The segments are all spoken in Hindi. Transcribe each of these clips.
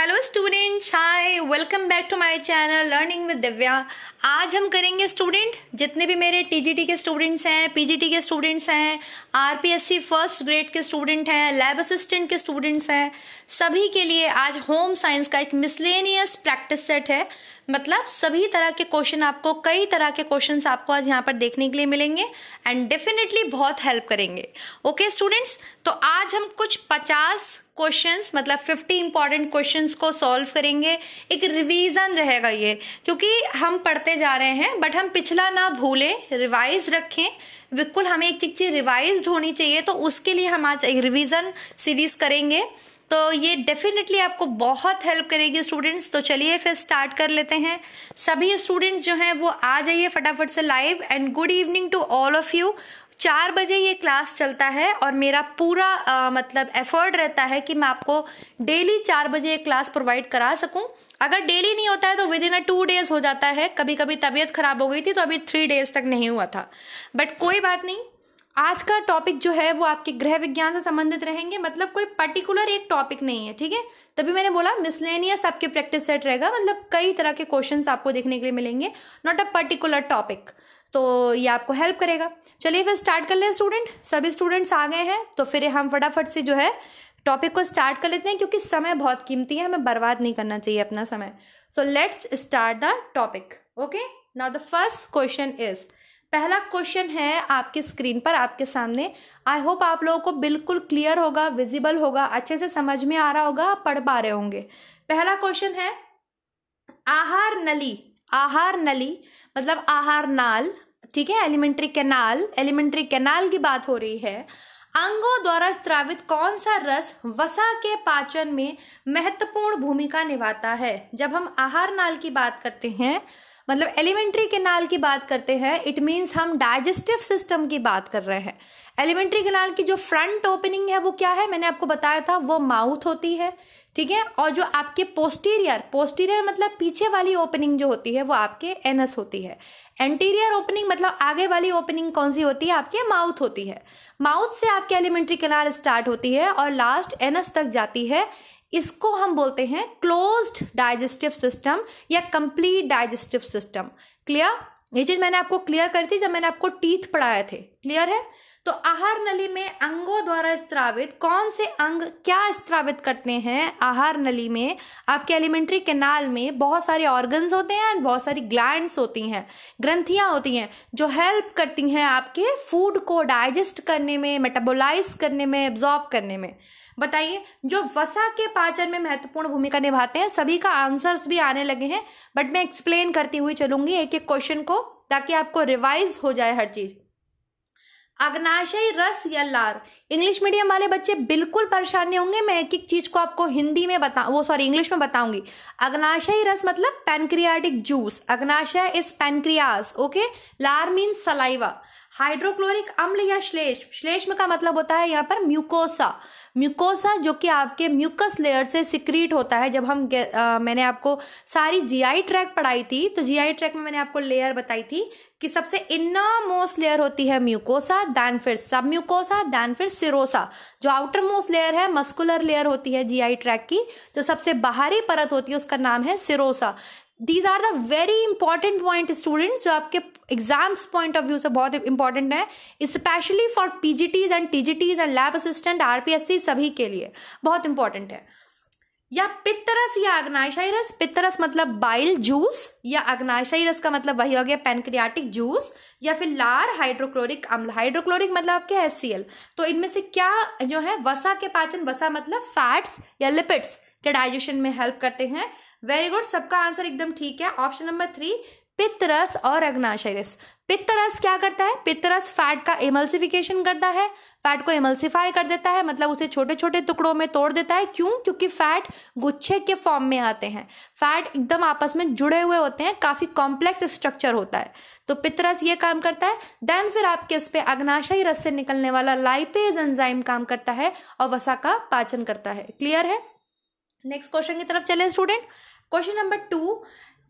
Hello students, hi, welcome back to my channel Learning with Divya. आज हम करेंगे स्टूडेंट जितने भी मेरे टीजीटी के स्टूडेंट्स हैं पीजीटी के स्टूडेंट्स हैं आरपीएससी फ़र्स्ट ग्रेड के स्टूडेंट हैं लैब असिस्टेंट के स्टूडेंट्स हैं, सभी के लिए आज होम साइंस का एक मिसलेनियस प्रैक्टिस सेट है। मतलब सभी तरह के क्वेश्चन आपको, कई तरह के क्वेश्चंस आपको आज यहाँ पर देखने के लिए मिलेंगे एंड डेफिनेटली बहुत हेल्प करेंगे। ओके स्टूडेंट्स तो आज हम कुछ पचास क्वेश्चंस मतलब 50 इंपॉर्टेंट क्वेश्चंस को सॉल्व करेंगे। एक रिवीजन रहेगा ये, क्योंकि हम पढ़ते जा रहे हैं बट हम पिछला ना भूलें रिवाइज रखें। बिल्कुल हमें एक चीज़ रिवाइज होनी चाहिए तो उसके लिए हम आज एक रिविजन सीरीज़ करेंगे। तो ये डेफिनेटली आपको बहुत हेल्प करेगी स्टूडेंट्स तो चलिए फिर स्टार्ट कर लेते हैं। सभी स्टूडेंट्स जो हैं, वो आ जाइए फटाफट से live and good evening to all of you चार बजे ये क्लास चलता है और मेरा पूरा आ, मतलब एफर्ट रहता है कि मैं आपको डेली चार बजे ये क्लास प्रोवाइड करा सकूँ। अगर डेली नहीं होता है तो within a two days हो जाता है। कभी कभी तबीयत खराब हो गई थी तो अभी थ्री डेज़ तक नहीं हुआ था। बट कोई बात नहीं आज का टॉपिक जो है वो आपके गृह विज्ञान से संबंधित रहेंगे। मतलब कोई पर्टिकुलर एक टॉपिक नहीं है ठीक है? तभी मैंने बोला मिसलेनियस आपके प्रैक्टिस सेट रहेगा। मतलब कई तरह के क्वेश्चंस आपको देखने के लिए मिलेंगे। नॉट अ पर्टिकुलर टॉपिक तो ये आपको हेल्प करेगा। चलिए फिर स्टार्ट कर लें स्टूडेंट सभी स्टूडेंट्स आ गए हैं तो फिर हम फटाफट से जो है टॉपिक को स्टार्ट कर लेते हैं, क्योंकि समय बहुत कीमती है, हमें बर्बाद नहीं करना चाहिए अपना समय। So let's start the topic okay now the first question is पहला क्वेश्चन है आपकी स्क्रीन पर, आपके सामने। आई होप आप लोगों को बिल्कुल क्लियर होगा विजिबल होगा, अच्छे से समझ में आ रहा होगा पढ़ पा रहे होंगे। पहला क्वेश्चन है, आहार नली आहार नली मतलब आहार नाल, ठीक है, एलिमेंट्री कैनाल एलिमेंट्री कैनाल की बात हो रही है, अंगों द्वारा स्त्रावित कौन सा रस वसा के पाचन में महत्वपूर्ण भूमिका निभाता है? जब हम आहार नाल की बात करते हैं मतलब एलिमेंट्री केनाल की बात करते हैं इट मीन्स हम डाइजेस्टिव सिस्टम की बात कर रहे हैं। एलिमेंट्री केनाल की जो फ्रंट ओपनिंग है, वो क्या है? मैंने आपको बताया था, वो माउथ होती है, ठीक है? और जो आपके पोस्टीरियर पोस्टीरियर मतलब पीछे वाली ओपनिंग जो होती है, वो आपके एनस होती है। एंटीरियर ओपनिंग मतलब आगे वाली ओपनिंग कौन सी होती है? आपके माउथ होती है। माउथ से आपके एलिमेंट्री केनाल स्टार्ट होती है और लास्ट एनस तक जाती है। इसको हम बोलते हैं क्लोज्ड डाइजेस्टिव सिस्टम या कंप्लीट डाइजेस्टिव सिस्टम क्लियर ये चीज़ मैंने आपको क्लियर करी थी जब मैंने आपको टीथ पढ़ाए थे. क्लियर है? तो आहार नली में अंगों द्वारा स्त्रावित कौन से अंग क्या स्त्रावित करते हैं आहार नली में? आपके एलिमेंट्री कैनाल में बहुत सारे ऑर्गन्स होते हैं एंड बहुत सारी ग्लैंड्स होती हैं. ग्रंथियाँ होती हैं जो हेल्प करती हैं आपके फ़ूड को डाइजेस्ट करने में मेटाबोलाइज करने में एब्जॉर्ब करने में. बताइए, जो वसा के पाचन में महत्वपूर्ण भूमिका निभाते हैं, सभी का आंसर्स भी आने लगे हैं, बट मैं एक्सप्लेन करती हुई चलूँगी एक एक क्वेश्चन को, ताकि आपको रिवाइज हो जाए हर चीज़। अग्नाशयी रस या लार। इंग्लिश मीडियम वाले बच्चे बिल्कुल परेशान नहीं होंगे, मैं एक एक चीज़ को आपको हिंदी में बता, वो सॉरी इंग्लिश में बताऊँगी। अग्नाशयी रस मतलब पैनक्रियाटिक जूस अग्नाशय इज़ पैनक्रियास ओके लार मीन सलाइवा हाइड्रोक्लोरिक अम्ल या श्लेष श्लेष्म का मतलब होता है यहाँ पर म्यूकोसा। म्यूकोसा जो कि आपके म्यूकस लेयर से सिक्रीट होता है। जब हम आ, मैंने आपको सारी जीआई ट्रैक पढ़ाई थी तो जीआई ट्रैक में मैंने आपको लेयर बताई थी कि सबसे इनर मोस्ट लेयर होती है म्यूकोसा दैन फिर सब म्यूकोसा दैन फिर सिरोसा जो आउटर मोस्ट लेयर है मस्कुलर लेयर होती है जीआई ट्रैक की। जो सबसे बाहरी परत होती है उसका नाम है serosa these are the very important point students जो आपके एग्ज़ाम्स पॉइंट ऑफ़ व्यू से बहुत इंपॉर्टेंट है specially for PGTs and TGTs and lab assistant RPSC सभी के लिए बहुत इंपॉर्टेंट है। या पित्तरस या अग्नाशयी रस पित्तरस मतलब बाइल जूस या अग्नाशयी रस का मतलब वही हो गया पेनक्रियाटिक जूस या फिर लार हाइड्रोक्लोरिक अम्ल हाइड्रोक्लोरिक मतलब आपके एस सी एल तो इनमें से क्या जो है, वसा के पाचन, वसा मतलब फैट्स या लिपिड्स के डाइजेशन में हेल्प करते हैं। वेरी गुड सबका आंसर एकदम ठीक है। ऑप्शन नंबर थ्री पित्तरस और अग्नाशय रस पित्तरस क्या करता है? पित्तरस फैट का इमल्सिफिकेशन करता है। फैट को इमल्सिफाई कर देता है मतलब उसे छोटे छोटे टुकड़ों में तोड़ देता है। क्यों? क्योंकि फैट गुच्छे के फॉर्म में आते हैं। फैट एकदम आपस में जुड़े हुए होते हैं, काफ़ी कॉम्प्लेक्स स्ट्रक्चर होता है। तो पित्तरस ये काम करता है। देन फिर आपके इस पे? अग्नाशयी रस से निकलने वाला लाइपेज एंजाइम काम करता है और वसा का पाचन करता है। क्लियर है? नेक्स्ट क्वेश्चन की तरफ़ चले स्टूडेंट क्वेश्चन नंबर टू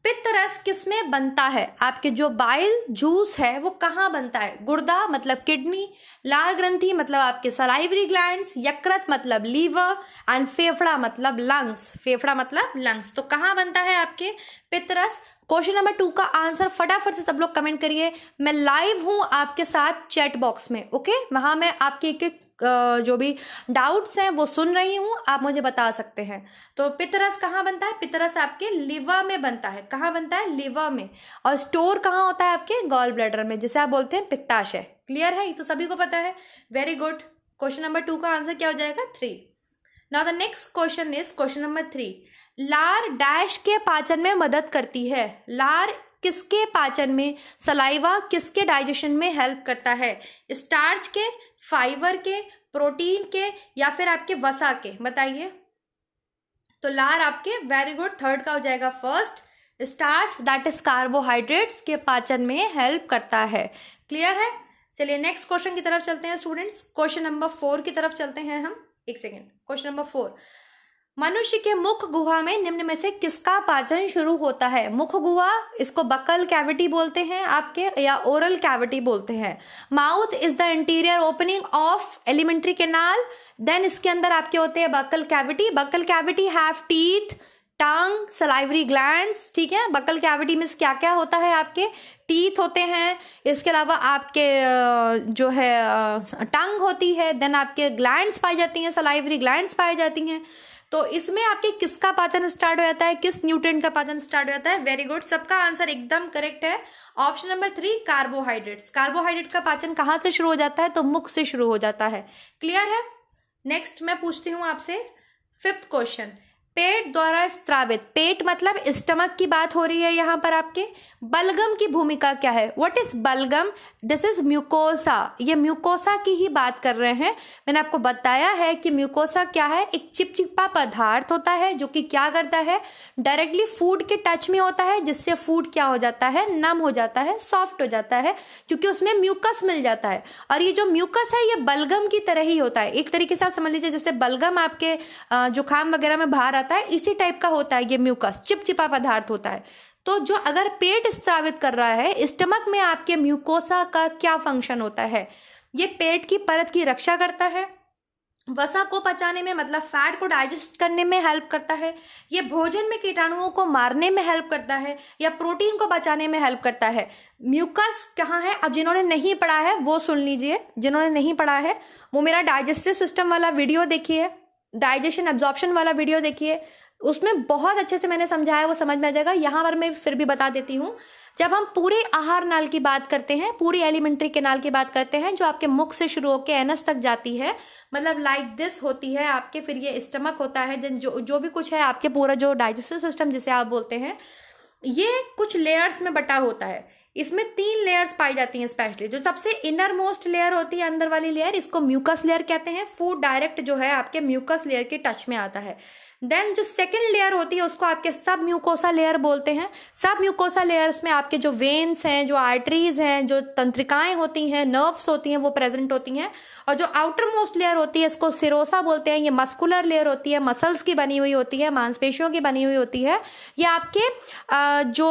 पित्त रस किसमें बनता है? आपके जो बाइल जूस है, वो कहाँ बनता है? गुर्दा मतलब किडनी लाल ग्रंथि मतलब आपके सलाइवरी ग्लैंड्स यकृत मतलब लीवर एंड फेफड़ा मतलब लंग्स फेफड़ा मतलब लंग्स तो कहाँ बनता है आपके पित्तरस क्वेश्चन नंबर टू का आंसर फटाफट से सब लोग कमेंट करिए। मैं लाइव हूँ आपके साथ चैट बॉक्स में, ओके? वहाँ मैं आपके एक एक जो भी डाउट्स हैं वो सुन रही हूँ, आप मुझे बता सकते हैं। तो पितरस कहाँ बनता है? पितरस आपके लिवर में बनता है। कहाँ बनता है? लिवर में। और स्टोर कहाँ होता है आपके? गॉल ब्लैडर में, जिसे आप बोलते हैं पित्ताशय। क्लियर है? ये तो सभी को पता है। Very good. Question number two का आंसर क्या हो जाएगा? Three. Now the next question is question number three. लार डैश के पाचन में मदद करती है। लार किसके पाचन में? सलाइवा किसके डाइजेशन में हेल्प करता है? स्टार्च के, फाइबर के, प्रोटीन के या फिर आपके वसा के? बताइए। तो लार आपके वेरी गुड थर्ड का हो जाएगा first starch that is carbohydrates के पाचन में हेल्प करता है। क्लियर है? चलिए नेक्स्ट क्वेश्चन की तरफ़ चलते हैं स्टूडेंट्स क्वेश्चन नंबर फोर की तरफ़ चलते हैं हम। एक सेकेंड क्वेश्चन नंबर फोर मनुष्य के मुख गुहा में निम्न में से किसका पाचन शुरू होता है? मुख गुहा, इसको बकल कैविटी बोलते हैं आपके, या ओरल कैविटी बोलते हैं। Mouth is the interior opening of alimentary canal then इसके अंदर आपके होते हैं buccal cavity buccal cavity have teeth tongue salivary gland ठीक है? बकल कैविटी में क्या क्या होता है आपके? टीथ होते हैं। इसके अलावा आपके जो है टंग होती है देन आपके ग्लैंड्स पाई जाती हैं सलाइवरी ग्लैंड्स पाई जाती हैं। तो इसमें आपके किसका पाचन स्टार्ट हो जाता है? किस न्यूट्रेंट का पाचन स्टार्ट हो जाता है? वेरी गुड सबका आंसर एकदम करेक्ट है। Option number three carbohydrates carbohydrate का पाचन कहाँ से शुरू हो जाता है? तो मुख से शुरू हो जाता है। क्लियर है? नेक्स्ट मैं पूछती हूँ आपसे। फिफ्थ क्वेश्चन पेट द्वारा स्त्रावित, पेट मतलब स्टमक की बात हो रही है यहाँ पर आपके। बलगम की भूमिका क्या है? व्हाट इज़ बलगम? दिस इज़ म्यूकोसा ये म्यूकोसा की ही बात कर रहे हैं। मैंने आपको बताया है कि म्यूकोसा क्या है? एक चिपचिपा पदार्थ होता है जो कि क्या करता है? डायरेक्टली फ़ूड के टच में होता है, जिससे फ़ूड क्या हो जाता है? नम हो जाता है सॉफ्ट हो जाता है, क्योंकि उसमें म्यूकस मिल जाता है। और ये जो म्यूकस है, ये बलगम की तरह ही होता है। एक तरीके से आप समझ लीजिए, जैसे बलगम आपके जुकाम वगैरह में बाहर आता है, इसी टाइप का होता है, ये म्यूकस चिपचिपा पदार्थ होता है। तो जो अगर पेट स्त्रावित कर रहा है, स्टमक में आपके म्यूकोसा का क्या फ़ंक्शन होता है? ये पेट की परत की रक्षा करता है, वसा को पचाने में मतलब फैट को डाइजेस्ट करने में हेल्प करता है, ये भोजन में कीटाणुओं को मारने में हेल्प करता है, या प्रोटीन को बचाने में हेल्प करता है। म्यूकस कहाँ है? अब जिन्होंने नहीं पढ़ा है, वो सुन लीजिए, जिन्होंने नहीं पढ़ा है, वो मेरा डाइजेस्टिव सिस्टम वाला वीडियो देखिए। डाइजेशन, एब्जॉर्प्शन वाला वीडियो देखिए, उसमें बहुत अच्छे से मैंने समझाया, वो समझ में आ जाएगा। यहाँ पर मैं फिर भी बता देती हूँ, जब हम पूरे आहार नाल की बात करते हैं, पूरी एलिमेंट्री के नाल की बात करते हैं, जो आपके मुख से शुरू होकर एनस तक जाती है मतलब लाइक दिस होती है, आपके फिर ये स्टमक होता है जो जो भी कुछ है, आपके पूरा जो डाइजेस्टिव सिस्टम जिसे आप बोलते हैं, ये कुछ लेयर्स में बटा होता है। इसमें तीन लेयर्स पाई जाती हैं स्पेशली जो सबसे इनर मोस्ट लेयर होती है अंदर वाली लेयर इसको म्यूकस लेयर कहते हैं। फ़ूड डायरेक्ट जो है आपके म्यूकस लेयर के टच में आता है। देन जो सेकेंड लेयर होती है, उसको आपके सब म्यूकोसा लेयर बोलते हैं। सब म्यूकोसा लेयर्स में आपके जो वेन्स हैं, जो आर्टरीज हैं, जो तंत्रिकाएँ होती हैं नर्व्स होती हैं, वो प्रेजेंट होती हैं। और जो आउटर मोस्ट लेयर होती है, इसको सिरोसा बोलते हैं। ये मस्कुलर लेयर होती है मसल्स की बनी हुई होती है, मांसपेशियों की बनी हुई होती है। ये आपके जो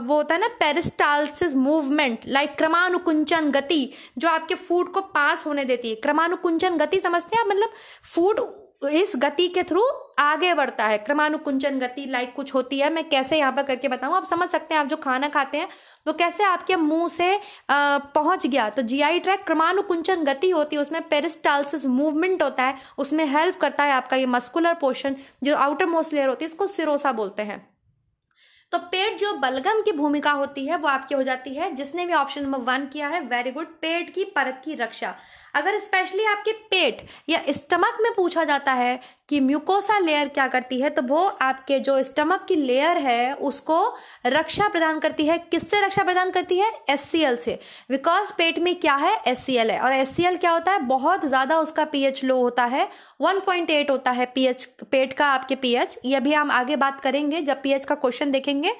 वो होता है ना पेरिस्टालसिस मूवमेंट लाइक क्रमानुकुंचन गति, जो आपके फ़ूड को पास होने देती है। क्रमानुकुंचन गति समझते हैं आप? मतलब फ़ूड इस गति के थ्रू आगे बढ़ता है। क्रमानुकुंचन गति लाइक कुछ होती है। मैं कैसे यहाँ पर करके बताऊँ? आप समझ सकते हैं, आप जो खाना खाते हैं तो कैसे आपके मुँह से पहुँच गया। तो जीआई ट्रैक क्रमानुकुंचन गति होती है, उसमें पेरिस्टालसिस मूवमेंट होता है, उसमें हेल्प करता है आपका ये मस्कुलर पोर्शन जो आउटर मोस्ट लेयर होती है, इसको सिरोसा बोलते हैं। तो पेट जो बलगम की भूमिका होती है, वो आपकी हो जाती है, जिसने भी ऑप्शन नंबर वन किया है वेरी गुड पेट की परत की रक्षा। अगर स्पेशली आपके पेट या स्टमक में पूछा जाता है कि म्यूकोसा लेयर क्या करती है तो वो आपके जो स्टमक की लेयर है, उसको रक्षा प्रदान करती है। किससे रक्षा प्रदान करती है? एससीएल से। बिकॉज़ पेट में क्या है? एससीएल है। और एससीएल क्या होता है? बहुत ज़्यादा उसका पीएच लो होता है। 1.8 होता है पीएच पेट का आपके पीएच ये भी हम आगे बात करेंगे, जब पीएच का क्वेश्चन देखेंगे।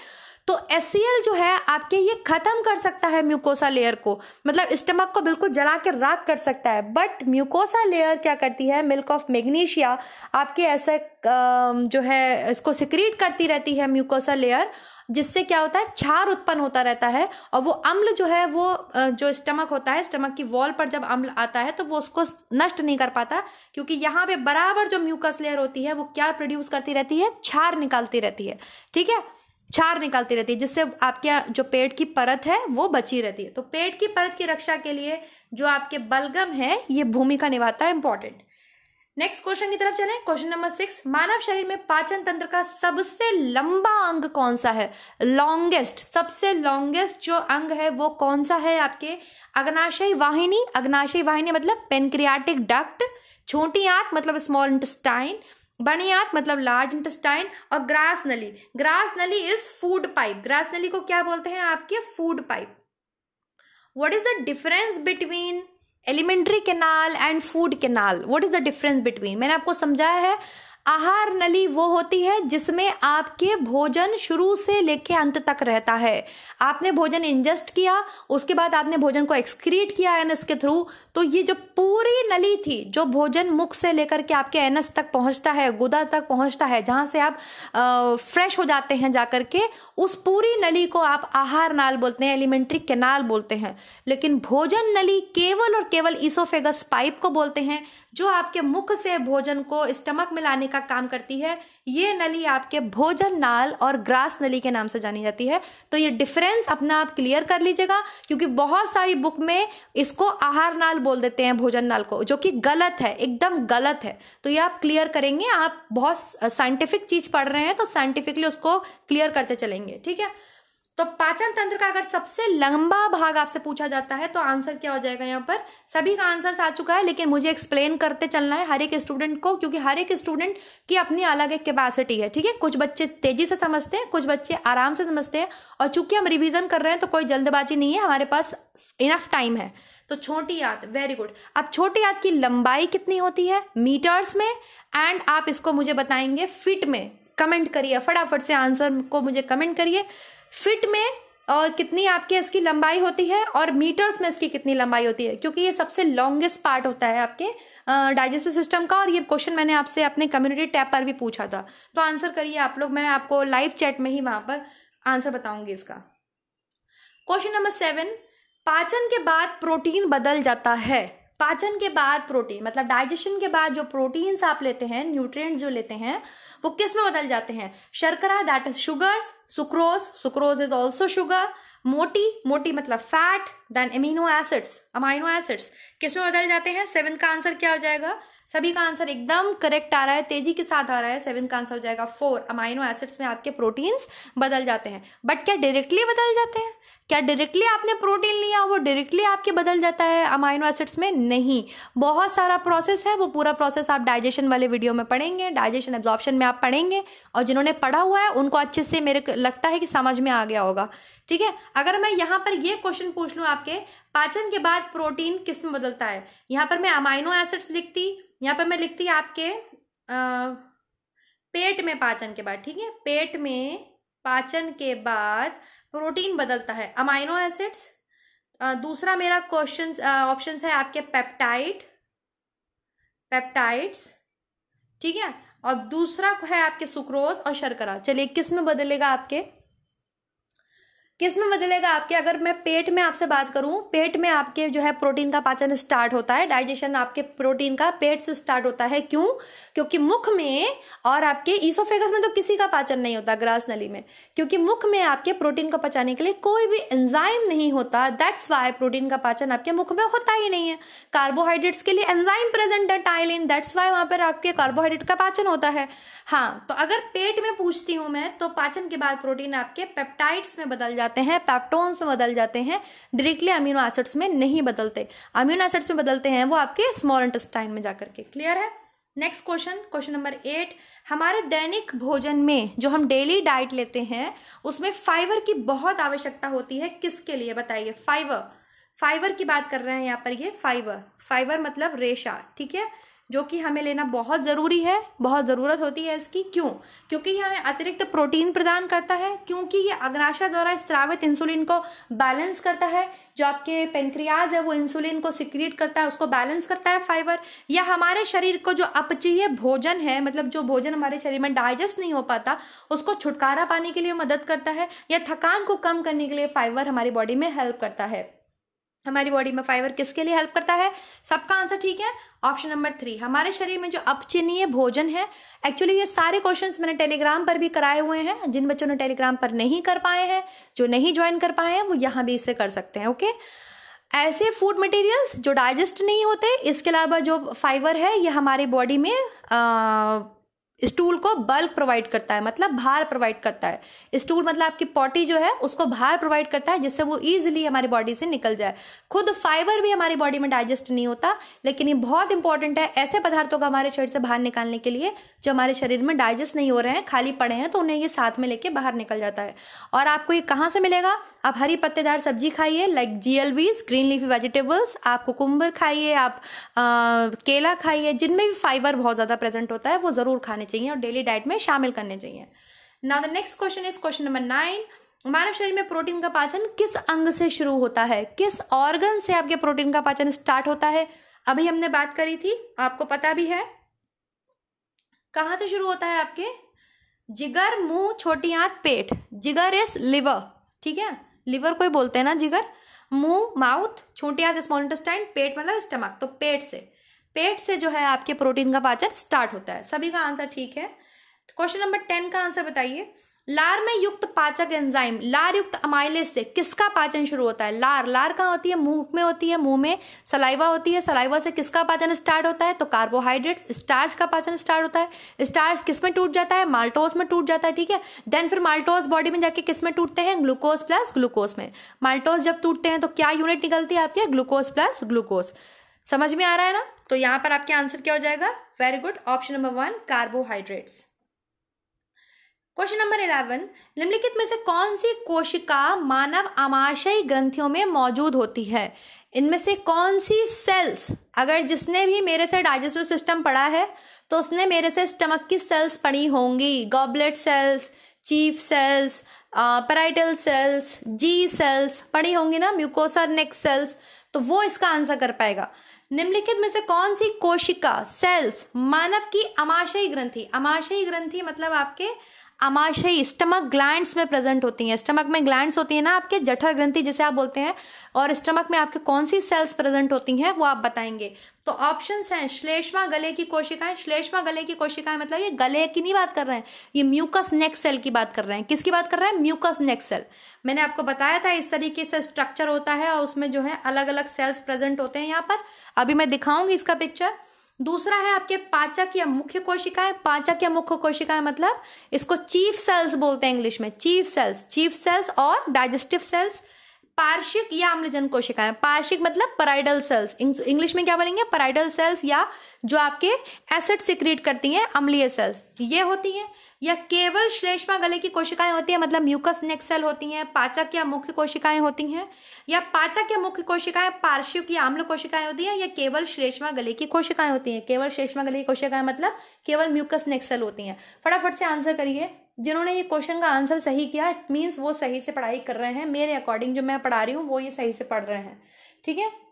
तो एस जो है, आपके ये खत्म कर सकता है म्यूकोसा लेयर को। मतलब स्टमक को बिल्कुल जला के राख कर सकता है। बट म्यूकोसा लेयर क्या करती है? मिल्क ऑफ़ मैग्नीशिया आपके ऐसे जो है, इसको सिक्रीट करती रहती है म्यूकोसा लेयर जिससे क्या होता है? क्षार उत्पन्न होता रहता है। और वो अम्ल जो है, वो जो स्टमक होता है स्टमक की वॉल पर जब अम्ल आता है तो वो उसको नष्ट नहीं कर पाता। क्योंकि यहाँ पे बराबर जो म्यूकस लेयर होती है, वो क्या प्रोड्यूस करती रहती है? क्षार निकालती रहती है। ठीक है? क्षार निकालती रहती है, जिससे आपके जो पेट की परत है, वो बची रहती है। तो पेट की परत की रक्षा के लिए जो आपके बलगम है, ये भूमिका निभाता है इंपॉर्टेंट नेक्स्ट क्वेश्चन की तरफ़ चलें। क्वेश्चन नंबर सिक्स मानव शरीर में पाचन तंत्र का सबसे लंबा अंग कौन सा है? लॉन्गेस्ट सबसे लॉन्गेस्ट जो अंग है, वो कौन सा है आपके? अग्नाशय वाहिनी। अग्नाशय वाहिनी मतलब पेनक्रियाटिक डक्ट छोटी आंत मतलब स्मॉल इंटेस्टाइन बड़ी आंत मतलब लार्ज इंटेस्टाइन और ग्रास नली। ग्रास नली इज़ फ़ूड पाइप ग्रास नली को क्या बोलते हैं आपके? Food pipe what is the difference between alimentary canal and food canal what is the difference between मैंने आपको समझाया है आहार नली वो होती है जिसमें आपके भोजन शुरू से लेके अंत तक रहता है। आपने भोजन इंजस्ट किया उसके बाद आपने भोजन को एक्सक्रीट किया एनस के थ्रू तो ये जो पूरी नली थी जो भोजन मुख से लेकर के आपके एनस तक पहुँचता है गुदा तक पहुँचता है जहाँ से आप आ, फ्रेश हो जाते हैं जाकर के उस पूरी नली को आप आहार नाल बोलते हैं एलिमेंट्री केनाल बोलते हैं। लेकिन भोजन नली केवल और केवल इसोफेगस पाइप को बोलते हैं जो आपके मुख से भोजन को स्टमक में लाने का काम करती है, ये नली आपके भोजन नाल और ग्रास नली के नाम से जानी जाती है। तो ये डिफरेंस अपना आप क्लियर कर लीजिएगा, क्योंकि बहुत सारी बुक में इसको आहार नाल बोल देते हैं, भोजन नाल को, जो कि गलत है, एकदम गलत है। तो ये आप क्लियर करेंगे, आप बहुत साइंटिफिक चीज़ पढ़ रहे हैं तो साइंटिफिकली उसको क्लियर करते चलेंगे, ठीक है? तो पाचन तंत्र का अगर सबसे लंबा भाग आपसे पूछा जाता है तो आंसर क्या हो जाएगा यहाँ पर? सभी का आंसर आ चुका है, लेकिन मुझे एक्सप्लेन करते चलना है हर एक स्टूडेंट को, क्योंकि हर एक स्टूडेंट की अपनी अलग एक कैपेसिटी है, ठीक है? कुछ बच्चे तेज़ी से समझते हैं, कुछ बच्चे आराम से समझते हैं, और चूँकि हम रिविजन कर रहे हैं तो कोई जल्दबाजी नहीं है, हमारे पास इनफ टाइम है। तो छोटी याद वेरी गुड अब छोटी याद की लंबाई कितनी होती है? मीटर्स में एंड आप इसको मुझे बताएँगे फिट में। कमेंट करिए, फटाफट से आंसर को मुझे कमेंट करिए। फिट में और कितनी आपकी इसकी लंबाई होती है और मीटर्स में इसकी कितनी लंबाई होती है, क्योंकि ये सबसे लॉन्गेस्ट पार्ट होता है आपके डाइजेस्टिव सिस्टम का और ये क्वेश्चन मैंने आपसे अपने कम्युनिटी टैब पर भी पूछा था। तो आंसर करिए आप लोग, मैं आपको लाइव चैट में ही वहाँ पर आंसर बताऊँगी इसका। क्वेश्चन नंबर सेवन पाचन के बाद प्रोटीन बदल जाता है। पाचन के बाद प्रोटीन मतलब डाइजेशन के बाद जो प्रोटीन्स आप लेते हैं न्यूट्रिएंट्स जो लेते हैं, वो किसमें बदल जाते हैं? शर्करा that is sugars sucrose sucrose is also sugar मोटी मोटी मतलब fat then amino acids amino acids किसमें बदल जाते हैं? सेवन का आंसर क्या हो जाएगा? सभी का आंसर एकदम करेक्ट आ रहा है, तेज़ी के साथ आ रहा है, सेवन का आंसर हो जाएगा फोर। अमाइनो एसिड्स में आपके प्रोटीन्स बदल जाते हैं। बट क्या डायरेक्टली बदल जाते हैं? क्या डायरेक्टली आपने प्रोटीन लिया, वो डायरेक्टली आपके बदल जाता है अमाइनो एसिड्स में? नहीं। बहुत सारा प्रोसेस है, वो पूरा प्रोसेस आप डाइजेशन वाले वीडियो में पढ़ेंगे डाइजेशन एब्जॉर्प्शन में आप पढ़ेंगे, और जिन्होंने पढ़ा हुआ है, उनको अच्छे से मेरे लगता है कि समझ में आ गया होगा। ठीक है? अगर मैं यहाँ पर ये क्वेश्चन पूछ लूँ आपके पाचन के बाद प्रोटीन किसमें बदलता है? यहाँ पर मैं अमाइनो एसिड्स लिखती यहाँ पर मैं लिखती आपके आ, पेट में पाचन के बाद ठीक है? पेट में पाचन के बाद प्रोटीन बदलता है। अमाइनो एसिड्स दूसरा मेरा क्वेश्चन ऑप्शन है आपके पेप्टाइड पेप्टाइड्स ठीक है? और दूसरा है आपके सुक्रोज और शर्करा। चलिए किसमें बदलेगा आपके? किसमें बदलेगा आपके? अगर मैं पेट में आपसे बात करूँ, पेट में आपके जो है प्रोटीन का पाचन स्टार्ट होता है, डाइजेशन आपके प्रोटीन का पेट से स्टार्ट होता है। क्यों? क्योंकि मुख में और आपके ईसोफेगस में तो किसी का पाचन नहीं होता, ग्रास नली में। क्योंकि मुख में आपके प्रोटीन को पचाने के लिए कोई भी एंजाइम नहीं होता। दैट्स वाई प्रोटीन का पाचन आपके मुख में होता ही नहीं है। कार्बोहाइड्रेट्स के लिए एंजाइम प्रेजेंट है टाइलिन। दैट्स वाई वहाँ पर आपके कार्बोहाइड्रेट का पाचन होता है। हाँ तो अगर पेट में पूछती हूँ मैं तो पाचन के बाद प्रोटीन आपके पेप्टाइड्स में बदल जाता जाते हैं पैप्टोन्स में बदल जाते हैं डायरेक्टली अमीनो एसिड्स में नहीं बदलते। अमीनो एसिड्स में बदलते हैं वो आपके स्मॉल इंटेस्टाइन में जाकर के। क्लियर है? Next question question number eight हमारे दैनिक भोजन में जो हम डेली डाइट लेते हैं, उसमें फाइबर की बहुत आवश्यकता होती है किसके लिए? बताइए फाइबर फाइबर की बात कर रहे हैं यहाँ पर ये फाइबर फाइबर मतलब रेशा, ठीक है? जो कि हमें लेना बहुत ज़रूरी है, बहुत ज़रूरत होती है इसकी। क्यों? क्योंकि ये हमें अतिरिक्त प्रोटीन प्रदान करता है, क्योंकि ये अग्नाशय द्वारा स्त्रावित इंसुलिन को बैलेंस करता है। जो आपके पेंक्रियाज है, वो इंसुलिन को सिक्रिएट करता है, उसको बैलेंस करता है फाइबर। या हमारे शरीर को जो अपचीय भोजन है मतलब जो भोजन हमारे शरीर में डाइजेस्ट नहीं हो पाता, उसको छुटकारा पाने के लिए मदद करता है, या थकान को कम करने के लिए फाइबर हमारी बॉडी में हेल्प करता है। हमारी बॉडी में फाइबर किसके लिए हेल्प करता है? सबका आंसर ठीक है। ऑप्शन नंबर थ्री हमारे शरीर में जो अपचिनीय भोजन है एक्चुअली ये सारे क्वेश्चंस मैंने टेलीग्राम पर भी कराए हुए हैं। जिन बच्चों ने टेलीग्राम पर नहीं कर पाए हैं जो नहीं ज्वाइन कर पाए हैं वो यहाँ भी इसे कर सकते हैं ओके ऐसे फ़ूड मटेरियल्स जो डाइजेस्ट नहीं होते इसके अलावा जो फाइबर है ये हमारी बॉडी में आ, स्टूल को बल्क प्रोवाइड करता है मतलब भार प्रोवाइड करता है। स्टूल मतलब आपकी पॉटी जो है, उसको भार प्रोवाइड करता है, जिससे वो इजीली हमारी बॉडी से निकल जाए। खुद फाइबर भी हमारी बॉडी में डाइजेस्ट नहीं होता, लेकिन ये बहुत इंपॉर्टेंट है ऐसे पदार्थों को हमारे शरीर से बाहर निकालने के लिए, जो हमारे शरीर में डाइजेस्ट नहीं हो रहे हैं, खाली पड़े हैं तो उन्हें ये साथ में लेके बाहर निकल जाता है। और आपको ये कहाँ से मिलेगा? आप हरी पत्तेदार सब्ज़ी खाइए like GLVs green leafy vegetables आप कुकुम्बर खाइए, आप केला खाइए, जिनमें भी फाइबर बहुत ज़्यादा प्रेजेंट होता है, वो ज़रूर खाने चाहिए और डेली डाइट में शामिल करने चाहिए। Now the next question is question number nine मानव शरीर में प्रोटीन का पाचन किस अंग से शुरू होता है? किस ऑर्गन से आपके प्रोटीन का पाचन स्टार्ट होता है? अभी हमने बात करी थी, आपको पता भी है। कहाँ से शुरू होता है आपके? जिगर, मुँह, छोटी आंत, पेट। जिगर इज़ लिवर ठीक है? लिवर को ही बोलते हैं ना जिगर। मुँह माउथ छोटी आंत स्मॉल इंटेस्टाइन पेट मतलब स्टमक तो पेट से। पेट से जो है आपके प्रोटीन का पाचन स्टार्ट होता है। सभी का आंसर ठीक है। क्वेश्चन नंबर टेन का आंसर बताइए। लार में युक्त पाचक एंजाइम, लार युक्त अमाइलेज से किसका पाचन शुरू होता है? लार लार कहाँ होती है? मुँह में होती है। मुँह में सलाइवा होती है। सलाइवा से किसका पाचन स्टार्ट होता है? तो कार्बोहाइड्रेट्स स्टार्च का पाचन स्टार्ट होता है। स्टार्च किसमें टूट जाता है? माल्टोस में टूट जाता है, ठीक है? देन फिर माल्टोस बॉडी में जाके किसमें टूटते हैं? ग्लूकोज प्लस ग्लूकोज में। माल्टोस जब टूटते हैं तो क्या यूनिट निकलती है आपके? ग्लूकोज प्लस ग्लूकोज समझ में आ रहा है ना? तो यहाँ पर आपके आंसर क्या हो जाएगा? Very good option number one carbohydrates question number eleven निम्नलिखित में से कौन सी कोशिका मानव आमाशयी ग्रंथियों में मौजूद होती है? इनमें से कौन सी सेल्स अगर जिसने भी मेरे से डाइजेस्टिव सिस्टम पढ़ा है तो उसने मेरे से स्टमक की सेल्स पढ़ी होंगी। Goblet cells chief cells parietal cells G cells पढ़ी होंगी ना म्यूकोसा नेक सेल्स तो वो इसका आंसर कर पाएगा। निम्नलिखित में से कौन सी कोशिका सेल्स मानव की अमाशयी ग्रंथि अमाशयी ग्रंथि मतलब आपके अमाशयी स्टमक ग्लैंड्स में प्रेजेंट होती हैं। स्टमक में ग्लैंड्स होती हैं ना आपके जठर ग्रंथि जिसे आप बोलते हैं, और स्टमक में आपके कौन सी सेल्स प्रेजेंट होती हैं, वो आप बताएँगे। तो ऑप्शन हैं, श्लेष्मा गले की कोशिकाएँ। श्लेष्मा गले की कोशिकाएँ मतलब ये गले की नहीं बात कर रहे हैं, ये म्यूकस नेक सेल की बात कर रहे हैं। किसकी बात कर रहे हैं? म्यूकस नेक सेल मैंने आपको बताया था, इस तरीके से स्ट्रक्चर होता है, और उसमें जो है अलग अलग सेल्स प्रेजेंट होते हैं यहाँ पर। अभी मैं दिखाऊँगी इसका पिक्चर दूसरा है आपके पाचक या मुख्य कोशिकाएँ पाचक या मुख्य कोशिकाएँ मतलब इसको चीफ सेल्स बोलते हैं इंग्लिश में। चीफ सेल्स चीफ सेल्स और डाइजेस्टिव सेल्स। पार्शिक या अम्लजन कोशिकाएँ पार्शिक मतलब पराइडल सेल्स। इंग्लिश में क्या बोलेंगे? पराइडल सेल्स या जो आपके एसिड सिक्रिएट करती हैं, अम्लीय सेल्स। ये होती हैं। या केवल श्लेष्मा गले की कोशिकाएँ होती है मतलब म्यूकस नेक सेल होती हैं, पाचक या मुख्य कोशिकाएँ होती हैं, या पाचक या मुख्य कोशिकाएँ पार्श्विक की आम्ल कोशिकाएँ होती हैं, या केवल श्लेष्मा गले की कोशिकाएँ होती हैं? केवल श्लेष्मा गले की कोशिकाएँ मतलब केवल म्यूकस नेक सेल होती हैं। फटाफट से आंसर करिए। जिन्होंने ये क्वेश्चन का आंसर सही किया इट मीन्स वो सही से पढ़ाई कर रहे हैं। मेरे अकॉर्डिंग जो मैं पढ़ा रही हूँ, वो ये सही से पढ़ रहे हैं। ठीक है?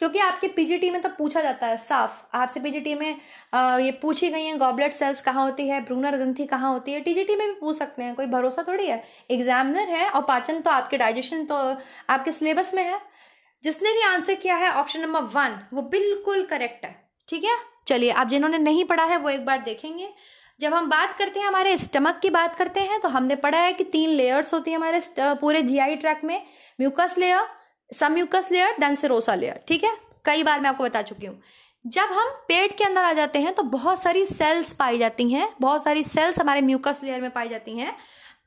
क्योंकि आपके पीजीटी में तो पूछा जाता है साफ़। आपसे पीजीटी में आ, ये पूछी गई है गॉबलेट सेल्स कहाँ होती है ब्रूनर ग्रंथि कहाँ होती है टीजीटी में भी पूछ सकते हैं कोई भरोसा थोड़ी है। एग्जामिनर है और पाचन तो आपके डाइजेशन तो आपके सिलेबस में है। जिसने भी आंसर किया है ऑप्शन नंबर वन वो बिल्कुल करेक्ट है। ठीक है? चलिए आप जिन्होंने नहीं पढ़ा है वो एक बार देखेंगे। जब हम बात करते हैं हमारे स्टमक की बात करते हैं तो हमने पढ़ा है कि तीन लेयर्स होती है हमारे पूरे जीआई ट्रैक में mucus layer submucous layer then serosa layer ठीक है? कई बार मैं आपको बता चुकी हूँ। जब हम पेट के अंदर आ जाते हैं तो बहुत सारी सेल्स पाई जाती हैं, बहुत सारी सेल्स हमारे म्यूकस लेयर में पाई जाती हैं।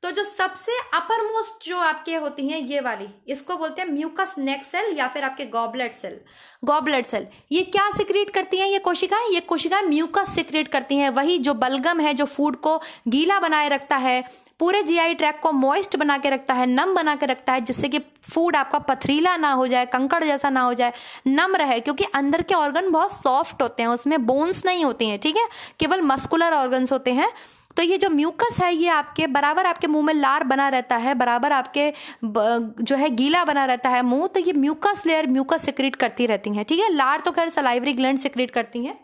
तो जो सबसे अपर मोस्ट जो आपके होती हैं, ये वाली, इसको बोलते हैं म्यूकस नेक सेल या फिर आपके गॉबलेट सेल गॉबलेट सेल ये क्या सिक्रेट करती हैं ये कोशिकाएँ ये कोशिकाएँ म्यूकस सिक्रेट करती हैं। वही जो बलगम है, जो फ़ूड को गीला बनाए रखता है पूरे जीआई ट्रैक को मॉइस्ट बना के रखता है नम बना के रखता है, जिससे कि फ़ूड आपका पथरीला ना हो जाए, कंकड़ जैसा ना हो जाए नम रहे, क्योंकि अंदर के ऑर्गन बहुत सॉफ्ट होते हैं, उसमें बोन्स नहीं होती हैं, ठीक है? केवल मस्कुलर ऑर्गन्स होते हैं। तो ये जो म्यूकस है, ये आपके बराबर आपके मुँह में लार बना रहता है, बराबर आपके जो है गीला बना रहता है मुँह तो ये म्यूकस लेयर म्यूकस सिक्रेट करती रहती हैं, ठीक है? लार तो खैर सलाइवरी ग्लैंड सिक्रेट करती हैं।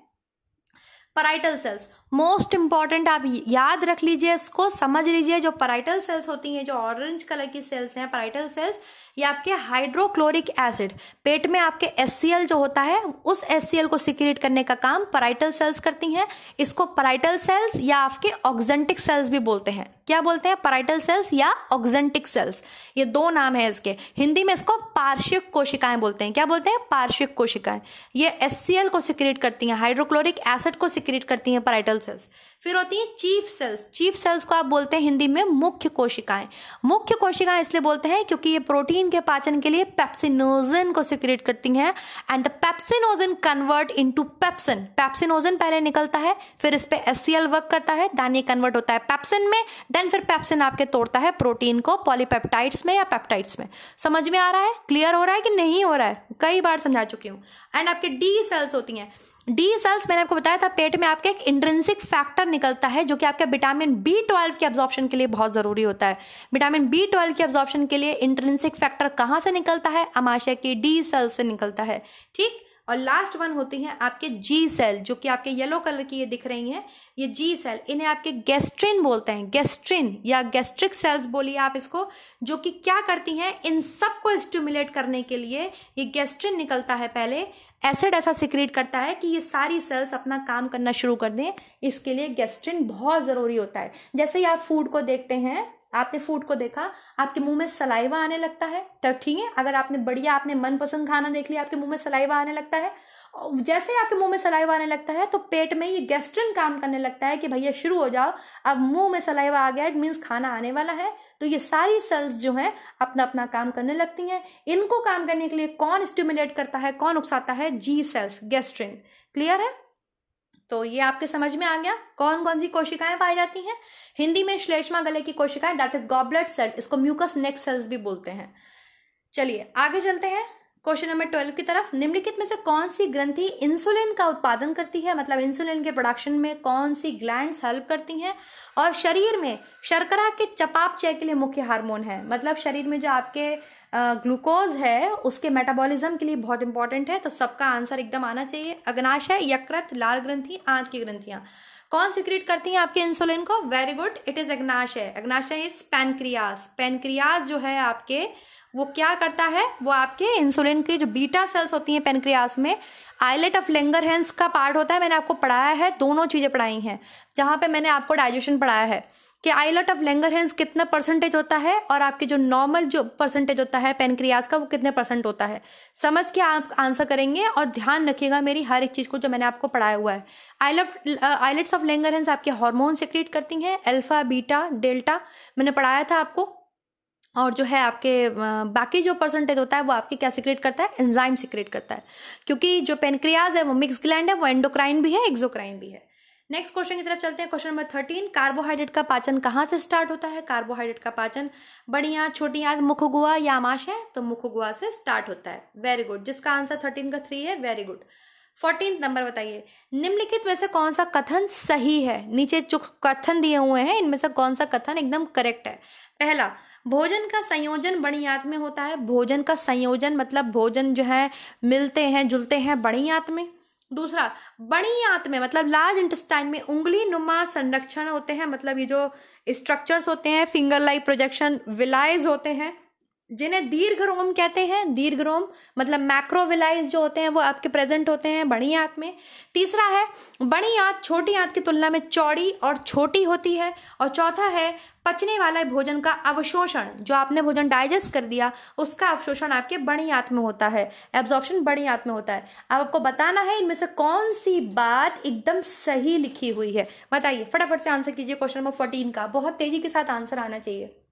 पराइटल सेल्स मोस्ट इंपॉर्टेंट आप याद रख लीजिए इसको, समझ लीजिए जो पराइटल सेल्स होती हैं, जो ऑरेंज कलर की सेल्स हैं पराइटल सेल्स ये आपके हाइड्रोक्लोरिक एसिड पेट में आपके एस जो होता है, उस एस को सिक्रेट करने का काम पराइटल सेल्स करती हैं. इसको पराइटल सेल्स या आपके ऑक्जेंटिक सेल्स भी बोलते हैं. क्या बोलते हैं? पराइटल सेल्स या ऑक्जेंटिक सेल्स ये दो नाम है इसके. हिंदी में इसको पार्श्विक कोशिकाएँ बोलते हैं. क्या बोलते हैं? पार्श्विक कोशिकाएँ. ये एस को सिक्रेट करती हैं हाइड्रोक्लोरिक एसिड को सिक्रेट करती हैं पराइटल सेल्स फिर होती है चीफ सेल्स चीफ सेल्स को आप बोलते हैं हिंदी में मुख्य कोशिकाएँ. मुख्य कोशिकाएँ इसलिए बोलते हैं क्योंकि ये प्रोटीन के पाचन के लिए पेप्सिनोजन को सिक्रेट करती हैं and the pepsinogen convert into pepsin pepsinogen पहले निकलता है, फिर इस पे एस वर्क करता है दानी कन्वर्ट होता है पेप्सिन में देन फिर पेप्सिन आपके तोड़ता है प्रोटीन को पॉलीपेप्टाइड्स में या पेप्टाइड्स में. समझ में आ रहा है? क्लियर हो रहा है कि नहीं हो रहा है? कई बार समझा चुकी हूँ. एंड आपके डी सेल्स होती हैं. डी सेल्स मैंने आपको बताया था, पेट में आपके एक इंट्रेंसिक फैक्टर निकलता है, जो कि आपके विटामिन बी ट्वेल्व के एब्जॉर्प्शन के लिए बहुत ज़रूरी होता है। विटामिन बी ट्वेल्व के एब्जॉर्प्शन के लिए इंट्रेंसिक फैक्टर कहाँ से निकलता है? अमाशय की डी सेल से निकलता है, ठीक? और लास्ट वन होती हैं आपके जी सेल जो कि आपके येलो कलर की ये दिख रही हैं। ये जी सेल इन्हें आपके गैस्ट्रिन बोलते हैं गैस्ट्रिन या गैस्ट्रिक सेल्स बोलिए आप इसको, जो कि क्या करती हैं? इन सबको स्टिमुलेट करने के लिए ये गैस्ट्रिन निकलता है पहले। एसिड ऐसा सिक्रेट करता है कि ये सारी सेल्स अपना काम करना शुरू कर दें। इसके लिए गैस्ट्रिन बहुत ज़रूरी होता है। जैसे ही आप फ़ूड को देखते हैं, आपने फ़ूड को देखा, आपके मुँह में सलाइवा आने लगता है। तब ठीक है, अगर आपने बढ़िया आपने मनपसंद खाना देख लिया, आपके मुँह में सलाइवा आने लगता है जैसे ही आपके मुँह में सलाइवा आने लगता है तो पेट में ये गैस्ट्रिन काम करने लगता है कि भैया शुरू हो जाओ। अब मुँह में सलाइवा आ गया इट मीन्स खाना आने वाला है। तो ये सारी सेल्स जो हैं अपना अपना काम करने लगती हैं। इनको काम करने के लिए कौन स्टिमुलेट करता है, कौन उकसाता है? जी सेल्स गैस्ट्रिन क्लियर है? तो ये आपके समझ में आ गया? कौन कौन सी कोशिकाएँ पाई जाती हैं? हिंदी में श्लेष्मा गले की कोशिकाएँ दैट इज़ गॉबलेट सेल इसको म्यूकस नेक सेल्स भी बोलते हैं। चलिए, आगे चलते हैं। क्वेश्चन नंबर ट्वेल्व की तरफ़, निम्नलिखित में से कौन सी ग्रंथि इंसुलिन का उत्पादन करती है? मतलब इंसुलिन के प्रोडक्शन में कौन सी ग्लैंड हेल्प करती हैं? और शरीर में शर्करा के चपाप चय के लिए मुख्य हार्मोन है। मतलब शरीर में जो आपके ग्लूकोज है, उसके मेटाबॉलिज्म के लिए बहुत इंपॉर्टेंट है। तो सबका आंसर एकदम आना चाहिए। अग्नाशय, यकृत, लाल ग्रंथि आँच की ग्रंथियाँ। कौन सिक्रेट करती हैं आपके इंसुलिन को? वेरी गुड इट इज़ अग्नाशय। अग्नाशय इज़ पेनक्रियास पेनक्रियास जो है आपके वो क्या करता है? वो आपके इंसुलिन की जो बीटा सेल्स होती हैं पेनक्रियास में आइलेट ऑफ़ लेंगर हेंस का पार्ट होता है। मैंने आपको पढ़ाया है, दोनों चीज़ें पढ़ाई हैं, जहाँ पे मैंने आपको डाइजेशन पढ़ाया है कि आइलट ऑफ़ लेंगर हेंस कितना परसेंटेज होता है और आपके जो नॉर्मल जो परसेंटेज होता है पेनक्रियाज का, वो कितने परसेंट होता है। समझ के आप आंसर करेंगे और ध्यान रखिएगा मेरी हर एक चीज़ को जो मैंने आपको पढ़ाया हुआ है। Islet islets of Langerhans आपके हार्मोन सिक्रिएट करती हैं अल्फ़ा बीटा डेल्टा मैंने पढ़ाया था आपको। और जो है आपके बाकी जो परसेंटेज होता है वो आपके क्या सिक्रेट करता है? एंजाइम सिक्रेट करता है। क्योंकि जो पेनक्रियाज है वो मिक्स ग्लैंड है, वो एंडोक्राइन भी है एक्जोक्राइन भी है। नेक्स्ट क्वेश्चन की तरफ़ चलते हैं क्वेश्चन नंबर थर्टीन कार्बोहाइड्रेट का पाचन कहाँ से स्टार्ट होता है? कार्बोहाइड्रेट का पाचन बड़ी आंत छोटी आंत मुख गुआ या है तो मुख गुआ से स्टार्ट होता है। वेरी गुड जिसका आंसर थर्टीन का थ्री है वेरी गुड फोर्टीन नंबर बताइए, निम्नलिखित में से कौन सा कथन सही है? नीचे जो कथन दिए हुए हैं, इनमें से कौन सा कथन एकदम करेक्ट है? पहला भोजन का संयोजन बड़ी आंत में होता है। भोजन का संयोजन मतलब भोजन जो है, मिलते हैं, जुलते हैं बड़ी आंत में। दूसरा, बड़ी आंत में मतलब लार्ज इंटेस्टाइन में उंगली नुमा संरक्षण होते हैं। मतलब ये जो स्ट्रक्चर्स होते हैं फिंगर लाइक प्रोजेक्शन विलाइज होते हैं। जिन्हें दीर्घ रोम कहते हैं दीर्घ रोम मतलब मैक्रोविलाइज जो होते हैं, वो आपके प्रेजेंट होते हैं बड़ी आंत में। तीसरा है, बड़ी आंत, छोटी आंत की तुलना में चौड़ी और छोटी होती है। और चौथा है, पचने वाला भोजन का अवशोषण, जो आपने भोजन डाइजेस्ट कर दिया, उसका अवशोषण आपके बड़ी आंत में होता है। एब्जॉर्प्शन बड़ी आंत में होता है। अब आपको बताना है, इनमें से कौन सी बात एकदम सही लिखी हुई है? बताइए, फटाफट से आंसर कीजिए क्वेश्चन नंबर फोर्टीन का। बहुत तेज़ी के साथ आंसर आना चाहिए।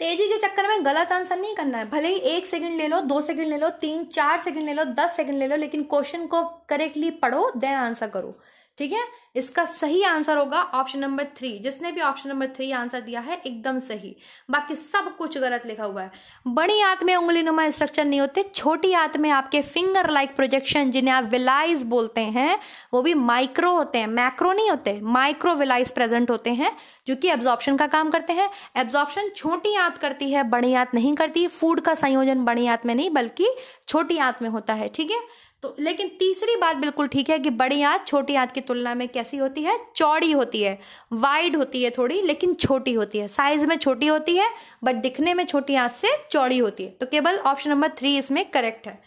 तेज़ी के चक्कर में गलत आंसर नहीं करना है। भले ही एक सेकंड ले लो, दो सेकंड ले लो, तीन, चार सेकंड ले लो, दस सेकंड ले लो, लेकिन क्वेश्चन को करेक्टली पढ़ो देन आंसर करो। ठीक है? इसका सही आंसर होगा ऑप्शन नंबर थ्री। जिसने भी ऑप्शन नंबर थ्री आंसर दिया है, एकदम सही। बाकी सब कुछ गलत लिखा हुआ है। बड़ी आंत में उंगली नुमा स्ट्रक्चर नहीं होते, छोटी आंत में आपके फिंगर लाइक प्रोजेक्शन जिन्हें आप विलाइज बोलते हैं, वो भी माइक्रो होते हैं। मैक्रो नहीं होते माइक्रो विलाइज प्रेजेंट होते हैं, जो कि एब्जॉर्प्शन का काम करते हैं। एब्जॉर्प्शन छोटी आंत करती है, बड़ी आंत नहीं करती। फ़ूड का संयोजन बड़ी आंत में नहीं, बल्कि छोटी आंत में होता है, ठीक है? तो लेकिन तीसरी बात बिल्कुल ठीक है कि बड़ी आंत छोटी आंत की तुलना में कैसी होती है? चौड़ी होती है। वाइड होती है थोड़ी, लेकिन छोटी होती है। साइज़ में छोटी होती है बट दिखने में छोटी आंत से चौड़ी होती है। तो केवल ऑप्शन नंबर थ्री इसमें करेक्ट है।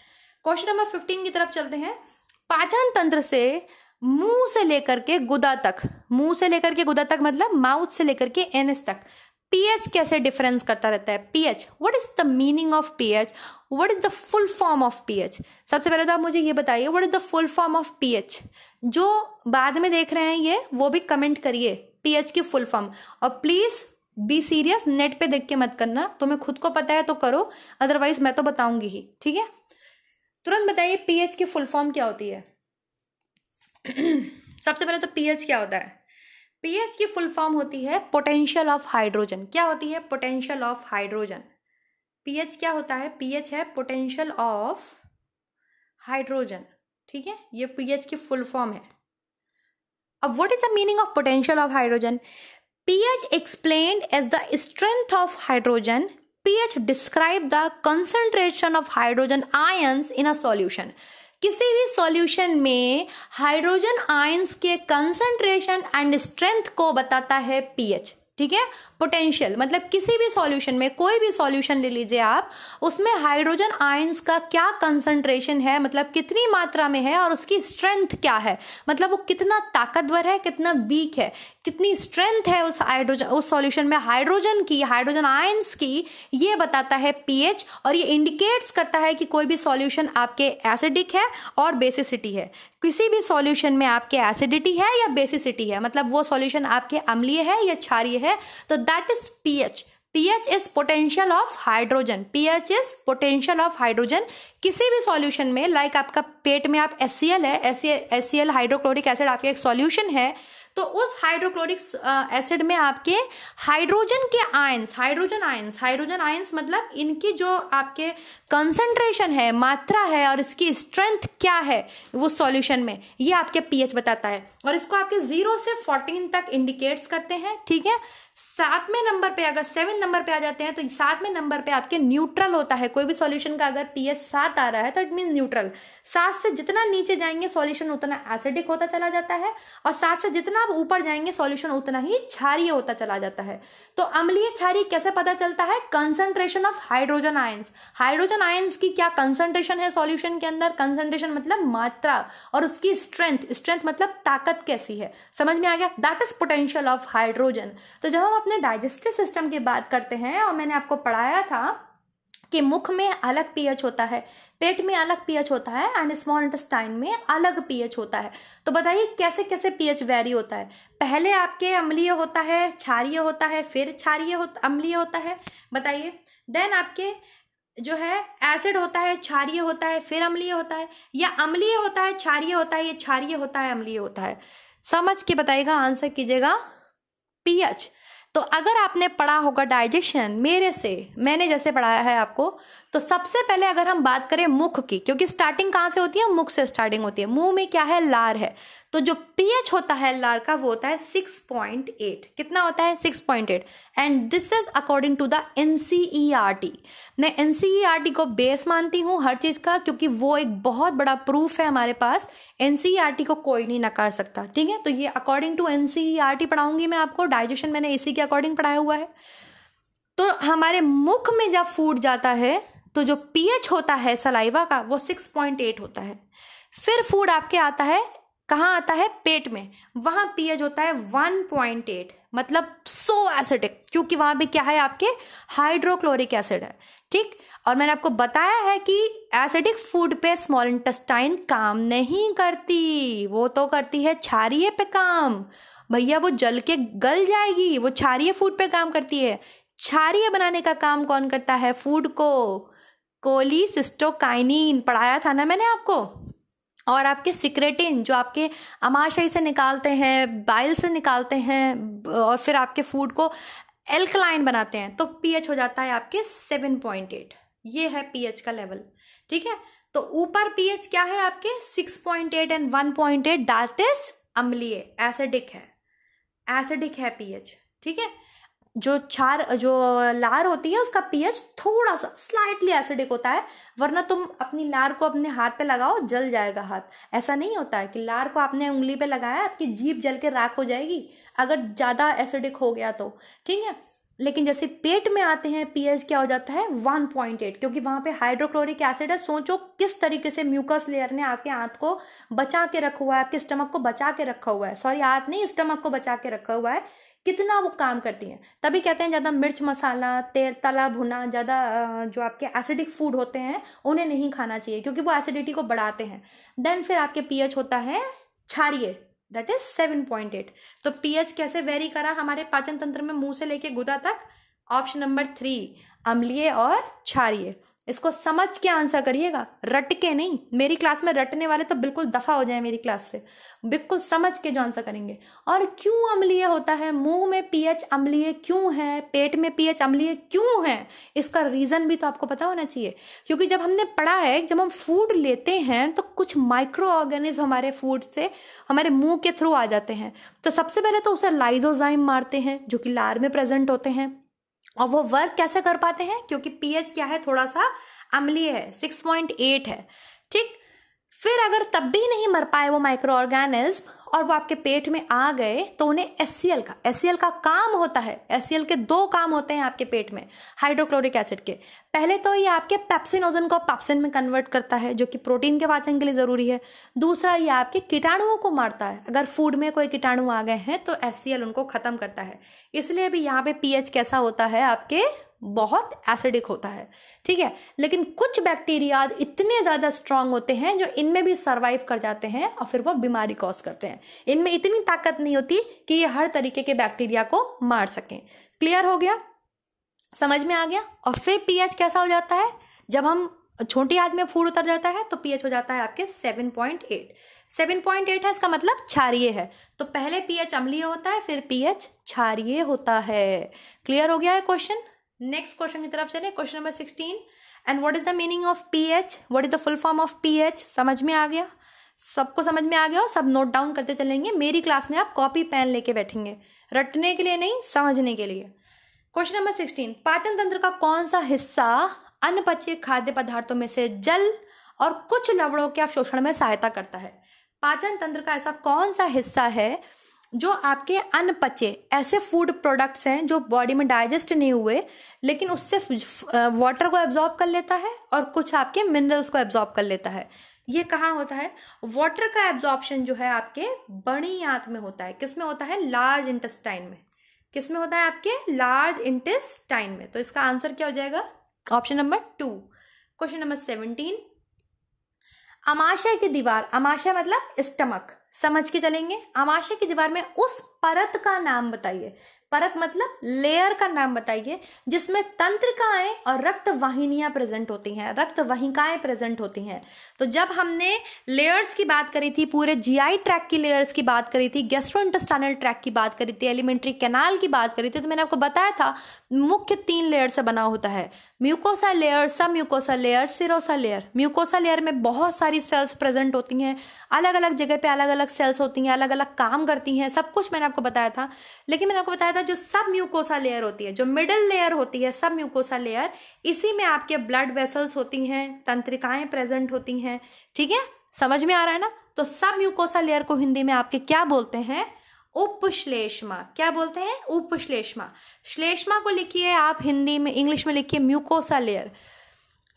क्वेश्चन नंबर फिफ्टीन की तरफ़ चलते हैं। पाचन तंत्र से मुँह से लेकर के गुदा तक, मुँह से लेकर के गुदा तक मतलब माउथ से लेकर के एनएस तक। पीएच कैसे डिफरेंस करता रहता है? PH what is the meaning of pH what is the full form of pH सबसे पहले तो आप मुझे ये बताइए what is the full form of pH जो बाद में देख रहे हैं ये, वो भी कमेंट करिए पीएच की फुल फॉर्म और प्लीज़ बी सीरियस नेट पे देख के मत करना। तुम्हें खुद को पता है तो करो अदरवाइज़ मैं तो बताऊँगी ही, ठीक है? तुरंत बताइए पीएच की फुल फॉर्म क्या होती है? सबसे पहले तो पीएच क्या होता है? पीएच की फुल फॉर्म होती है पोटेंशियल ऑफ़ हाइड्रोजन क्या होती है? पोटेंशियल ऑफ़ हाइड्रोजन पीएच क्या होता है? पीएच है पोटेंशियल ऑफ़ हाइड्रोजन ठीक है? ये पीएच की फुल फॉर्म है. अब what is the meaning of potential of hydrogen pH explained as the strength of hydrogen pH describe the concentration of hydrogen ions in a solution. किसी भी सॉल्यूशन में हाइड्रोजन आयंस के कंसंट्रेशन एंड स्ट्रेंथ को बताता है पीएच ठीक है? पोटेंशियल मतलब किसी भी सॉल्यूशन में, कोई भी सॉल्यूशन ले लीजिए आप, उसमें हाइड्रोजन आयंस का क्या कंसंट्रेशन है मतलब कितनी मात्रा में है और उसकी स्ट्रेंथ क्या है? मतलब वो कितना ताकतवर है, कितना वीक है? कितनी स्ट्रेंथ है उस हाइड्रोजन उस सॉल्यूशन में? हाइड्रोजन की हाइड्रोजन आयंस की ये बताता है पीएच और ये इंडिकेट्स करता है कि कोई भी सॉल्यूशन आपके एसिडिक है और बेसिसिटी है। किसी भी सॉल्यूशन में आपके एसिडिटी है या बेसिसिटी है? मतलब वो सॉल्यूशन आपके अम्लीय है या क्षारीय है? तो that is pH pH is potential of hydrogen pH is potential of hydrogen किसी भी सॉल्यूशन में लाइक like आपका पेट में आप एस है एस सी हाइड्रोक्लोरिक एसिड आपके एक सॉल्यूशन है तो उस हाइड्रोक्लोरिक एसिड में आपके हाइड्रोजन के ions hydrogen ions hydrogen ions मतलब इनकी जो आपके कंसंट्रेशन है, मात्रा है और इसकी स्ट्रेंथ क्या है, वो सॉल्यूशन में। ये आपके पीएच बताता है। और इसको आपके ज़ीरो से फोर्टीन तक इंडिकेट्स करते हैं, ठीक है? सातवें नंबर पे, अगर सेवन नंबर पे आ जाते हैं तो सातवें नंबर पे आपके न्यूट्रल होता है। कोई भी सॉल्यूशन का अगर पीएच सात आ रहा है तो इट मीन न्यूट्रल सात से जितना नीचे जाएँगे सॉल्यूशन उतना एसिडिक होता चला जाता है। और सात से जितना आप ऊपर जाएँगे सॉल्यूशन उतना ही क्षारीय होता चला जाता है। तो अम्लीय क्षारीय कैसे पता चलता है? Concentration of hydrogen ions hydrogen ions की क्या कंसंट्रेशन है सॉल्यूशन के अंदर? कंसंट्रेशन मतलब मात्रा और उसकी स्ट्रेंथ स्ट्रेंथ मतलब ताकत कैसी है? समझ में आ गया? That is potential of hydrogen तो जब हम अपने डाइजेस्टिव सिस्टम की बात करते हैं और मैंने आपको पढ़ाया था कि मुख में अलग पीएच होता है पेट में अलग पीएच होता है एंड स्मॉल इंटेस्टाइन में अलग पीएच होता है तो बताइए कैसे कैसे पीएच वेरी होता है पहले आपके अम्लीय होता है क्षारीय होता है फिर क्षारीय हो, अम्लीय होता है बताइए देन आपके जो है एसिड होता है क्षारीय होता है फिर अम्लीय होता है या अम्लीय होता है क्षारीय होता है या क्षारीय होता है अम्लीय होता है समझ के बताइएगा आंसर कीजिएगा पीएच तो अगर आपने पढ़ा होगा डाइजेशन मेरे से मैंने जैसे पढ़ाया है आपको तो सबसे पहले अगर हम बात करें मुख की, क्योंकि स्टार्टिंग कहाँ से होती है? मुख से स्टार्टिंग होती है। मुँह में क्या है? लार है। तो जो पीएच होता है लार का, वो होता है 6.8 कितना होता है? 6.8 and this is according to the NCERT मैं एनसीईआरटी को बेस मानती हूँ हर चीज़ का, क्योंकि वो एक बहुत बड़ा प्रूफ है हमारे पास। एनसीईआरटी को कोई नहीं नकार सकता, ठीक है? तो ये अकॉर्डिंग टू एनसीईआरटी पढ़ाऊँगी मैं आपको। डाइजेशन मैंने इसी के अकॉर्डिंग पढ़ाया हुआ है। तो हमारे मुख में जब फ़ूड जाता है तो जो पीएच होता है सलाइवा का, वो सिक्स पॉइंट एट होता है। फिर फ़ूड आपके आता है, कहाँ आता है? पेट में। वहाँ पीएच होता है वन पॉइंट एट मतलब सो एसिडिक क्योंकि वहाँ पे क्या है आपके? हाइड्रोक्लोरिक एसिड है, ठीक? और मैंने आपको बताया है कि एसिडिक फ़ूड पे स्मॉल इंटेस्टाइन काम नहीं करती। वो तो करती है क्षारीय पे काम। भैया, वो जल के गल जाएगी, वो क्षारीय फ़ूड पे काम करती है। क्षारीय बनाने का काम कौन करता है? फ़ूड को। कोली सिस्टोकाइनिन पढ़ाया था ना मैंने आपको? और आपके सिक्रेटिन जो आपके अमाशय से निकालते हैं, बाइल से निकालते हैं, और फिर आपके फ़ूड को एल्कलाइन बनाते हैं तो पीएच हो जाता है आपके सेवन पॉइंट एट। ये है पीएच का लेवल, ठीक है? तो ऊपर पीएच क्या है आपके? Six point eight and one point eight that अम्लीय, एसिडिक है एसिडिक है पीएच, ठीक है? जो क्षार, जो लार होती है, उसका पीएच थोड़ा सा स्लाइटली एसिडिक होता है, वरना तुम अपनी लार को अपने हाथ पे लगाओ, जल जाएगा हाथ। ऐसा नहीं होता है कि लार को आपने उंगली पे लगाया, आपकी जीप जल के राख हो जाएगी, अगर ज़्यादा एसिडिक हो गया तो। ठीक है? लेकिन जैसे पेट में आते हैं, पीएच क्या हो जाता है? 1.8 क्योंकि वहाँ पे हाइड्रोक्लोरिक एसिड है, सोचो किस तरीके से म्यूकस लेयर ने आपके आंत को बचा के रखा हुआ है, आपके स्टमक को बचा के रखा हुआ है। सॉरी आंत नहीं स्टमक को बचा के रखा हुआ है। कितना वो काम करती हैं। तभी कहते हैं ज़्यादा मिर्च मसाला, तेल, तला भुना, ज़्यादा जो आपके एसिडिक फ़ूड होते हैं, उन्हें नहीं खाना चाहिए, क्योंकि वो एसिडिटी को बढ़ाते हैं। देन फिर आपके पीएच होता है क्षारिय that is seven point eight तो पीएच कैसे वेरी करा? हमारे पाचन तंत्र में मुँह से लेके गुदा तक। ऑप्शन नंबर थ्री अम्लीय और क्षारिय। इसको समझ के आंसर करिएगा। रट के नहीं। मेरी क्लास में रटने वाले तो बिल्कुल दफ़ा हो जाए मेरी क्लास से। बिल्कुल समझ के जो आंसर करेंगे। और क्यों अम्लीय होता है? मुँह में पीएच अम्लीय क्यों है? पेट में पीएच अम्लीय क्यों है? इसका रीजन भी तो आपको पता होना चाहिए। क्योंकि जब हमने पढ़ा है, जब हम फ़ूड लेते हैं तो कुछ माइक्रो ऑर्गेनिज्म हमारे फ़ूड से, हमारे मुँह के थ्रू आ जाते हैं। तो सबसे पहले तो उसे लाइजोजाइम मारते हैं, जो कि लार में प्रेजेंट होते हैं। और वो वर्क कैसे कर पाते हैं? क्योंकि पीएच क्या है? थोड़ा सा अम्लीय है सिक्स पॉइंट एट है। ठीक? फिर अगर तब भी नहीं मर पाए वो माइक्रो ऑर्गेनिज्म और वो आपके पेट में आ गए तो उन्हें एससीएल का एससीएल का काम होता है। एससीएल के दो काम होते हैं आपके पेट में हाइड्रोक्लोरिक एसिड के। पहले तो ये आपके पेप्सिनोजन को पेप्सिन में कन्वर्ट करता है, जो कि प्रोटीन के वाचन के लिए ज़रूरी है। दूसरा, ये आपके कीटाणुओं को मारता है। अगर फ़ूड में कोई कीटाणु आ गए हैं तो एससीएल उनको ख़त्म करता है। इसलिए भी यहाँ पे पीएच कैसा होता है आपके बहुत एसिडिक होता है, ठीक है? लेकिन कुछ बैक्टीरिया इतने ज़्यादा स्ट्रांग होते हैं जो इनमें भी सर्वाइव कर जाते हैं और फिर वो बीमारी कॉज करते हैं। इनमें इतनी ताकत नहीं होती कि ये हर तरीके के बैक्टीरिया को मार सकें। क्लियर हो गया? समझ में आ गया? और फिर पीएच कैसा हो जाता है? जब हम छोटी आदमी में फ़ूड उतर जाता है तो पीएच हो जाता है आपके seven point eight seven point eight है, इसका मतलब क्षारीय है। तो पहले पीएच अम्लीय होता है, फिर पीएच क्षारीय होता है। क्लियर हो गया है क्वेश्चन नेक्स्ट क्वेश्चन की तरफ़ चले question number sixteen and what is the meaning of P H what is the full form of P H समझ में आ गया? सबको समझ में आ गया और सब नोट डाउन करते चलेंगे। मेरी क्लास में आप कॉपी पेन लेके बैठेंगे, रटने के लिए नहीं, समझने के लिए। क्वेश्चन नंबर सिक्सटीन पाचन तंत्र का कौन सा हिस्सा अनपचे खाद्य पदार्थों में से जल और कुछ लवड़ों के अवशोषण में सहायता करता है? पाचन तंत्र का ऐसा कौन सा हिस्सा है जो आपके अनपचे ऐसे फ़ूड प्रोडक्ट्स हैं जो बॉडी में डाइजेस्ट नहीं हुए, लेकिन उससे वाटर को एब्जॉर्ब कर लेता है और कुछ आपके मिनरल्स को एब्जॉर्ब कर लेता है। ये कहाँ होता है? वाटर का एब्जॉर्प्शन जो है आपके बड़ी आंत में होता है। किसमें होता है? लार्ज इंटेस्टाइन में। किसमें होता है आपके? लार्ज इंटेस्टाइन में। तो इसका आंसर क्या हो जाएगा? Option number two question number seventeen अमाशय की दीवार, अमाशय मतलब स्टमक समझ के चलेंगे। अमाशय की दीवार में उस परत का नाम बताइए। परत मतलब लेयर का नाम बताइए, जिसमें तंत्रिकाएँ और रक्त वाहिनियाँ प्रेजेंट होती हैं, रक्त वहिकाएँ प्रेजेंट होती हैं। तो जब हमने लेयर्स की बात करी थी, पूरे जीआई ट्रैक की लेयर्स की बात करी थी गैस्ट्रोइंटेस्टाइनल ट्रैक की बात करी थी एलिमेंट्री कैनाल की बात करी थी तो मैंने आपको बताया था, मुख्य तीन लेयर से बना होता है। Mucosa layer sub mucosa layer, serosa layer. Mucosa layer में बहुत सारी सेल्स प्रेजेंट होती हैं। अलग अलग जगह पे अलग अलग सेल्स होती हैं अलग अलग काम करती हैं, सब कुछ मैंने आपको बताया था। लेकिन मैंने आपको बताया था जो सब म्यूकोसा लेयर होती है, जो मिडल लेयर होती है सब म्यूकोसा लेयर, इसी में आपके ब्लड वेसल्स होती हैं, तंत्रिकाएँ प्रेजेंट होती हैं। ठीक है? समझ में आ रहा है ना? तो सब म्यूकोसा लेयर को हिंदी में आपके क्या बोलते हैं? उपश्लेष्मा। क्या बोलते हैं? उपश्लेष्मा। श्लेष्मा को लिखिए आप हिंदी में, इंग्लिश में लिखिए म्यूकोसा लेयर।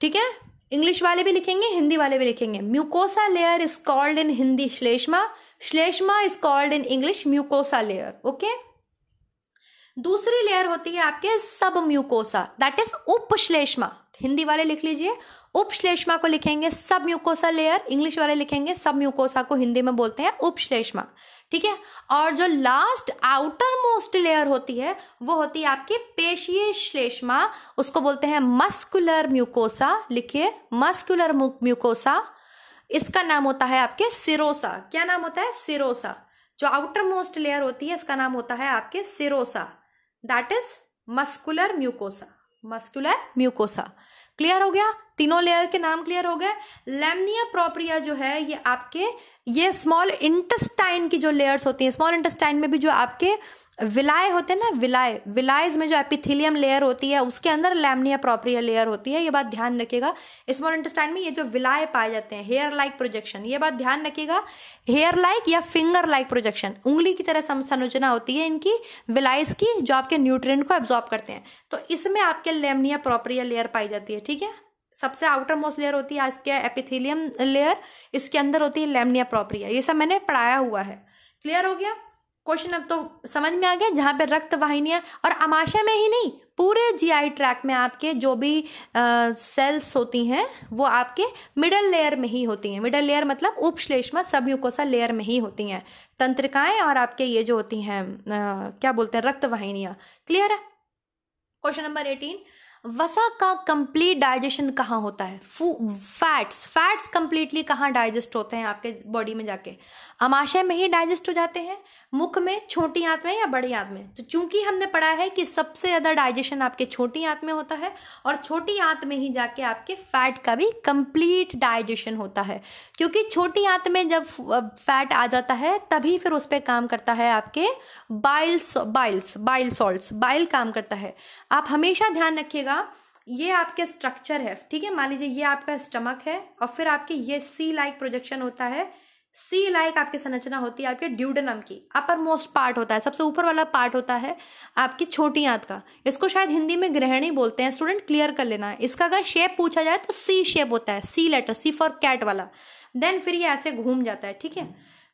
ठीक है? इंग्लिश वाले भी लिखेंगे, हिंदी वाले भी लिखेंगे। Mucosa layer is called in Hindi श्लेष्मा। श्लेष्मा is called in English mucosa layer. Okay? दूसरी लेयर होती है आपके सब म्यूकोसा दैट इज़ उपश्लेष्मा। हिंदी वाले लिख लीजिए। उपश्लेष्मा को लिखेंगे सब म्यूकोसा लेयर। इंग्लिश वाले लिखेंगे सब म्यूकोसा को हिंदी में बोलते हैं उपश्लेष्मा। ठीक है? और जो लास्ट आउटर मोस्ट लेयर होती है, वो होती है आपकी पेशीय श्लेष्मा, उसको बोलते हैं मस्कुलर म्यूकोसा लिखिए मस्कुलर म्यूकोसा इसका नाम होता है आपके सिरोसा क्या नाम होता है? सिरोसा जो आउटर मोस्ट लेयर होती है, इसका नाम होता है आपके serosa that is muscular mucosa muscular mucosa clear हो गया? तीनों लेयर के नाम क्लियर हो गए। लेमनिया प्रोप्रिया जो है, ये आपके, ये स्मॉल इंटेस्टाइन की जो लेयर्स होती हैं स्मॉल इंटेस्टाइन में भी जो आपके विलाय होते हैं ना, विलाय, विलायज में जो एपिथिलियम लेयर होती है, उसके अंदर लैमनिया प्रोप्रिया लेयर होती है, ये बात ध्यान रखिएगा। स्मॉल इंटेस्टाइन में ये जो विलाय पाए जाते हैं हेयर लाइक प्रोजेक्शन ये बात ध्यान रखिएगा। हेयर लाइक या फिंगर लाइक प्रोजेक्शन उंगली की तरह संरचना होती है इनकी विलाइज की, जो आपके न्यूट्रिएंट को एब्जॉर्ब करते हैं। तो इसमें आपके लेमनिया प्रोप्रिया लेयर पाई जाती है, ठीक है? सबसे आउटर मोस्ट लेयर होती है, इसके एपिथेलियम लेयर इसके अंदर होती है लेमनिया प्रोप्रिया ये सब मैंने पढ़ाया हुआ है। क्लियर हो गया? क्वेश्चन अब तो समझ में आ गया, जहाँ पे रक्त वाहिनियाँ और अमाशय में ही नहीं, पूरे जीआई ट्रैक में आपके जो भी सेल्स होती हैं, वो आपके मिडल लेयर में ही होती हैं। मिडल लेयर मतलब उपश्लेष्मा सबयुकोसा लेयर में ही होती हैं। तंत्रिकाएँ और आपके ये जो होती हैं क्या बोलते हैं, रक्त वाहिनियाँ। क्लियर है? क्वेश्चन नंबर एटीन वसा का कंप्लीट डाइजेशन कहाँ होता है? फैट्स फैट्स कंप्लीटली कहाँ डाइजेस्ट होते हैं आपके बॉडी में जाके? अमाशय में ही डाइजेस्ट हो जाते हैं, मुख में, छोटी आंत में या बड़ी आंत में? तो चूँकि हमने पढ़ा है कि सबसे ज़्यादा डाइजेशन आपके छोटी आंत में होता है और छोटी आंत में ही जाके आपके फैट का भी कंप्लीट डाइजेशन होता है। क्योंकि छोटी आंत में जब फैट आ जाता है, तभी फिर उस पर काम करता है आपके biles biles bile salt bile काम करता है। आप हमेशा ध्यान रखिएगा ये आपके स्ट्रक्चर है, ठीक है? मान लीजिए ये आपका स्टमक है और फिर आपके ये सी लाइक प्रोजेक्शन होता है। सी लाइक आपकी संरचना होती है आपके ड्यूडनम की अपर मोस्ट पार्ट होता है, सबसे ऊपर वाला पार्ट होता है आपकी छोटी आंत का। इसको शायद हिंदी में ग्रहणी बोलते हैं स्टूडेंट क्लियर कर लेना। है इसका अगर शेप पूछा जाए तो सी शेप होता है C letter C for cat वाला। देन फिर ये ऐसे घूम जाता है, ठीक है?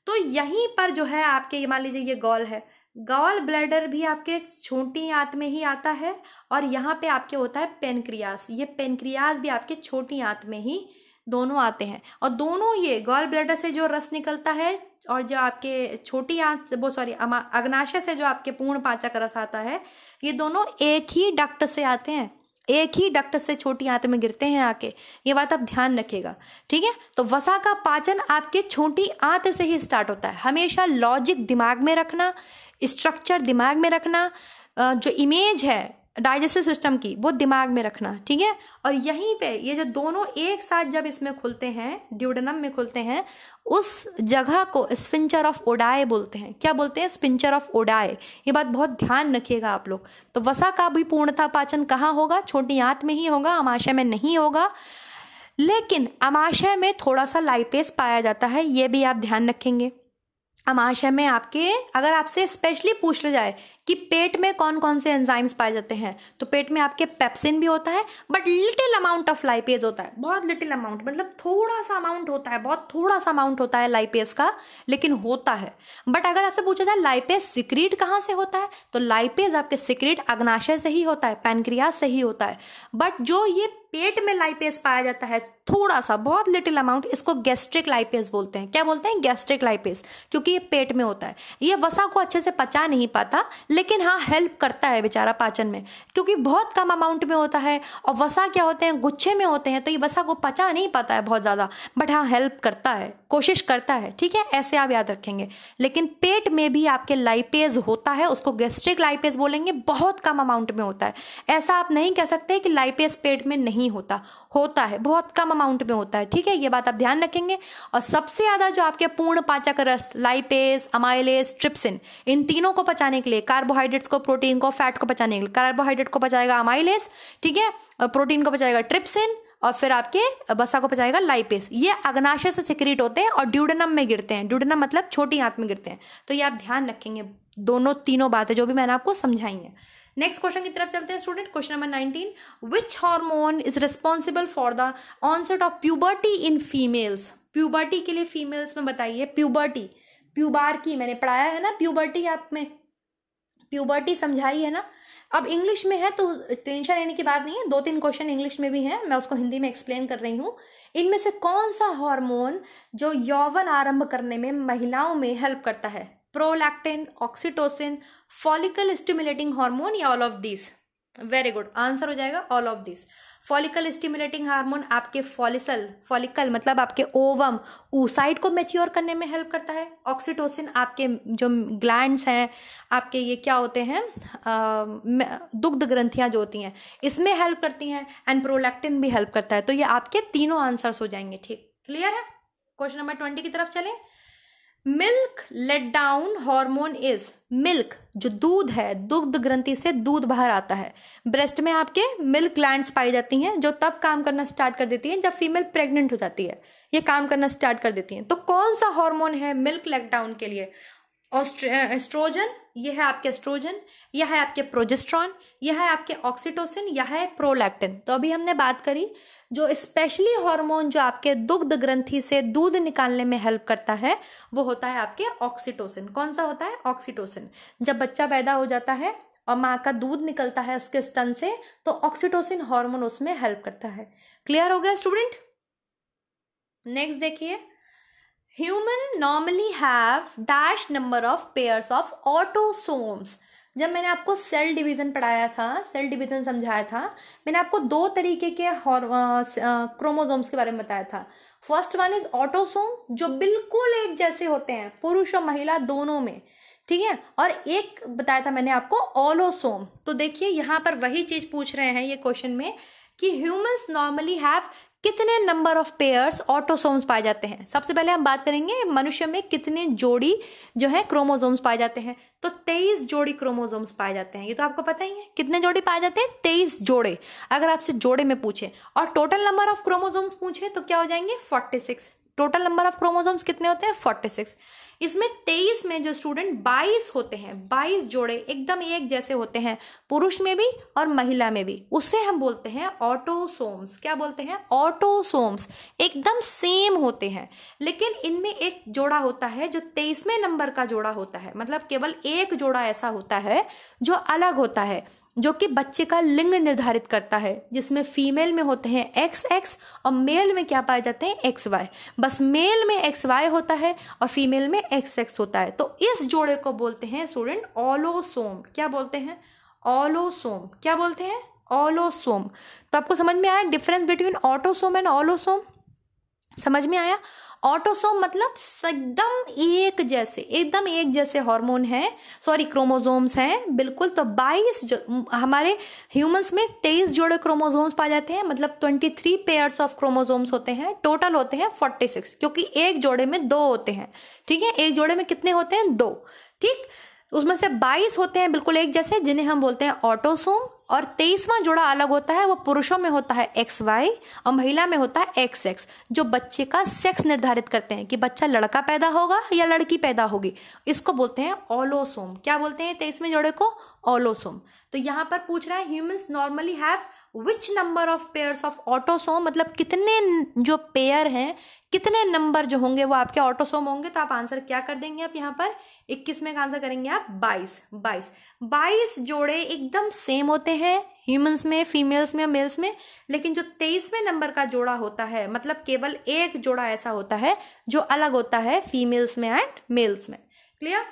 तो यहीं पर जो है आपके मान लीजिए ये गॉल है गॉल ब्लैडर भी आपके छोटी आंत में ही आता है और यहाँ पे आपके होता है पेनक्रियास ये पेनक्रियास भी आपके छोटी आंत में ही दोनों आते हैं। और दोनों ये गॉल ब्लैडर से जो रस निकलता है और जो आपके छोटी आंत वो सॉरी अग्नाशय से जो आपके पूर्ण पाचक रस आता है, ये दोनों एक ही डक्ट से आते हैं। एक ही डक्ट से छोटी आंत में गिरते हैं आके। ये बात आप ध्यान रखिएगा। ठीक है? तो वसा का पाचन आपके छोटी आंत से ही स्टार्ट होता है। हमेशा लॉजिक दिमाग में रखना स्ट्रक्चर दिमाग में रखना जो इमेज है डाइजेस्टिव सिस्टम की, वो दिमाग में रखना, ठीक है? और यहीं पे ये जो दोनों एक साथ जब इसमें खुलते हैं, ड्यूडनम में खुलते हैं, उस जगह को स्पिंचर ऑफ़ ओडाए बोलते हैं। क्या बोलते हैं? Sphincter of Oddi. ये बात बहुत ध्यान रखिएगा आप लोग। तो वसा का भी पूर्णता पाचन कहाँ होगा? छोटी आंत में ही होगा, अमाशय में नहीं होगा। लेकिन अमाशय में थोड़ा सा लाइपेस पाया जाता है, ये भी आप ध्यान रखेंगे। अमाशय में आपके, अगर आपसे स्पेशली पूछ लिया जाए कि पेट में कौन कौन से एंजाइम्स पाए जाते हैं तो पेट में आपके पेप्सिन भी होता है but little amount of lipase होता है। बहुत लिटिल अमाउंट मतलब थोड़ा सा अमाउंट होता है, बहुत थोड़ा सा अमाउंट होता है लाइपेज का, लेकिन होता है। बट अगर आपसे पूछा जाए लाइपेज सिक्रीट कहाँ से होता है? तो लाइपेज आपके सिक्रीट अग्नाशय से ही होता है पैनक्रिया से ही होता है। बट जो ये पेट में लाइपेज पाया जाता है थोड़ा सा बहुत लिटिल अमाउंट इसको गैस्ट्रिक लाइपेज बोलते हैं। क्या बोलते हैं? गैस्ट्रिक लाइपेज क्योंकि ये पेट में होता है। ये वसा को अच्छे से पचा नहीं पाता, लेकिन हाँ हेल्प करता है बेचारा पाचन में, क्योंकि बहुत कम अमाउंट में होता है, और वसा क्या होते हैं? गुच्छे में होते हैं तो ये वसा को पचा नहीं पाता है बहुत ज़्यादा बट हाँ हेल्प करता है। कोशिश करता है, ठीक है? ऐसे आप याद रखेंगे। लेकिन पेट में भी आपके लाइपेज होता है, उसको गैस्ट्रिक लाइपेज बोलेंगे, बहुत कम अमाउंट में होता है। ऐसा आप नहीं कह सकते कि लाइपेज पेट में नहीं होता। होता है, बहुत कम अमाउंट में होता है, ठीक है? ये बात आप ध्यान रखेंगे। और सबसे ज़्यादा जो आपके पूर्ण पाचक रस लाइपेज अमाइलेज ट्रिप्सिन इन तीनों को पचाने के लिए कार्बोहाइड्रेट्स को प्रोटीन को फैट को पचाने के लिए कार्बोहाइड्रेट को बचाएगा अमाइलेज ठीक है? प्रोटीन को बचाएगा ट्रिप्सिन और फिर आपके बसा को पचाएगा लाइपेस ये अग्नाशय से सिक्रीट होते हैं और ड्यूडनम में गिरते हैं। ड्यूडनम मतलब छोटी आंत में गिरते हैं। तो ये आप ध्यान रखेंगे। दोनों तीनों बातें जो भी मैंने आपको समझाई हैं। नेक्स्ट क्वेश्चन की तरफ़ चलते हैं student question number nineteen which hormone is responsible for the onset of puberty in females puberty के लिए फीमेल्स में बताइए। प्यूबर्टी प्यूबार की मैंने पढ़ाया है ना? प्यूबर्टी आप में। प्यूबर्टी समझाई है ना? अब इंग्लिश में है तो टेंशन लेने की बात नहीं है दो तीन क्वेश्चन इंग्लिश में भी हैं, मैं उसको हिंदी में एक्सप्लेन कर रही हूँ। इनमें से कौन सा हार्मोन जो यौवन आरंभ करने में महिलाओं में हेल्प करता है? Prolactin oxytocin follicle stimulating hormone या all of this very good answer हो जाएगा all of this follicle stimulating hormone आपके फॉलिसल फॉलिकल मतलब आपके ओवम ऊसाइड को मेच्योर करने में हेल्प करता है। ऑक्सीटोसिन आपके जो ग्लैंड्स हैं, आपके ये क्या होते हैं दुग्ध ग्रंथियाँ जो होती हैं, इसमें हेल्प करती हैं एंड प्रोलैक्टिन भी हेल्प करता है। तो ये आपके तीनों आंसर्स हो जाएँगे, ठीक? क्लियर है? क्वेश्चन नंबर ट्वेंटी की तरफ़ चलें। Milk let down hormone is milk, जो दूध है, दुग्ध ग्रंथि से दूध बाहर आता है। ब्रेस्ट में आपके मिल्क ग्लैंड्स पाई जाती हैं, जो तब काम करना स्टार्ट कर देती हैं, जब फीमेल प्रेग्नेंट हो जाती है। ये काम करना स्टार्ट कर देती हैं। तो कौन सा हार्मोन है मिल्क लेट डाउन के लिए? एस्ट्रोजन, यह है आपके एस्ट्रोजन, यह है आपके प्रोजेस्ट्रॉन, यह है आपके ऑक्सीटोसिन, यह है प्रोलैक्टिन। तो अभी हमने बात करी, जो स्पेशली हार्मोन जो आपके दुग्ध ग्रंथि से दूध निकालने में हेल्प करता है, वो होता है आपके ऑक्सीटोसिन। कौन सा होता है? ऑक्सीटोसिन। जब बच्चा पैदा हो जाता है और माँ का दूध निकलता है उसके स्तन से तो ऑक्सीटोसिन हार्मोन उसमें हेल्प करता है। क्लियर हो गया स्टूडेंट? नेक्स्ट देखिए। Human normally have dash number of pairs of autosomes जब मैंने आपको सेल डिवीज़न पढ़ाया था सेल डिवीज़न समझाया था, मैंने आपको दो तरीके के क्रोमोजोम्स के बारे में बताया था। फ़र्स्ट वन इज़ ऑटोसोम जो बिल्कुल एक जैसे होते हैं, पुरुष और महिला दोनों में, ठीक है? और एक बताया था मैंने आपको ऑलोसोम तो देखिए, यहाँ पर वही चीज़ पूछ रहे हैं ये क्वेश्चन में कि ह्यूमंस नॉर्मली हैव कितने नंबर ऑफ़ पेयर्स ऑटोसोम्स पाए जाते हैं? सबसे पहले हम बात करेंगे मनुष्य में कितने जोड़ी जो है क्रोमोजोम्स पाए जाते हैं। तो तेईस जोड़ी क्रोमोजोम्स पाए जाते हैं। ये तो आपको पता ही है। कितने जोड़ी पाए जाते हैं? तेईस जोड़े। अगर आपसे जोड़े में पूछे और टोटल नंबर ऑफ़ क्रोमोजोम्स पूछे तो क्या हो जाएँगे? Forty six total number of chromosomes कितने होते हैं? फोर्टी सिक्स इसमें तेईस में जो स्टूडेंट बाईस होते हैं, बाईस जोड़े एकदम एक जैसे होते हैं, पुरुष में भी और महिला में भी। उसे हम बोलते हैं ऑटोसोम्स क्या बोलते हैं? ऑटोसोम्स एकदम सेम होते हैं। लेकिन इनमें एक जोड़ा होता है जो तेईसवें नंबर का जोड़ा होता है। मतलब केवल एक जोड़ा ऐसा होता है जो अलग होता है। जो कि बच्चे का लिंग निर्धारित करता है, जिसमें फीमेल में होते हैं एक्स एक्स और मेल में क्या पाए जाते हैं एक्स वाई बस मेल में एक्स वाई होता है और फीमेल में एक्स एक्स होता है। तो इस जोड़े को बोलते हैं स्टूडेंट ऑलोसोम क्या बोलते हैं? ऑलोसोम क्या बोलते हैं? ऑलोसोम तो आपको समझ में आया difference between autosome and allosome समझ में आया? ऑटोसोम मतलब एकदम एक जैसे, एकदम एक जैसे हार्मोन है। सॉरी क्रोमोजोम्स हैं, बिल्कुल। तो 22 जो, हमारे ह्यूमंस में 23 जोड़े क्रोमोजोम्स पाए जाते हैं मतलब 23 पेयर्स ऑफ़ क्रोमोजोम्स होते हैं। टोटल होते हैं 46 क्योंकि एक जोड़े में दो होते हैं। ठीक है? एक जोड़े में कितने होते हैं? दो। ठीक? उसमें से 22 होते हैं बिल्कुल एक जैसे, जिन्हें हम बोलते हैं ऑटोसोम। और तेईसवां जोड़ा अलग होता है, वो पुरुषों में होता है एक्स वाई और महिला में होता है एक्स एक्स जो बच्चे का सेक्स निर्धारित करते हैं कि बच्चा लड़का पैदा होगा या लड़की पैदा होगी। इसको बोलते हैं ओलोसोम क्या बोलते हैं तेईसवें जोड़े को? ओलोसोम तो यहाँ पर पूछ रहा है humans normally have which number of pairs of autosome मतलब कितने जो पेयर हैं, कितने नंबर जो होंगे वो आपके ऑटोसोम होंगे तो आप आंसर क्या कर देंगे आप यहाँ पर? इक्कीस में का आंसर करेंगे आप बाईस बाईस। बाईस जोड़े एकदम सेम होते हैं ह्यूमंस में फीमेल्स में मेल्स में, लेकिन जो तेईसवें नंबर का जोड़ा होता है मतलब केवल एक जोड़ा ऐसा होता है, जो अलग होता है फीमेल्स में एंड मेल्स में। क्लियर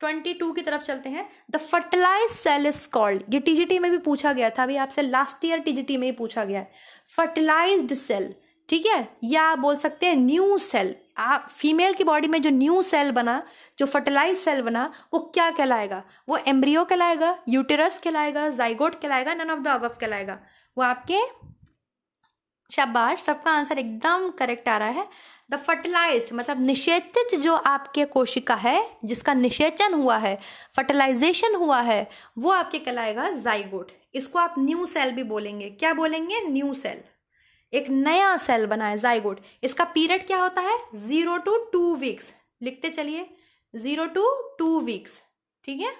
ट्वेंटी टू की तरफ़ चलते हैं। The fertilize cell is called ये टीजीटी में भी पूछा गया था, अभी आपसे लास्ट ईयर टीजीटी में ही पूछा गया है। फर्टिलाइज्ड सेल ठीक है? या आप बोल सकते हैं न्यू सेल आप फीमेल की बॉडी में जो न्यू सेल बना, जो फर्टिलाइज सेल बना, वो क्या कहलाएगा? वो एम्ब्रियो कहलाएगा यूटेरस कहलाएगा जाइगोट कहलाएगा नन ऑफ़ द अब कहलाएगा। वो आपके शाबाश, सबका आंसर एकदम करेक्ट आ रहा है। द फर्टिलाइज्ड मतलब निषेचित जो आपके कोशिका है, जिसका निषेचन हुआ है फर्टिलाइजेशन हुआ है, वो आपके कहलाएगा जाइगोट इसको आप न्यू सेल भी बोलेंगे। क्या बोलेंगे? न्यू सेल एक नया सेल बना है जाइगोट इसका पीरियड क्या होता है? ज़ीरो टू टू वीक्स लिखते चलिए। ज़ीरो टू टू वीक्स ठीक है?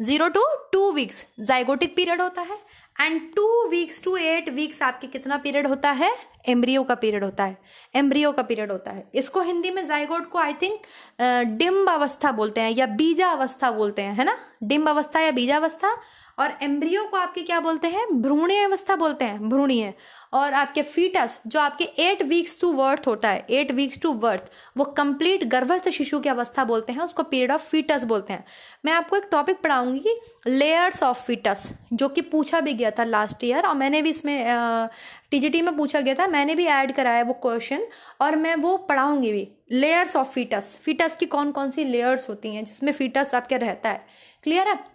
Zero to two weeks zygotic period होता है। And two weeks to eight weeks आपके कितना पीरियड होता है? एम्ब्रियो का पीरियड होता है। एम्ब्रियो का पीरियड होता है। इसको हिंदी में जायगोड को आई थिंक डिम्ब अवस्था बोलते हैं या बीजा अवस्था बोलते हैं, है ना? डिम्ब अवस्था या बीजा अवस्था? और एम्ब्रियो को आपके क्या बोलते हैं? भ्रूणीय अवस्था बोलते हैं, भ्रूणीय। और आपके फीटस जो आपके एट वीक्स टू वर्थ होता है एट वीक्स टू वर्थ वो कंप्लीट गर्भस्थ शिशु की अवस्था बोलते हैं, उसको पीरियड ऑफ़ फीटस बोलते हैं। मैं आपको एक टॉपिक पढ़ाऊँगी लेयर्स ऑफ़ फीटस जो कि पूछा भी गया था लास्ट ईयर और मैंने भी इसमें टीजीटी में पूछा गया था, मैंने भी ऐड कराया वो क्वेश्चन और मैं वो पढ़ाऊँगी भी। लेयर्स ऑफ़ फीटस फीटस की कौन कौन सी लेयर्स होती हैं जिसमें फीटस आपके रहता है? क्लियर है?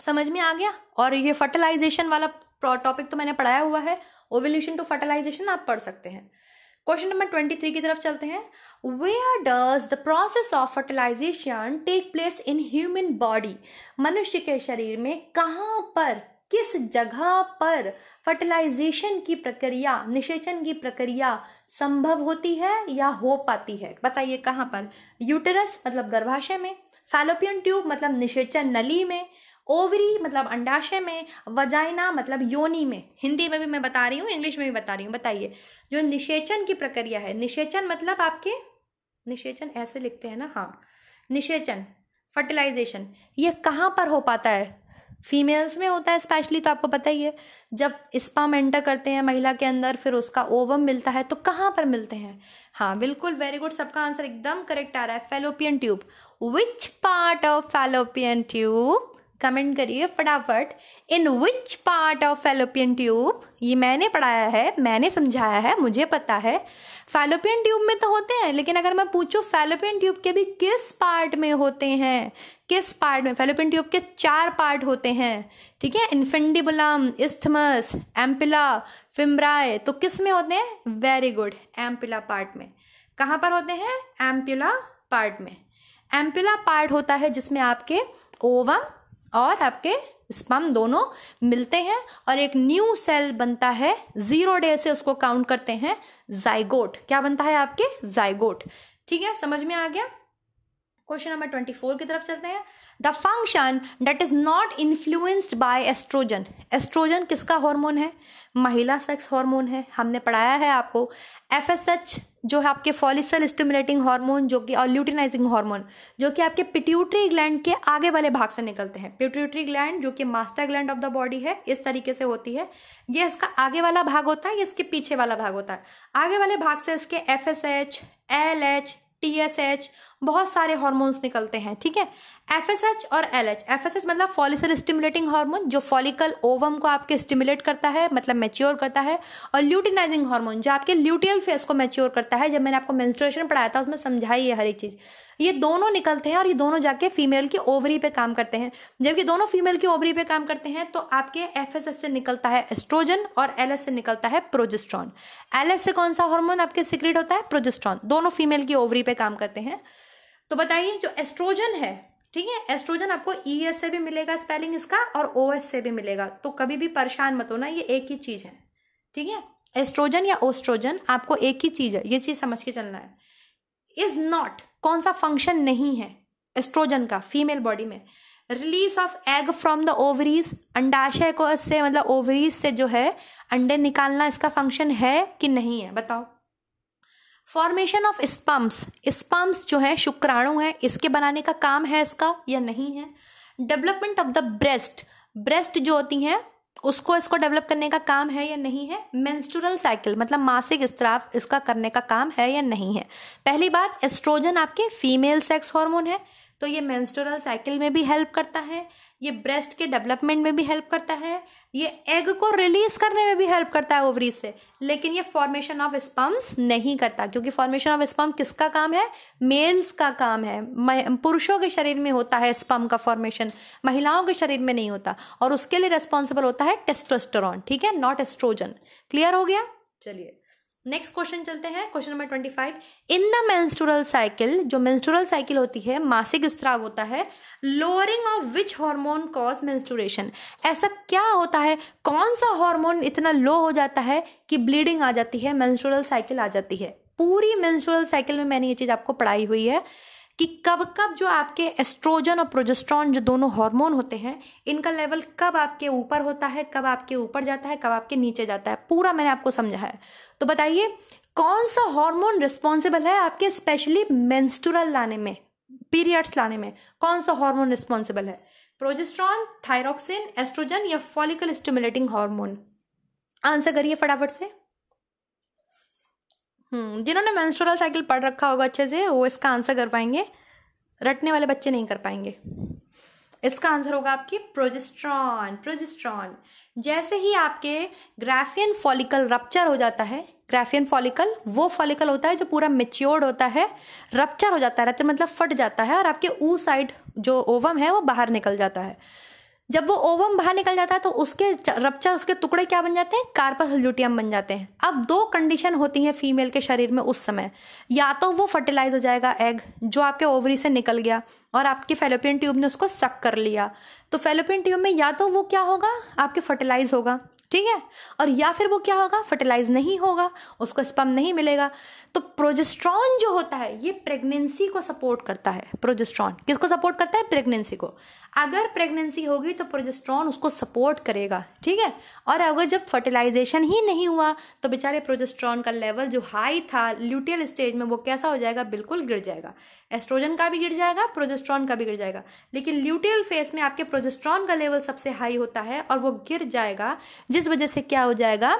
समझ में आ गया? और ये फर्टिलाइजेशन वाला टॉपिक तो मैंने पढ़ाया हुआ है। ओवल्यूशन टू फर्टिलाइजेशन आप पढ़ सकते हैं। क्वेश्चन नंबर ट्वेंटी थ्री की तरफ़ चलते हैं। Where does the process of fertilization take place in human body मनुष्य के शरीर में कहाँ पर, किस जगह पर फर्टिलाइजेशन की प्रक्रिया, निषेचन की प्रक्रिया संभव होती है या हो पाती है? बताइए कहाँ पर? यूटरस मतलब गर्भाशय में फैलोपियन ट्यूब मतलब निषेचन नली में ओवरी मतलब अंडाशय में, वजाइना मतलब योनि में। हिंदी में भी मैं बता रही हूँ, इंग्लिश में भी बता रही हूँ। बताइए, जो निषेचन की प्रक्रिया है, निषेचन मतलब आपके, निषेचन ऐसे लिखते हैं ना हाँ। निषेचन फर्टिलाइजेशन ये कहाँ पर हो पाता है? फीमेल्स में होता है स्पेशली तो आपको पता ही है। जब स्पाम एंटर करते हैं महिला के अंदर, फिर उसका ओवम मिलता है तो कहाँ पर मिलते हैं? हाँ बिल्कुल वेरी गुड सबका आंसर एकदम करेक्ट आ रहा है। Fallopian tube which part of fallopian tube comment करिए फटाफट। In which part of fallopian tube ये मैंने पढ़ाया है, मैंने समझाया है, मुझे पता है। फेलोपियन ट्यूब में तो होते हैं, लेकिन अगर मैं पूछूँ फेलोपियन ट्यूब के भी किस पार्ट में होते हैं? किस पार्ट में? फेलोपियन ट्यूब के चार पार्ट होते हैं। ठीक है? इन्फेंडिबुलम इस्थमस एम्पिला फिम्ब्राय तो किसमें होते हैं? वेरी गुड एम्पिला पार्ट में। कहाँ पर होते हैं? एम्पुला पार्ट में। एम्पुला पार्ट होता है जिसमें आपके ओवम और आपके स्पम दोनों मिलते हैं और एक न्यू सेल बनता है ज़ीरो डे से उसको काउंट करते हैं जाइगोट क्या बनता है आपके? जाइगोट ठीक है, समझ में आ गया? क्वेश्चन नंबर ट्वेंटी फोर की तरफ़ चलते हैं। The function that is not influenced by estrogen estrogen किसका हार्मोन है? महिला सेक्स हार्मोन है। हमने पढ़ाया है आपको। एफ़ एस एच जो है आपके फॉलिसल स्टिमुलेटिंग हार्मोन जो कि, और ल्यूटिनाइजिंग हार्मोन जो कि आपके पिट्यूटरी ग्लैंड के आगे वाले भाग से निकलते हैं। पिट्यूटरी ग्लैंड जो कि master gland of the body है, इस तरीके से होती है। ये इसका आगे वाला भाग होता है, ये इसके पीछे वाला भाग होता है। आगे वाले भाग से इसके F S H L H T S H बहुत सारे हॉर्मोन्स निकलते हैं, ठीक है? एफ़ एस एच और एल एच मतलब फॉलिसल स्टिमुलेटिंग हार्मोन जो फॉलिकल ओवम को आपके स्टिमुलेट करता है मतलब मेच्योर करता है, और ल्यूटिनाइजिंग हार्मोन जो आपके ल्यूटियल फेस को मेच्योर करता है, जब मैंने आपको मेंस्ट्रुएशन पढ़ाया था, उसमें समझाई है हर एक चीज़। ये दोनों निकलते हैं और ये दोनों जाके फीमेल की ओवरी पे काम करते हैं। जबकि दोनों फीमेल की ओवरी पे काम करते हैं तो आपके एफ़ एस एस से निकलता है एस्ट्रोजन और एल से निकलता है प्रोजेस्ट्रॉन एल से कौन सा हार्मोन आपके सिक्रेट होता है? प्रोजेस्ट्रॉन दोनों फीमेल की ओवरी पे काम करते हैं। तो बताइए, जो एस्ट्रोजन है, ठीक है, एस्ट्रोजन आपको ई e एस से भी मिलेगा स्पेलिंग इसका और ओ एस से भी मिलेगा। तो कभी भी परेशान मत होना, ये एक ही चीज़ है, ठीक है? एस्ट्रोजन या ओस्ट्रोजन आपको एक ही चीज़ है, ये चीज़ समझ के चलना है। इज़ नॉट कौन सा फ़ंक्शन नहीं है एस्ट्रोजन का फीमेल बॉडी में। Release of egg from the ovaries अंडाशय को से मतलब ओवरीज से जो है, अंडे निकालना इसका फ़ंक्शन है कि नहीं है, बताओ। फॉर्मेशन ऑफ़ स्पम्स स्पम्स जो है, शुक्राणु है, इसके बनाने का काम है इसका या नहीं है? Development of the breast breast जो होती हैं, उसको इसको डेवलप करने का काम है या नहीं है? मेंस्ट्रुअल साइकिल मतलब मासिक स्त्राव, इसका करने का काम है या नहीं है? पहली बात एस्ट्रोजन आपके फीमेल सेक्स हार्मोन है तो ये मेंस्ट्रुअल साइकिल में भी हेल्प करता है। ये ब्रेस्ट के डेवलपमेंट में भी हेल्प करता है, ये एग को रिलीज़ करने में भी हेल्प करता है ओवरी से। लेकिन ये फॉर्मेशन ऑफ़ स्पम्स नहीं करता, क्योंकि फॉर्मेशन ऑफ़ स्पम किसका काम है? मेल्स का काम है। पुरुषों के शरीर में होता है स्पम का फॉर्मेशन महिलाओं के शरीर में नहीं होता। और उसके लिए रेस्पॉन्सिबल होता है टेस्टोस्टेरॉन ठीक है? नॉट एस्ट्रोजन क्लियर हो गया? चलिए। नेक्स्ट क्वेश्चन चलते हैं question number twenty five in the menstrual cycle जो मेंस्ट्रुअल साइकिल होती है, मासिक स्त्राव होता है lowering of which hormone cause menstruation ऐसा क्या होता है? कौन सा हार्मोन इतना लो हो जाता है कि ब्लीडिंग आ जाती है मेंस्ट्रुअल साइकिल आ जाती है? पूरी मेंस्ट्रुअल साइकिल में मैंने ये चीज़ आपको पढ़ाई हुई है। कि कब कब जो आपके एस्ट्रोजन और प्रोजेस्ट्रॉन जो दोनों हार्मोन होते हैं, इनका लेवल कब आपके ऊपर होता है, कब आपके ऊपर जाता है, कब आपके नीचे जाता है, पूरा मैंने आपको समझा है। तो बताइए कौन सा हार्मोन रिस्पॉन्सिबल है आपके स्पेशली मेंस्टुरल लाने में पीरियड्स लाने में? कौन सा हार्मोन रिस्पॉन्सिबल है? प्रोजेस्ट्रॉन थायरोक्सिन एस्ट्रोजन या फॉलिकल स्टिमुलेटिंग हार्मोन आंसर करिए फटाफट से। जिन्होंने मेंस्ट्रुअल साइकिल पढ़ रखा होगा अच्छे से, वो इसका आंसर कर पाएँगे। रटने वाले बच्चे नहीं कर पाएँगे। इसका आंसर होगा आपकी प्रोजेस्ट्रॉन प्रोजेस्ट्रॉन जैसे ही आपके ग्राफियन फॉलिकल रप्चर हो जाता है ग्राफियन फॉलिकल वो फॉलिकल होता है जो पूरा मेच्योर्ड होता है रप्चर हो जाता है रप्चर मतलब फट जाता है और आपके ऊ साइड जो ओवम है वो बाहर निकल जाता है। जब वो ओवम बाहर निकल जाता है तो उसके रपचर उसके टुकड़े क्या बन जाते हैं? कार्पस ल्यूटियम बन जाते हैं। अब दो कंडीशन होती हैं फीमेल के शरीर में उस समय। या तो वो फर्टिलाइज हो जाएगा एग जो आपके ओवरी से निकल गया, और आपके फेलोपियन ट्यूब ने उसको सक कर लिया। तो फेलोपियन ट्यूब में या तो वो क्या होगा? आपके फर्टिलाइज होगा। ठीक है? और या फिर वो क्या होगा? फर्टिलाइज नहीं होगा, उसको स्पम नहीं मिलेगा। तो प्रोजेस्ट्रॉन जो होता है, ये प्रेगनेंसी को सपोर्ट करता है। प्रोजेस्ट्रॉन किसको सपोर्ट करता है? प्रेगनेंसी को। अगर प्रेगनेंसी होगी तो प्रोजेस्ट्रॉन उसको सपोर्ट करेगा। ठीक है? और अगर जब फर्टिलाइजेशन ही नहीं हुआ तो बेचारे प्रोजेस्ट्रॉन का लेवल जो हाई था ल्यूटियल स्टेज में, वो कैसा हो जाएगा? बिल्कुल गिर जाएगा। एस्ट्रोजन का भी गिर जाएगा प्रोजेस्ट्रॉन का भी गिर जाएगा। लेकिन ल्यूटियल फेस में आपके प्रोजेस्ट्रॉन का लेवल सबसे हाई होता है और वो गिर जाएगा जिस वजह से क्या हो जाएगा?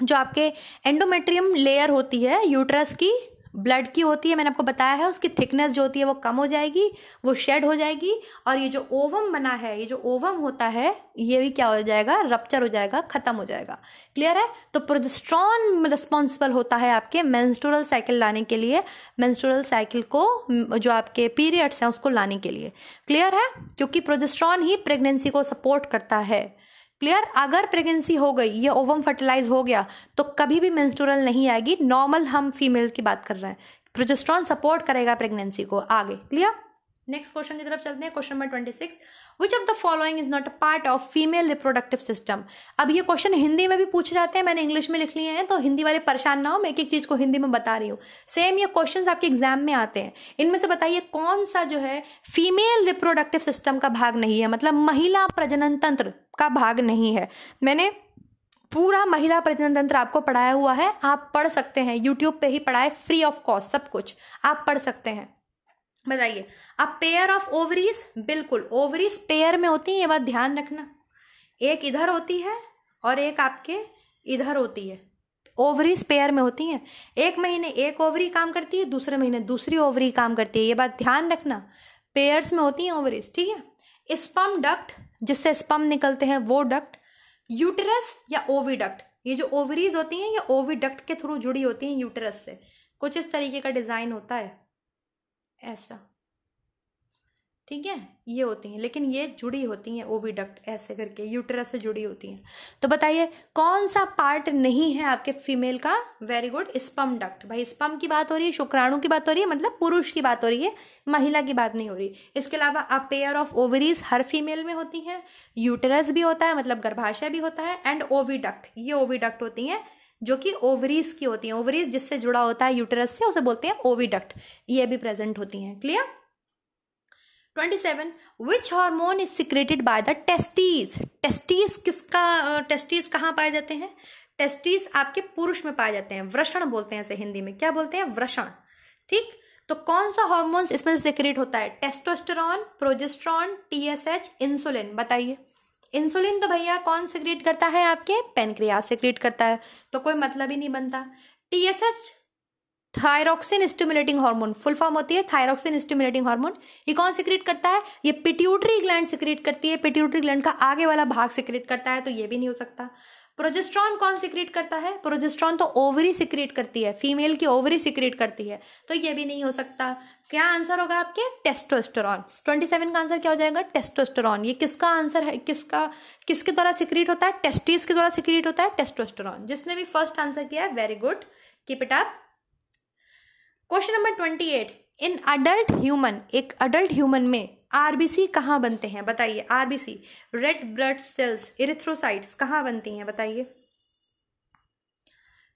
जो आपके एंडोमेट्रियम लेयर होती है यूट्रस की ब्लड की होती है, मैंने आपको बताया है, उसकी थिकनेस जो होती है वो कम हो जाएगी, वो शेड हो जाएगी और ये जो ओवम बना है, ये जो ओवम होता है, ये भी क्या हो जाएगा? रप्चर हो जाएगा, खत्म हो जाएगा। क्लियर है? तो प्रोजेस्ट्रॉन रिस्पॉन्सिबल होता है आपके मेंस्ट्रुअल साइकिल लाने के लिए मेंस्ट्रुअल साइकिल को, जो आपके पीरियड्स हैं, उसको लाने के लिए। क्लियर है? क्योंकि प्रोजेस्ट्रॉन ही प्रेगनेंसी को सपोर्ट करता है। क्लियर अगर प्रेगनेंसी हो गई, या ओवम फर्टिलाइज हो गया तो कभी भी मेंस्ट्रुअल नहीं आएगी। नॉर्मल हम फीमेल की बात कर रहे हैं। प्रोजेस्ट्रॉन सपोर्ट करेगा प्रेगनेंसी को आगे। क्लियर नेक्स्ट क्वेश्चन की तरफ़ चलते हैं question number twenty six which of the following is not a part of female reproductive system अब ये क्वेश्चन हिंदी में भी पूछे जाते हैं, मैंने इंग्लिश में लिख लिए हैं तो हिंदी वाले परेशान ना हो, मैं एक एक चीज़ को हिंदी में बता रही हूँ। सेम ये क्वेश्चन आपके एग्ज़ाम में आते हैं। इनमें से बताइए कौन सा जो है फीमेल रिप्रोडक्टिव सिस्टम का भाग नहीं है? मतलब महिला प्रजनन तंत्र का भाग नहीं है। मैंने पूरा महिला प्रजनन तंत्र आपको पढ़ाया हुआ है, आप पढ़ सकते हैं यूट्यूब पे ही पढ़ाए फ्री ऑफ़ कॉस्ट सब कुछ। आप पढ़ सकते हैं। बताइए, अब पेयर ऑफ़ ओवरीज बिल्कुल ओवरीज पेयर में होती है, ये बात ध्यान रखना। एक इधर होती है और एक आपके इधर होती है। ओवरीज पेयर में होती हैं। एक महीने एक ओवरी काम करती है, दूसरे महीने दूसरी ओवरी काम करती है, ये बात ध्यान रखना। पेयर्स में होती हैं ओवरीज ठीक है? स्पम डक्ट जिससे स्पम निकलते हैं, वो डक्ट यूटरस या ओवीडक्ट ये जो ओवरीज होती हैं, ये ओवीडक्ट के थ्रू जुड़ी होती हैं यूटरस से। कुछ इस तरीके का डिज़ाइन होता है। ऐसा। ठीक है? ये होती हैं, लेकिन ये जुड़ी होती हैं ओविडक्ट ऐसे करके यूटरस से जुड़ी होती हैं। तो बताइए कौन सा पार्ट नहीं है आपके फीमेल का? वेरी गुड स्पम डक्ट भाई स्पम की बात हो रही है, शुक्राणु की बात हो रही है मतलब पुरुष की बात हो रही है, महिला की बात नहीं हो रही। इसके अलावा अ पेयर ऑफ़ ओवरीज हर फीमेल में होती हैं यूटरस भी होता है मतलब गर्भाशय भी होता है एंड ओविडक्ट ये ओविडक्ट होती हैं जो कि ओवरीज की होती हैं। ओवरीज जिससे जुड़ा होता है यूटरस से, उसे बोलते हैं ओविडक्ट ये भी प्रेजेंट होती हैं। Clear twenty seven which hormone is secreted by the testes testes किसका टेस्टीज कहाँ पाए जाते हैं? टेस्टीज आपके पुरुष में पाए जाते हैं। वृषण बोलते हैं इसे हिंदी में। क्या बोलते हैं? वृषण ठीक? तो कौन सा हार्मोन्स इसमें सिक्रेट होता है? टेस्टोस्टेरॉन प्रोजेस्ट्रॉन टीएसएच इंसुलिन बताइए। इंसुलिन तो भैया कौन सिक्रेट करता है आपके? पेनक्रिया सिक्रिएट करता है। तो कोई मतलब ही नहीं बनता। TSH thyroxine stimulating hormone full form होती है थायरोक्सिन स्टिमुलेटिंग हार्मोन ये कौन सिक्रेट करता है? ये पिट्यूटरी ग्लैंड सिक्रेट करती है। पिट्यूटरी ग्लैंड का आगे वाला भाग सिक्रेट करता है तो ये भी नहीं हो सकता। प्रोजेस्ट्रॉन कौन सिक्रेट करता है? प्रोजेस्ट्रॉन तो ओवरी सिक्रेट करती है, फीमेल की ओवरी सिक्रेट करती है तो ये भी नहीं हो सकता। क्या आंसर होगा आपके? टेस्टोस्टेरॉन। ट्वेंटी सेवन का आंसर क्या हो जाएगा? टेस्टोस्टेरॉन। ये किसका आंसर है? किसका, किसके द्वारा सिक्रेट होता है? टेस्टिस के द्वारा सिक्रेट होता है? टेस्टोस्टेरॉन। जिसने भी फ़र्स्ट आंसर किया है very good keep it up question number twenty eight in adult human एक अडल्ट ह्यूमन में आरबीसी कहाँ बनते हैं? बताइए, RBC red blood cells erythrocytes कहाँ बनती हैं? बताइए।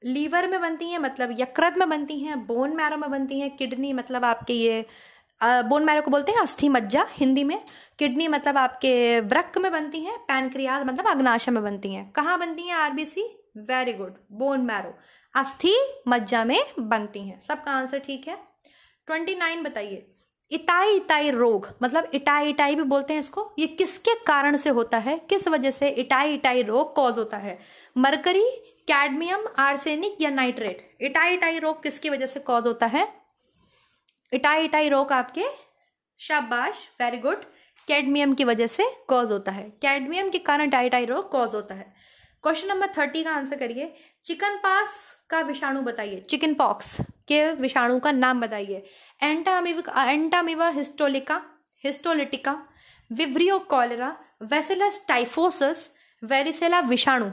लीवर में बनती हैं मतलब यकृत में बनती हैं बोन मैरो में बनती हैं किडनी मतलब आपके ये बोन मैरो को बोलते हैं अस्थि मज्जा हिंदी में। किडनी मतलब आपके वृक में बनती हैं पैनक्रियाज मतलब अग्नाशय में बनती हैं। कहाँ बनती हैं RBC? Very good bone marrow अस्थि मज्जा में बनती हैं। सबका आंसर ठीक है? ट्वेंटी नाइन बताइए। इटाई इटाई रोग मतलब इटाई इटाई भी बोलते हैं इसको, ये किसके कारण से होता है? किस वजह से इटाई इटाई रोग कॉज होता है? मरकरी, कैडमियम, आर्सेनिक या नाइट्रेट? इटाई इटाई रोग किसकी वजह से कॉज होता है? इटाई इटाई रोग आपके शाबाश वेरी गुड कैडमियम की वजह से कॉज होता है। कैडमियम के कारण इटाई इटाई रोग कॉज होता है। क्वेश्चन नंबर थर्टी का आंसर करिए। चिकन पास का विषाणु बताइए। चिकन पॉक्स के विषाणु का नाम बताइए। Entamoeba Entamoeba histolytica histolytica Vibrio cholerae Bacillus typhosus varicella विषाणु।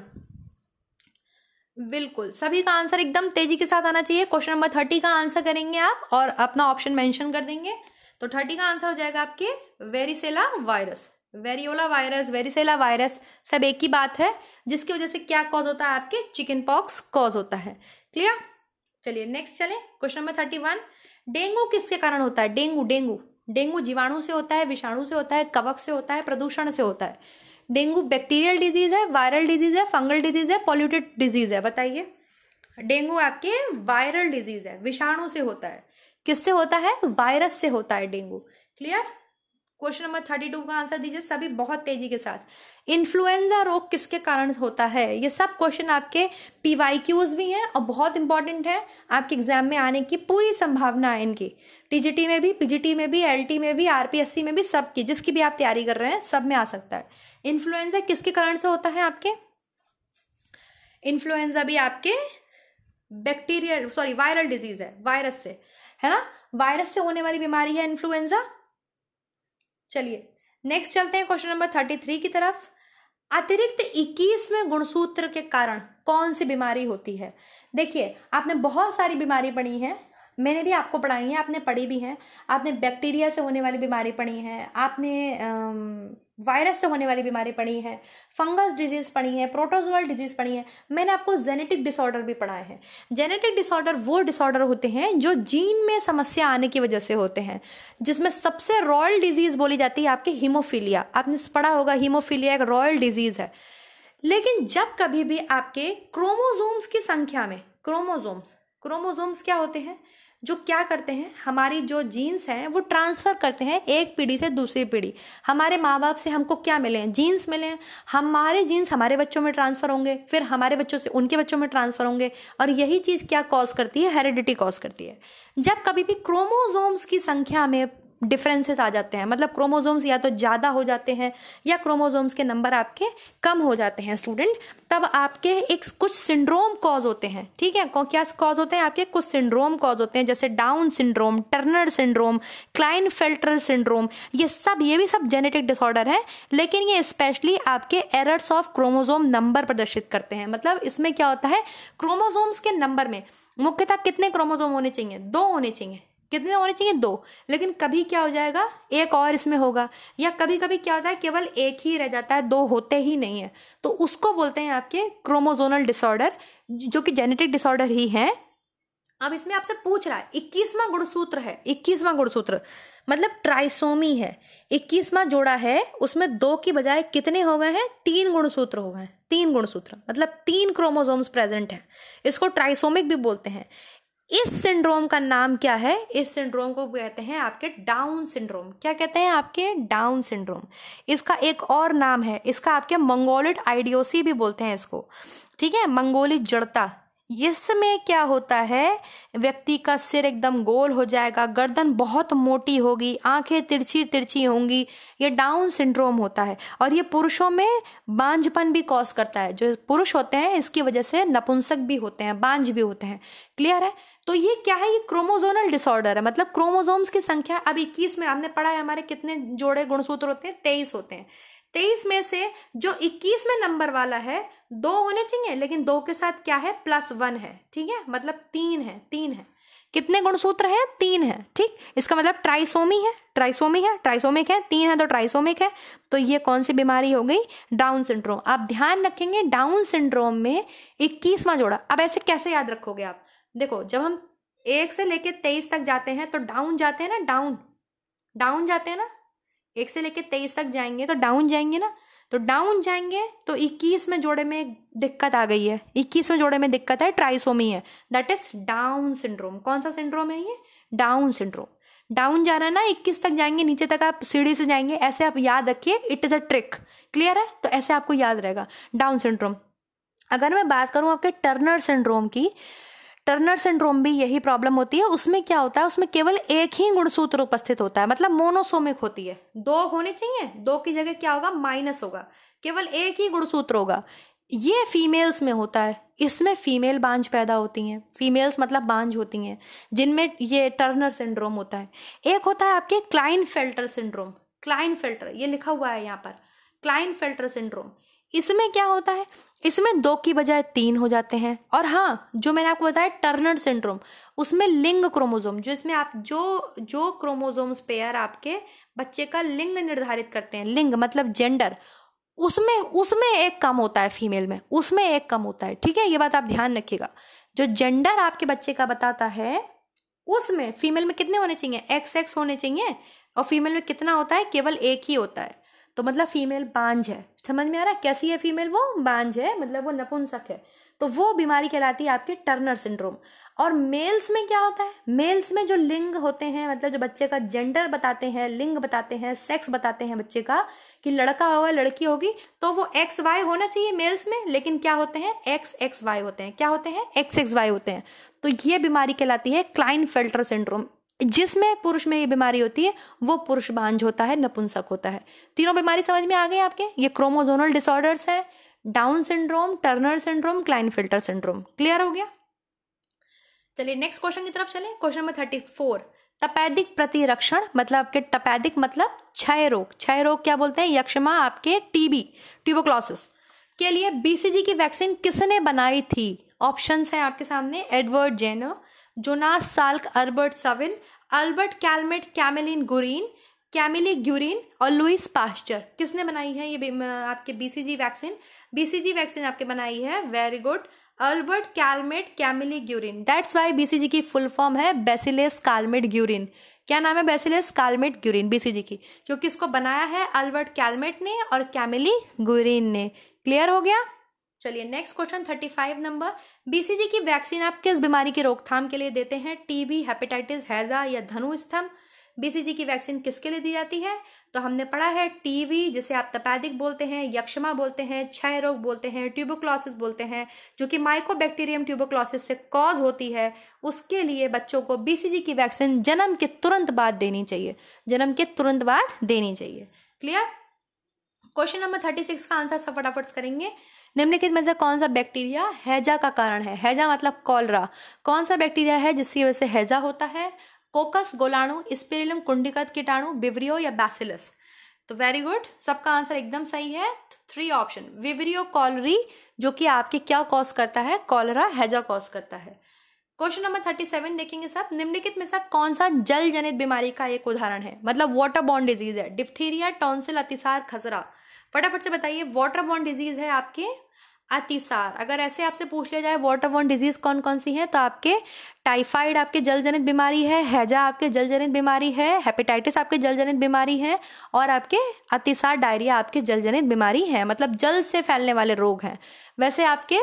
बिल्कुल, सभी का आंसर एकदम तेज़ी के साथ आना चाहिए। क्वेश्चन नंबर थर्टी का आंसर करेंगे आप और अपना ऑप्शन मेंशन कर देंगे। तो थर्टी का आंसर हो जाएगा आपके varicella virus variola virus, varicella virus सब एक ही बात है, जिसकी वजह से क्या कॉज होता है आपके? चिकन पॉक्स कॉज होता है। क्लियर चलिए नेक्स्ट चले। Question number thirty one dengue किसके कारण होता है? Dengue dengue. डेंगू जीवाणु से होता है, विषाणु से होता है, कवक से होता है, प्रदूषण से होता है। डेंगू बैक्टीरियल डिज़ीज़ है वायरल डिज़ीज़ है फंगल डिज़ीज़ है पॉल्यूटेड डिज़ीज़ है। बताइए। डेंगू आपके वायरल डिज़ीज़ है, विषाणु से होता है। किससे होता है? वायरस से होता है dengue. Clear question number thirty two का आंसर दीजिए सभी बहुत तेज़ी के साथ। इन्फ्लुएंजा रोग किसके कारण होता है? ये सब क्वेश्चन आपके पीवाई क्यूज भी हैं और बहुत इंपॉर्टेंट है आपके एग्ज़ाम में आने की पूरी संभावना है इनकी। टीजीटी में भी पीजीटी में भी एलटी में भी आरपीएससी में भी सब की, जिसकी भी आप तैयारी कर रहे हैं, सब में आ सकता है। इन्फ्लुएंजा किसके कारण से होता है आपके? इन्फ्लुएंजा भी आपके बैक्टीरियल सॉरी वायरल डिज़ीज़ है वायरस से, है ना? वायरस से होने वाली बीमारी है इन्फ्लुएंजा चलिए नेक्स्ट चलते हैं क्वेश्चन नंबर थर्टी थ्री की तरफ़। अतिरिक्त इक्कीसवें गुणसूत्र के कारण कौन सी बीमारी होती है? देखिए, आपने बहुत सारी बीमारी पढ़ी है, मैंने भी आपको पढ़ाई है, आपने पढ़ी भी हैं, आपने बैक्टीरिया से होने वाली बीमारी पढ़ी है, आपने वायरस से होने वाली बीमारी पढ़ी है, फंगस डिज़ीज़ पढ़ी है प्रोटोजोअल डिज़ीज़ पढ़ी है। मैंने आपको जेनेटिक डिसऑर्डर भी पढ़ाए हैं। जेनेटिक डिसऑर्डर वो डिसऑर्डर होते हैं जो जीन में समस्या आने की वजह से होते हैं, जिसमें सबसे रॉयल डिज़ीज़ बोली जाती है आपकी हीमोफीलिया। आपने पढ़ा होगा, हीमोफीलिया एक रॉयल डिज़ीज़ है। लेकिन जब कभी भी आपके क्रोमोजोम्स की संख्या में क्रोमोजोम्स क्रोमोजोम्स क्या होते हैं? जो क्या करते हैं, हमारी जो जीन्स हैं, वो ट्रांसफ़र करते हैं एक पीढ़ी से दूसरी पीढ़ी। हमारे माँ बाप से हमको क्या मिले हैं? जीन्स मिले हैं। हमारे जीन्स हमारे बच्चों में ट्रांसफ़र होंगे, फिर हमारे बच्चों से उनके बच्चों में ट्रांसफ़र होंगे और यही चीज़ क्या कॉज करती है? हेरिडिटी कॉज करती है। जब कभी भी क्रोमोजोम्स की संख्या में डिफरेंसेस आ जाते हैं। मतलब क्रोमोजोम्स या तो ज़्यादा हो जाते हैं या क्रोमोजोम्स के नंबर आपके कम हो जाते हैं स्टूडेंट तब आपके एक कुछ सिंड्रोम कॉज होते हैं, ठीक है? क्या कॉज होते हैं? आपके कुछ सिंड्रोम कॉज होते हैं, जैसे Down syndrome Turner syndrome Klinefelter syndrome ये सब, ये भी सब जेनेटिक डिसऑर्डर है, लेकिन ये स्पेशली आपके एरर्स ऑफ़ क्रोमोजोम नंबर प्रदर्शित करते हैं। मतलब इसमें क्या होता है? क्रोमोजोम्स के नंबर में मुख्यतः कितने क्रोमोजोम होने चाहिए? दो होने चाहिए। कितने होने चाहिए? दो। लेकिन कभी क्या हो जाएगा? एक और इसमें होगा। या कभी कभी क्या होता है? केवल एक ही रह जाता है, दो होते ही नहीं है। तो उसको बोलते हैं आपके क्रोमोजोनल डिसऑर्डर जो कि जेनेटिक डिसऑर्डर ही है। अब इसमें आपसे पूछ रहा है, इक्कीसवां गुणसूत्र है। इक्कीसवां गुणसूत्र मतलब ट्राइसोमी है। इक्कीसवां जोड़ा है, उसमें दो की बजाय कितने हो गए हैं? तीन गुणसूत्र हो गए हैं। तीन गुणसूत्र मतलब तीन क्रोमोजोम्स प्रेजेंट है। इसको ट्राइसोमिक भी बोलते हैं। इस सिंड्रोम का नाम क्या है? इस सिंड्रोम को कहते हैं आपके डाउन सिंड्रोम। क्या कहते हैं आपके डाउन सिंड्रोम? इसका एक और नाम है। इसका आपके मंगोलिड आइडियोसी भी बोलते हैं इसको। ठीक है? मंगोलिक जड़ता। इसमें क्या होता है? व्यक्ति का सिर एकदम गोल हो जाएगा, गर्दन बहुत मोटी होगी, आँखें तिरछी तिरछी होंगी। ये डाउन सिंड्रोम होता है। और ये पुरुषों में बांझपन भी कॉज करता है। जो पुरुष होते हैं, इसकी वजह से नपुंसक भी होते हैं, बांझ भी होते हैं। क्लियर है? तो ये क्या है? ये क्रोमोजोनल डिसऑर्डर है। मतलब क्रोमोजोम्स की संख्या अब इक्कीस में आपने पढ़ा है, हमारे कितने जोड़े गुणसूत्र होते हैं? तेईस होते हैं। तेईस में से जो इक्कीस में नंबर वाला है, दो होने चाहिए, लेकिन दो के साथ क्या है? प्लस वन है, ठीक है? मतलब तीन है तीन है। कितने गुणसूत्र हैं? तीन है, ठीक? इसका मतलब ट्राइसोमी है ट्राइसोमी है, ट्राइसोमिक है, तीन है तो ट्राइसोमिक है। तो ये कौन सी बीमारी हो गई? Down syndrome. आप ध्यान रखेंगे, डाउन सिंड्रोम में इक्कीसवा जोड़ा। अब ऐसे कैसे याद रखोगे आप? देखो, जब हम एक से लेके तेईस तक जाते हैं तो डाउन जाते हैं ना डाउन डाउन जाते हैं ना? एक से लेके तेईस तक जाएँगे तो डाउन जाएँगे ना? तो डाउन जाएँगे तो इक्कीस में जोड़े में दिक्कत आ गई है। इक्कीस में जोड़े में दिक्कत है ट्राइसोमी है। दैट इज़ डाउन सिंड्रोम कौन सा सिंड्रोम है ये? डाउन सिंड्रोम डाउन जा रहा है ना, इक्कीस तक जाएँगे, नीचे तक आप सीढ़ी से जाएँगे, ऐसे आप याद रखिए it is a trick clear है? तो ऐसे आपको याद रहेगा। डाउन सिंड्रोम अगर मैं बात करूँ आपके टर्नर सिंड्रोम की टर्नर सिंड्रोम भी यही प्रॉब्लम होती है। उसमें क्या होता है? उसमें केवल एक ही गुणसूत्र उपस्थित होता है। मतलब मोनोसोमिक होती है। दो होने चाहिए? दो की जगह क्या होगा? माइनस होगा। केवल एक ही गुणसूत्र होगा। ये फीमेल्स में होता है। इसमें फीमेल बांझ पैदा होती हैं। फीमेल्स मतलब बांझ होती हैं, जिनमें ये टर्नर सिंड्रोम होता है। एक होता है आपके Klinefelter syndrome. Klinefelter ये लिखा हुआ है यहाँ पर। Klinefelter syndrome. इसमें क्या होता है? इसमें दो की बजाय तीन हो जाते हैं। और हाँ जो मैंने आपको बताया, टर्नर सिंड्रोम, उसमें लिंग क्रोमोजोम जो इसमें आप, जो जो क्रोमोजोम्स पेयर आपके बच्चे का लिंग निर्धारित करते हैं। लिंग मतलब जेंडर उसमें उसमें एक कम होता है फीमेल में। उसमें एक कम होता है। ठीक है? ये बात आप ध्यान रखिएगा। जो जेंडर आपके बच्चे का बताता है, उसमें फीमेल में कितने होने चाहिए? एक्स एक्स होने चाहिए। और फीमेल में कितना होता है? केवल एक ही होता है। तो मतलब फीमेल बांझ है। समझ में आ रहा है? कैसी है फीमेल वो बांझ है मतलब वो नपुंसक है। तो वो बीमारी कहलाती है आपके टर्नर सिंड्रोम और मेल्स में क्या होता है? मेल्स में जो लिंग होते हैं मतलब जो बच्चे का जेंडर बताते हैं, लिंग बताते हैं सेक्स बताते हैं बच्चे का, कि लड़का होगा, लड़की होगी तो वो एक्स वाई होना चाहिए मेल्स में, लेकिन क्या होते हैं? एक्स एक्स वाई होते हैं। क्या होते हैं? एक्स एक्स वाई होते हैं। तो ये बीमारी कहलाती है क्लाइन फ़िल्टर सिंड्रोम जिसमें पुरुष में ये बीमारी होती है, वो पुरुष बांझ होता है, नपुंसक होता है। तीनों बीमारी समझ में आ गई आपके? ये क्रोमोजोनल डिसऑर्डर्स है Down syndrome Turner syndrome Klinefelter syndrome clear हो गया? चलिए नेक्स्ट क्वेश्चन की तरफ़ चले। क्वेश्चन नंबर थर्टी फोर तपैदिक प्रतिरक्षण मतलब आपके तपैदिक मतलब क्षय रोग। क्षय रोग क्या बोलते हैं? यक्षमा आपके टीबी ट्यूबोक्लोसिस के लिए बीसीजी की वैक्सीन किसने बनाई थी? ऑप्शंस हैं आपके सामने Edward Jenner Jonas Salk Albert Sabin Albert Calmette Camille Guerin Camille Guerin और लुइस पास्चर किसने बनाई है ये आपके बीसीजी वैक्सीन बीसीजी वैक्सीन आपके बनाई है। Very good Albert Calmette Camille Guerin that's why BCG की फुल फॉर्म है बेसिलेस कालमेट ग्यूरिन क्या नाम है बेसिलेस कालमेट ग्यूरिन बीसीजी की? क्योंकि इसको बनाया है अल्बर्ट कैलमेट ने और कैमिली ग्यूरिन ने। क्लियर हो गया? चलिए next question thirty five number BCG की वैक्सीन आप किस बीमारी की रोकथाम के लिए देते हैं? टीबी हेपेटाइटिस हैजा या धनु स्तंभ बीसीजी की वैक्सीन किसके लिए दी जाती है? तो हमने पढ़ा है टीबी जिसे आप तपैदिक बोलते हैं, यक्षमा बोलते हैं, क्षय रोग बोलते हैं ट्यूबोक्लोसिस बोलते हैं, जो कि माइकोबैक्टीरियम ट्यूबोक्लोसिस से कॉज होती है, उसके लिए बच्चों को बीसीजी की वैक्सीन जन्म के तुरंत बाद देनी चाहिए। जन्म के तुरंत बाद देनी चाहिए। Clear question number thirty six का आंसर सब फटाफट करेंगे। निम्नलिखित में से कौन सा बैक्टीरिया हैजा का कारण है? हैजा मतलब कॉलरा। कौन सा बैक्टीरिया है जिसकी वजह से हैजा होता है? कोकस, गोलाणु, स्पिरिलम, कुंडिकत कीटाणु बिवरियो या बैसिलस? तो वेरी गुड सबका आंसर एकदम सही है। थ्री ऑप्शन विवरियो, कॉलरी, जो कि आपके क्या कॉज करता है? कॉलरा, हैजा कॉज करता है। क्वेश्चन नंबर थर्टी सेवन देखेंगे सब। निम्नलिखित में से कौन सा जल जनित बीमारी का एक उदाहरण है? मतलब वाटर बॉन्ड डिज़ीज़ है। डिप्थीरिया टॉन्सिल अतिसार, खसरा। फटाफट से बताइए वाटर बॉन्ड डिज़ीज़ है आपके? अतिसार। अगर ऐसे आपसे पूछ लिया जाए वाटर बॉर्न डिज़ीज़ कौन कौन सी है तो आपके टाइफाइड आपके जल जनित बीमारी है, हैजा आपके जल जनित बीमारी है हेपेटाइटिस आपके जल जनित बीमारी है, और आपके अतिसार डायरिया आपके जल जनित बीमारी है। मतलब जल से फैलने वाले रोग हैं। वैसे आपके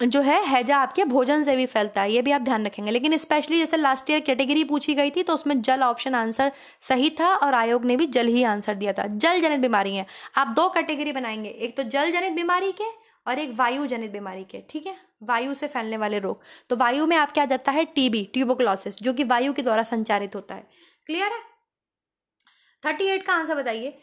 जो है, हैजा आपके भोजन से भी फैलता है, ये भी आप ध्यान रखेंगे। लेकिन स्पेशली जैसे लास्ट ईयर कैटेगरी पूछी गई थी तो उसमें जल ऑप्शन आंसर सही था, और आयोग ने भी जल ही आंसर दिया था। जल जनित बीमारी है। आप दो कैटेगरी बनाएँगे। एक तो जल जनित बीमारी के और एक वायु जनित बीमारी के, ठीक है? वायु से फैलने वाले रोग। तो वायु में आपके आ जाता है? टीबी ट्यूबोक्लोसिस जो कि वायु के द्वारा संचारित होता है। क्लियर है? थर्टी एट का आंसर बताइए।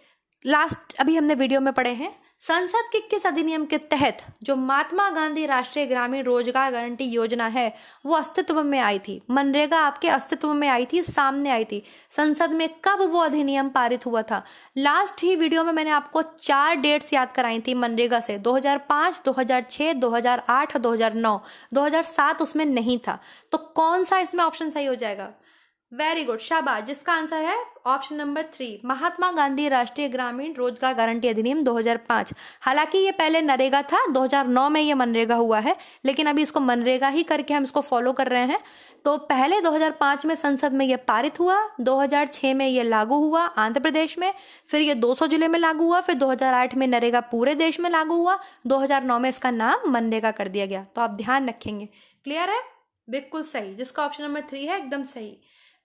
लास्ट अभी हमने वीडियो में पढ़े हैं। संसद के किस अधिनियम के तहत जो महात्मा गांधी राष्ट्रीय ग्रामीण रोज़गार गारंटी योजना है वो अस्तित्व में आई थी? मनरेगा आपके अस्तित्व में आई थी सामने आई थी। संसद में कब वो अधिनियम पारित हुआ था? लास्ट ही वीडियो में मैंने आपको चार डेट्स याद कराई थी मनरेगा से। 2005, 2006, 2008 और 2009 2007 उसमें नहीं था। तो कौन सा इसमें ऑप्शन सही हो जाएगा? वेरी गुड शाबाश। जिसका आंसर है option number three Mahatma Gandhi राष्ट्रीय ग्रामीण रोज़गार गारंटी अधिनियम 2005 हालाँकि ये पहले नरेगा था 2009 में ये मनरेगा हुआ है, लेकिन अभी इसको मनरेगा ही करके हम इसको फॉलो कर रहे हैं। तो पहले 2005 में संसद में ये पारित हुआ 2006 में ये लागू हुआ आंध्र प्रदेश में, फिर ये 200 ज़िले में लागू हुआ, फिर 2008 में नरेगा पूरे देश में लागू हुआ 2009 में इसका नाम मनरेगा कर दिया गया। तो आप ध्यान रखेंगे। क्लियर है? बिल्कुल सही। जिसका ऑप्शन नंबर थ्री है, एकदम सही।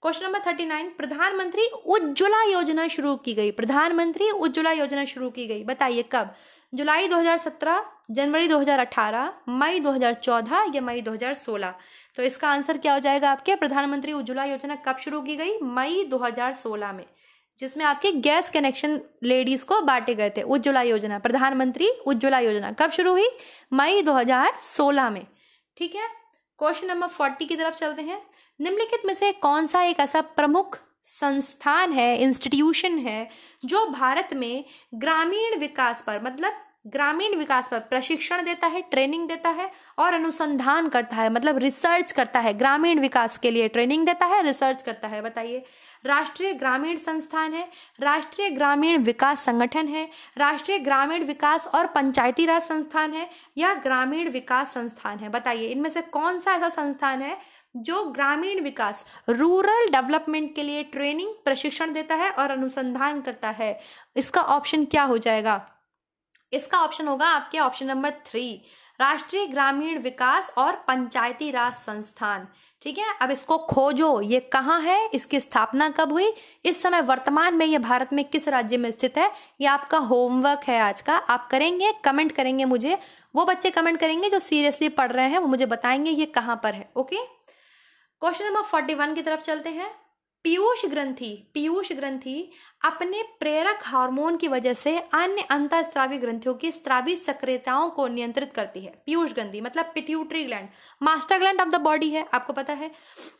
क्वेश्चन नंबर थर्टी नाइन, प्रधानमंत्री उज्ज्वला योजना शुरू की गई। प्रधानमंत्री उज्ज्वला योजना शुरू की गई। बताइए कब? जुलाई 2017 जनवरी 2018 मई 2014 या मई 2016 तो इसका आंसर क्या हो जाएगा आपके? प्रधानमंत्री उज्ज्वला योजना कब शुरू की गई? मई 2016 में। जिसमें आपके गैस कनेक्शन लेडीज़ को बांटे गए थे। उज्ज्वला योजना, प्रधानमंत्री उज्ज्वला योजना कब शुरू हुई? मई 2016 में। ठीक है? क्वेश्चन नंबर फोर्टी की तरफ़ चलते हैं। निम्नलिखित में से कौन सा एक ऐसा प्रमुख संस्थान है इंस्टीट्यूशन है, जो भारत में ग्रामीण विकास पर मतलब ग्रामीण विकास पर प्रशिक्षण देता है ट्रेनिंग देता है और अनुसंधान करता है मतलब रिसर्च करता है, ग्रामीण विकास के लिए ट्रेनिंग देता है रिसर्च करता है, बताइए। राष्ट्रीय ग्रामीण संस्थान है, राष्ट्रीय ग्रामीण विकास संगठन है, राष्ट्रीय ग्रामीण विकास और पंचायती राज संस्थान है या ग्रामीण विकास संस्थान है, बताइए। इनमें से कौन सा ऐसा संस्थान है जो ग्रामीण विकास रूरल डेवलपमेंट के लिए ट्रेनिंग प्रशिक्षण देता है और अनुसंधान करता है। इसका ऑप्शन क्या हो जाएगा? इसका ऑप्शन होगा आपके ऑप्शन नंबर थ्री राष्ट्रीय ग्रामीण विकास और पंचायती राज संस्थान। ठीक है? अब इसको खोजो, ये कहाँ है? इसकी स्थापना कब हुई? इस समय वर्तमान में ये भारत में किस राज्य में स्थित है? ये आपका होमवर्क है आज का। आप करेंगे कमेंट करेंगे मुझे। वो बच्चे कमेंट करेंगे जो सीरियसली पढ़ रहे हैं, वो मुझे बताएँगे ये कहाँ पर है okay question number forty one की तरफ़ चलते हैं। पीयूष ग्रंथि पीयूष ग्रंथि अपने प्रेरक हार्मोन की वजह से अन्य अंतस्त्रावी ग्रंथियों की स्त्रावी सक्रियताओं को नियंत्रित करती है। पीयूष ग्रंथि मतलब pituitary gland master gland of the body है, आपको पता है।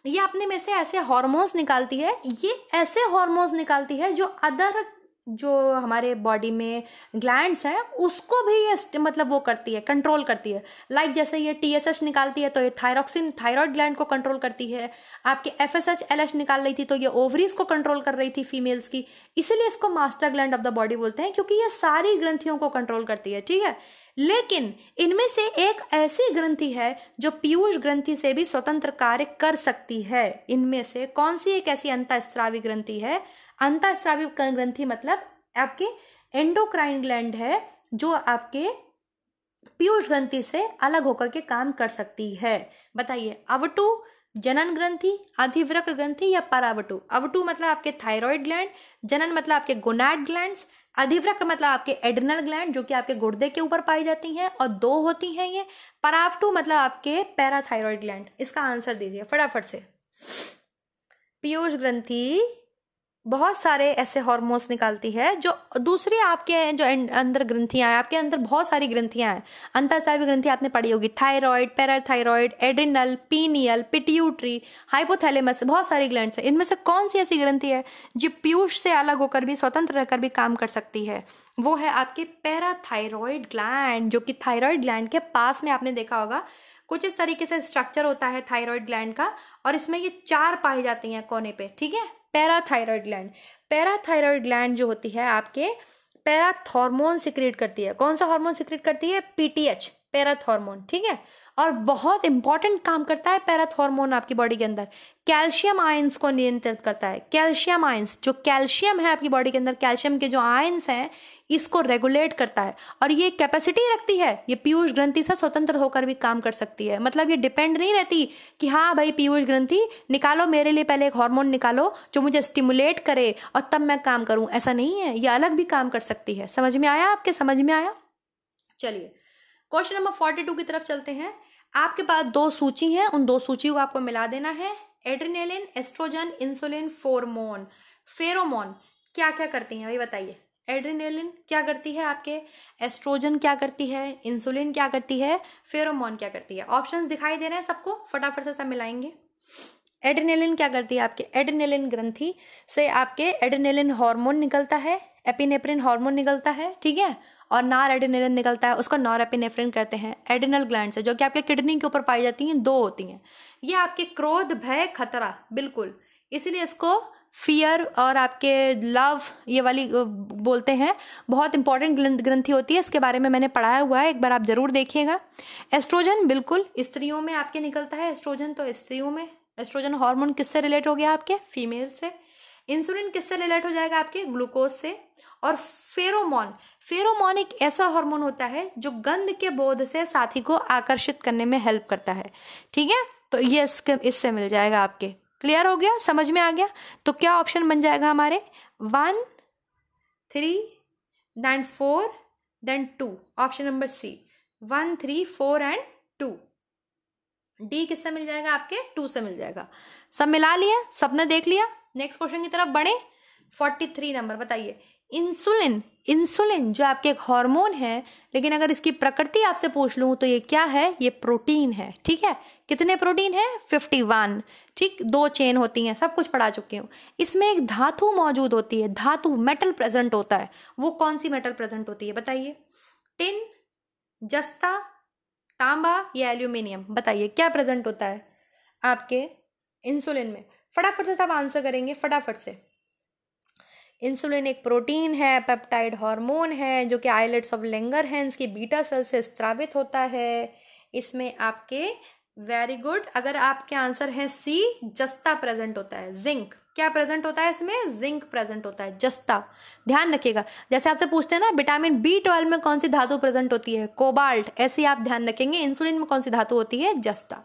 ये अपने में से ऐसे हार्मोन्स निकालती है, ये ऐसे हार्मोन्स निकालती है जो अदर जो हमारे बॉडी में ग्लैंड्स हैं, उसको भी ये मतलब वो करती है कंट्रोल करती है। लाइक like जैसे ये टीएसएच निकालती है तो ये थायरॉक्सिन थायराइड ग्लैंड को कंट्रोल करती है। आपके F S H L H निकाल रही थी तो ये ओवरीज को कंट्रोल कर रही थी फीमेल्स की। इसीलिए इसको master gland of the body बोलते हैं, क्योंकि ये सारी ग्रंथियों को कंट्रोल करती है, ठीक है? लेकिन इनमें से एक ऐसी ग्रंथि है जो पीयूष ग्रंथि से भी स्वतंत्र कार्य कर सकती है। इनमें से कौन सी एक ऐसी अंतस्त्रावी ग्रंथि है? अंतस्रावी ग्रंथि मतलब आपके एंडोक्राइन ग्लैंड है, जो आपके पीयूष ग्रंथि से अलग होकर के काम कर सकती है। बताइए, अवटू जनन ग्रंथि अधिवृक ग्रंथि या परावटु? अवटू मतलब आपके थायराइड ग्लैंड जनन मतलब आपके गोनाड ग्लैंड्स अधिवृक मतलब आपके एड्रिनल ग्लैंड जो कि आपके गुर्दे के ऊपर पाई जाती हैं और दो होती हैं ये। परावटू मतलब आपके पैराथायरॉयड ग्लैंड इसका आंसर दीजिए फटाफट से। पीयूष ग्रंथि बहुत सारे ऐसे हॉर्मोन्स निकालती है, जो दूसरी आपके जो अंदर ग्रंथियाँ हैं, आपके अंदर बहुत सारी ग्रंथियाँ हैं। अंतरस्रावी ग्रंथि आपने पढ़ी होगी thyroid parathyroid adrenal pineal pituitary hypothalamus बहुत सारी ग्लैंड्स हैं। इनमें से कौन सी ऐसी ग्रंथि है, जो पीयूष से अलग होकर भी, स्वतंत्र रहकर भी काम कर सकती है? वो है आपके पैराथायरॉयड ग्लैंड जो कि थायराइड ग्लैंड के पास में आपने देखा होगा। कुछ इस तरीके से स्ट्रक्चर होता है थायराइड ग्लैंड का, और इसमें ये चार पाई जाती हैं कोने पे, ठीक है? पैराथायरॉयड ग्लैंड पैराथायरॉयड ग्लैंड जो होती है आपके पैराथॉर्मोन सिक्रिएट करती है। कौन सा हार्मोन सिक्रिएट करती है? पीटीएच पैराथॉर्मोन, ठीक है? और बहुत इंपॉर्टेंट काम करता है पैराथॉर्मोन आपकी बॉडी के अंदर। कैल्शियम आयंस को नियंत्रित करता है। कैल्शियम आयंस जो कैल्शियम है आपकी बॉडी के अंदर कैल्शियम के जो आयंस हैं, इसको रेगुलेट करता है। और ये कैपेसिटी रखती है। ये पीयूष ग्रंथि से स्वतंत्र होकर भी काम कर सकती है। मतलब ये डिपेंड नहीं रहती कि हाँ भाई पीयूष ग्रंथि, निकालो, मेरे लिए पहले एक हार्मोन निकालो, जो मुझे स्टिमुलेट करे और तब मैं काम करूँ। ऐसा नहीं है। ये अलग भी काम कर सकती है। समझ में आया आपके? समझ में आया? चलिए। क्वेश्चन नंबर फोर्टी टू की तरफ़ चलते हैं। आपके पास दो सूची है, उन दो सूची को आपको मिला देना है। Adrenaline, estrogen, insulin, pheromone. Pheromone क्या क्या करती हैं? भाई बताइए। एड्रीनेलिन क्या करती है आपके? एस्ट्रोजन क्या करती है? इंसुलिन क्या करती है? फेरोमोन क्या करती है? ऑप्शंस दिखाई दे रहे हैं सबको, फटाफट से सब मिलाएँगे। एड्रीनेलिन क्या करती है आपके? एड्रीनेलिन ग्रंथि से आपके एड्रीनेलिन हार्मोन निकलता है। एपिनेफ्रिन हार्मोन निकलता है, ठीक है? और नार एडिनेलिन निकलता है, उसको नॉर एपिनेफ्रिन कहते हैं, एडिनल ग्लैंड से जो कि आपके किडनी के ऊपर पाई जाती हैं, दो होती हैं। ये आपके क्रोध, भय, खतरा, बिल्कुल। इसीलिए इसको फियर और आपके लव ये वाली बोलते हैं, बहुत इंपॉर्टेंट ग्रंथि होती है, इसके बारे में मैंने पढ़ाया हुआ है, एक बार आप ज़रूर देखिएगा। एस्ट्रोजन बिल्कुल, स्त्रियों में आपके निकलता है एस्ट्रोजन तो स्त्रियों में। एस्ट्रोजन हार्मोन किससे रिलेट हो गया आपके? फीमेल से। इंसुलिन किससे रिलेट हो जाएगा आपके? ग्लूकोज से। और फेरोमोन फेरोमोन एक ऐसा हार्मोन होता है जो गंध के बोध से साथी को आकर्षित करने में हेल्प करता है। ठीक है? तो ये इससे मिल जाएगा आपके। क्लियर हो गया? समझ में आ गया? तो क्या ऑप्शन बन जाएगा हमारे? One three then four then two option number C one three four and two D किससे मिल जाएगा आपके? टू से मिल जाएगा। सब मिला लिया सबने देख लिया? नेक्स्ट क्वेश्चन की तरफ़ बढ़े? फोर्टी थ्री नंबर बताइए। इंसुलिन इंसुलिन जो आपके एक हार्मोन है, लेकिन अगर इसकी प्रकृति आपसे पूछ लूँ तो ये क्या है? ये प्रोटीन है, ठीक है? कितने प्रोटीन है? फिफ्टी वन ठीक? दो चेन होती हैं, सब कुछ पढ़ा चुकी हूँ। इसमें एक धातु मौजूद होती है, धातु मेटल प्रेजेंट होता है। वो कौन सी मेटल प्रेजेंट होती है, बताइए? टिन जस्ता, तांबा या एल्यूमिनियम बताइए, क्या प्रेजेंट होता है आपके इंसुलिन में? फटाफट से सब आंसर करेंगे, फटाफट से। इंसुलिन एक प्रोटीन है, पेप्टाइड हार्मोन है, जो कि आइलेट्स ऑफ़ लेंगर हैंस की बीटा सेल से स्त्रावित होता है। इसमें आपके वेरी गुड, अगर आपके आंसर है सी, जस्ता प्रेजेंट होता है, जिंक। क्या प्रेजेंट होता है इसमें? जिंक प्रेजेंट होता है, जस्ता। ध्यान रखिएगा, जैसे आपसे पूछते हैं ना, विटामिन बी ट्वेल्व में कौन सी धातु प्रेजेंट होती है? कोबाल्ट, ऐसे आप ध्यान रखेंगे, इंसुलिन में कौन सी धातु होती है? जस्ता।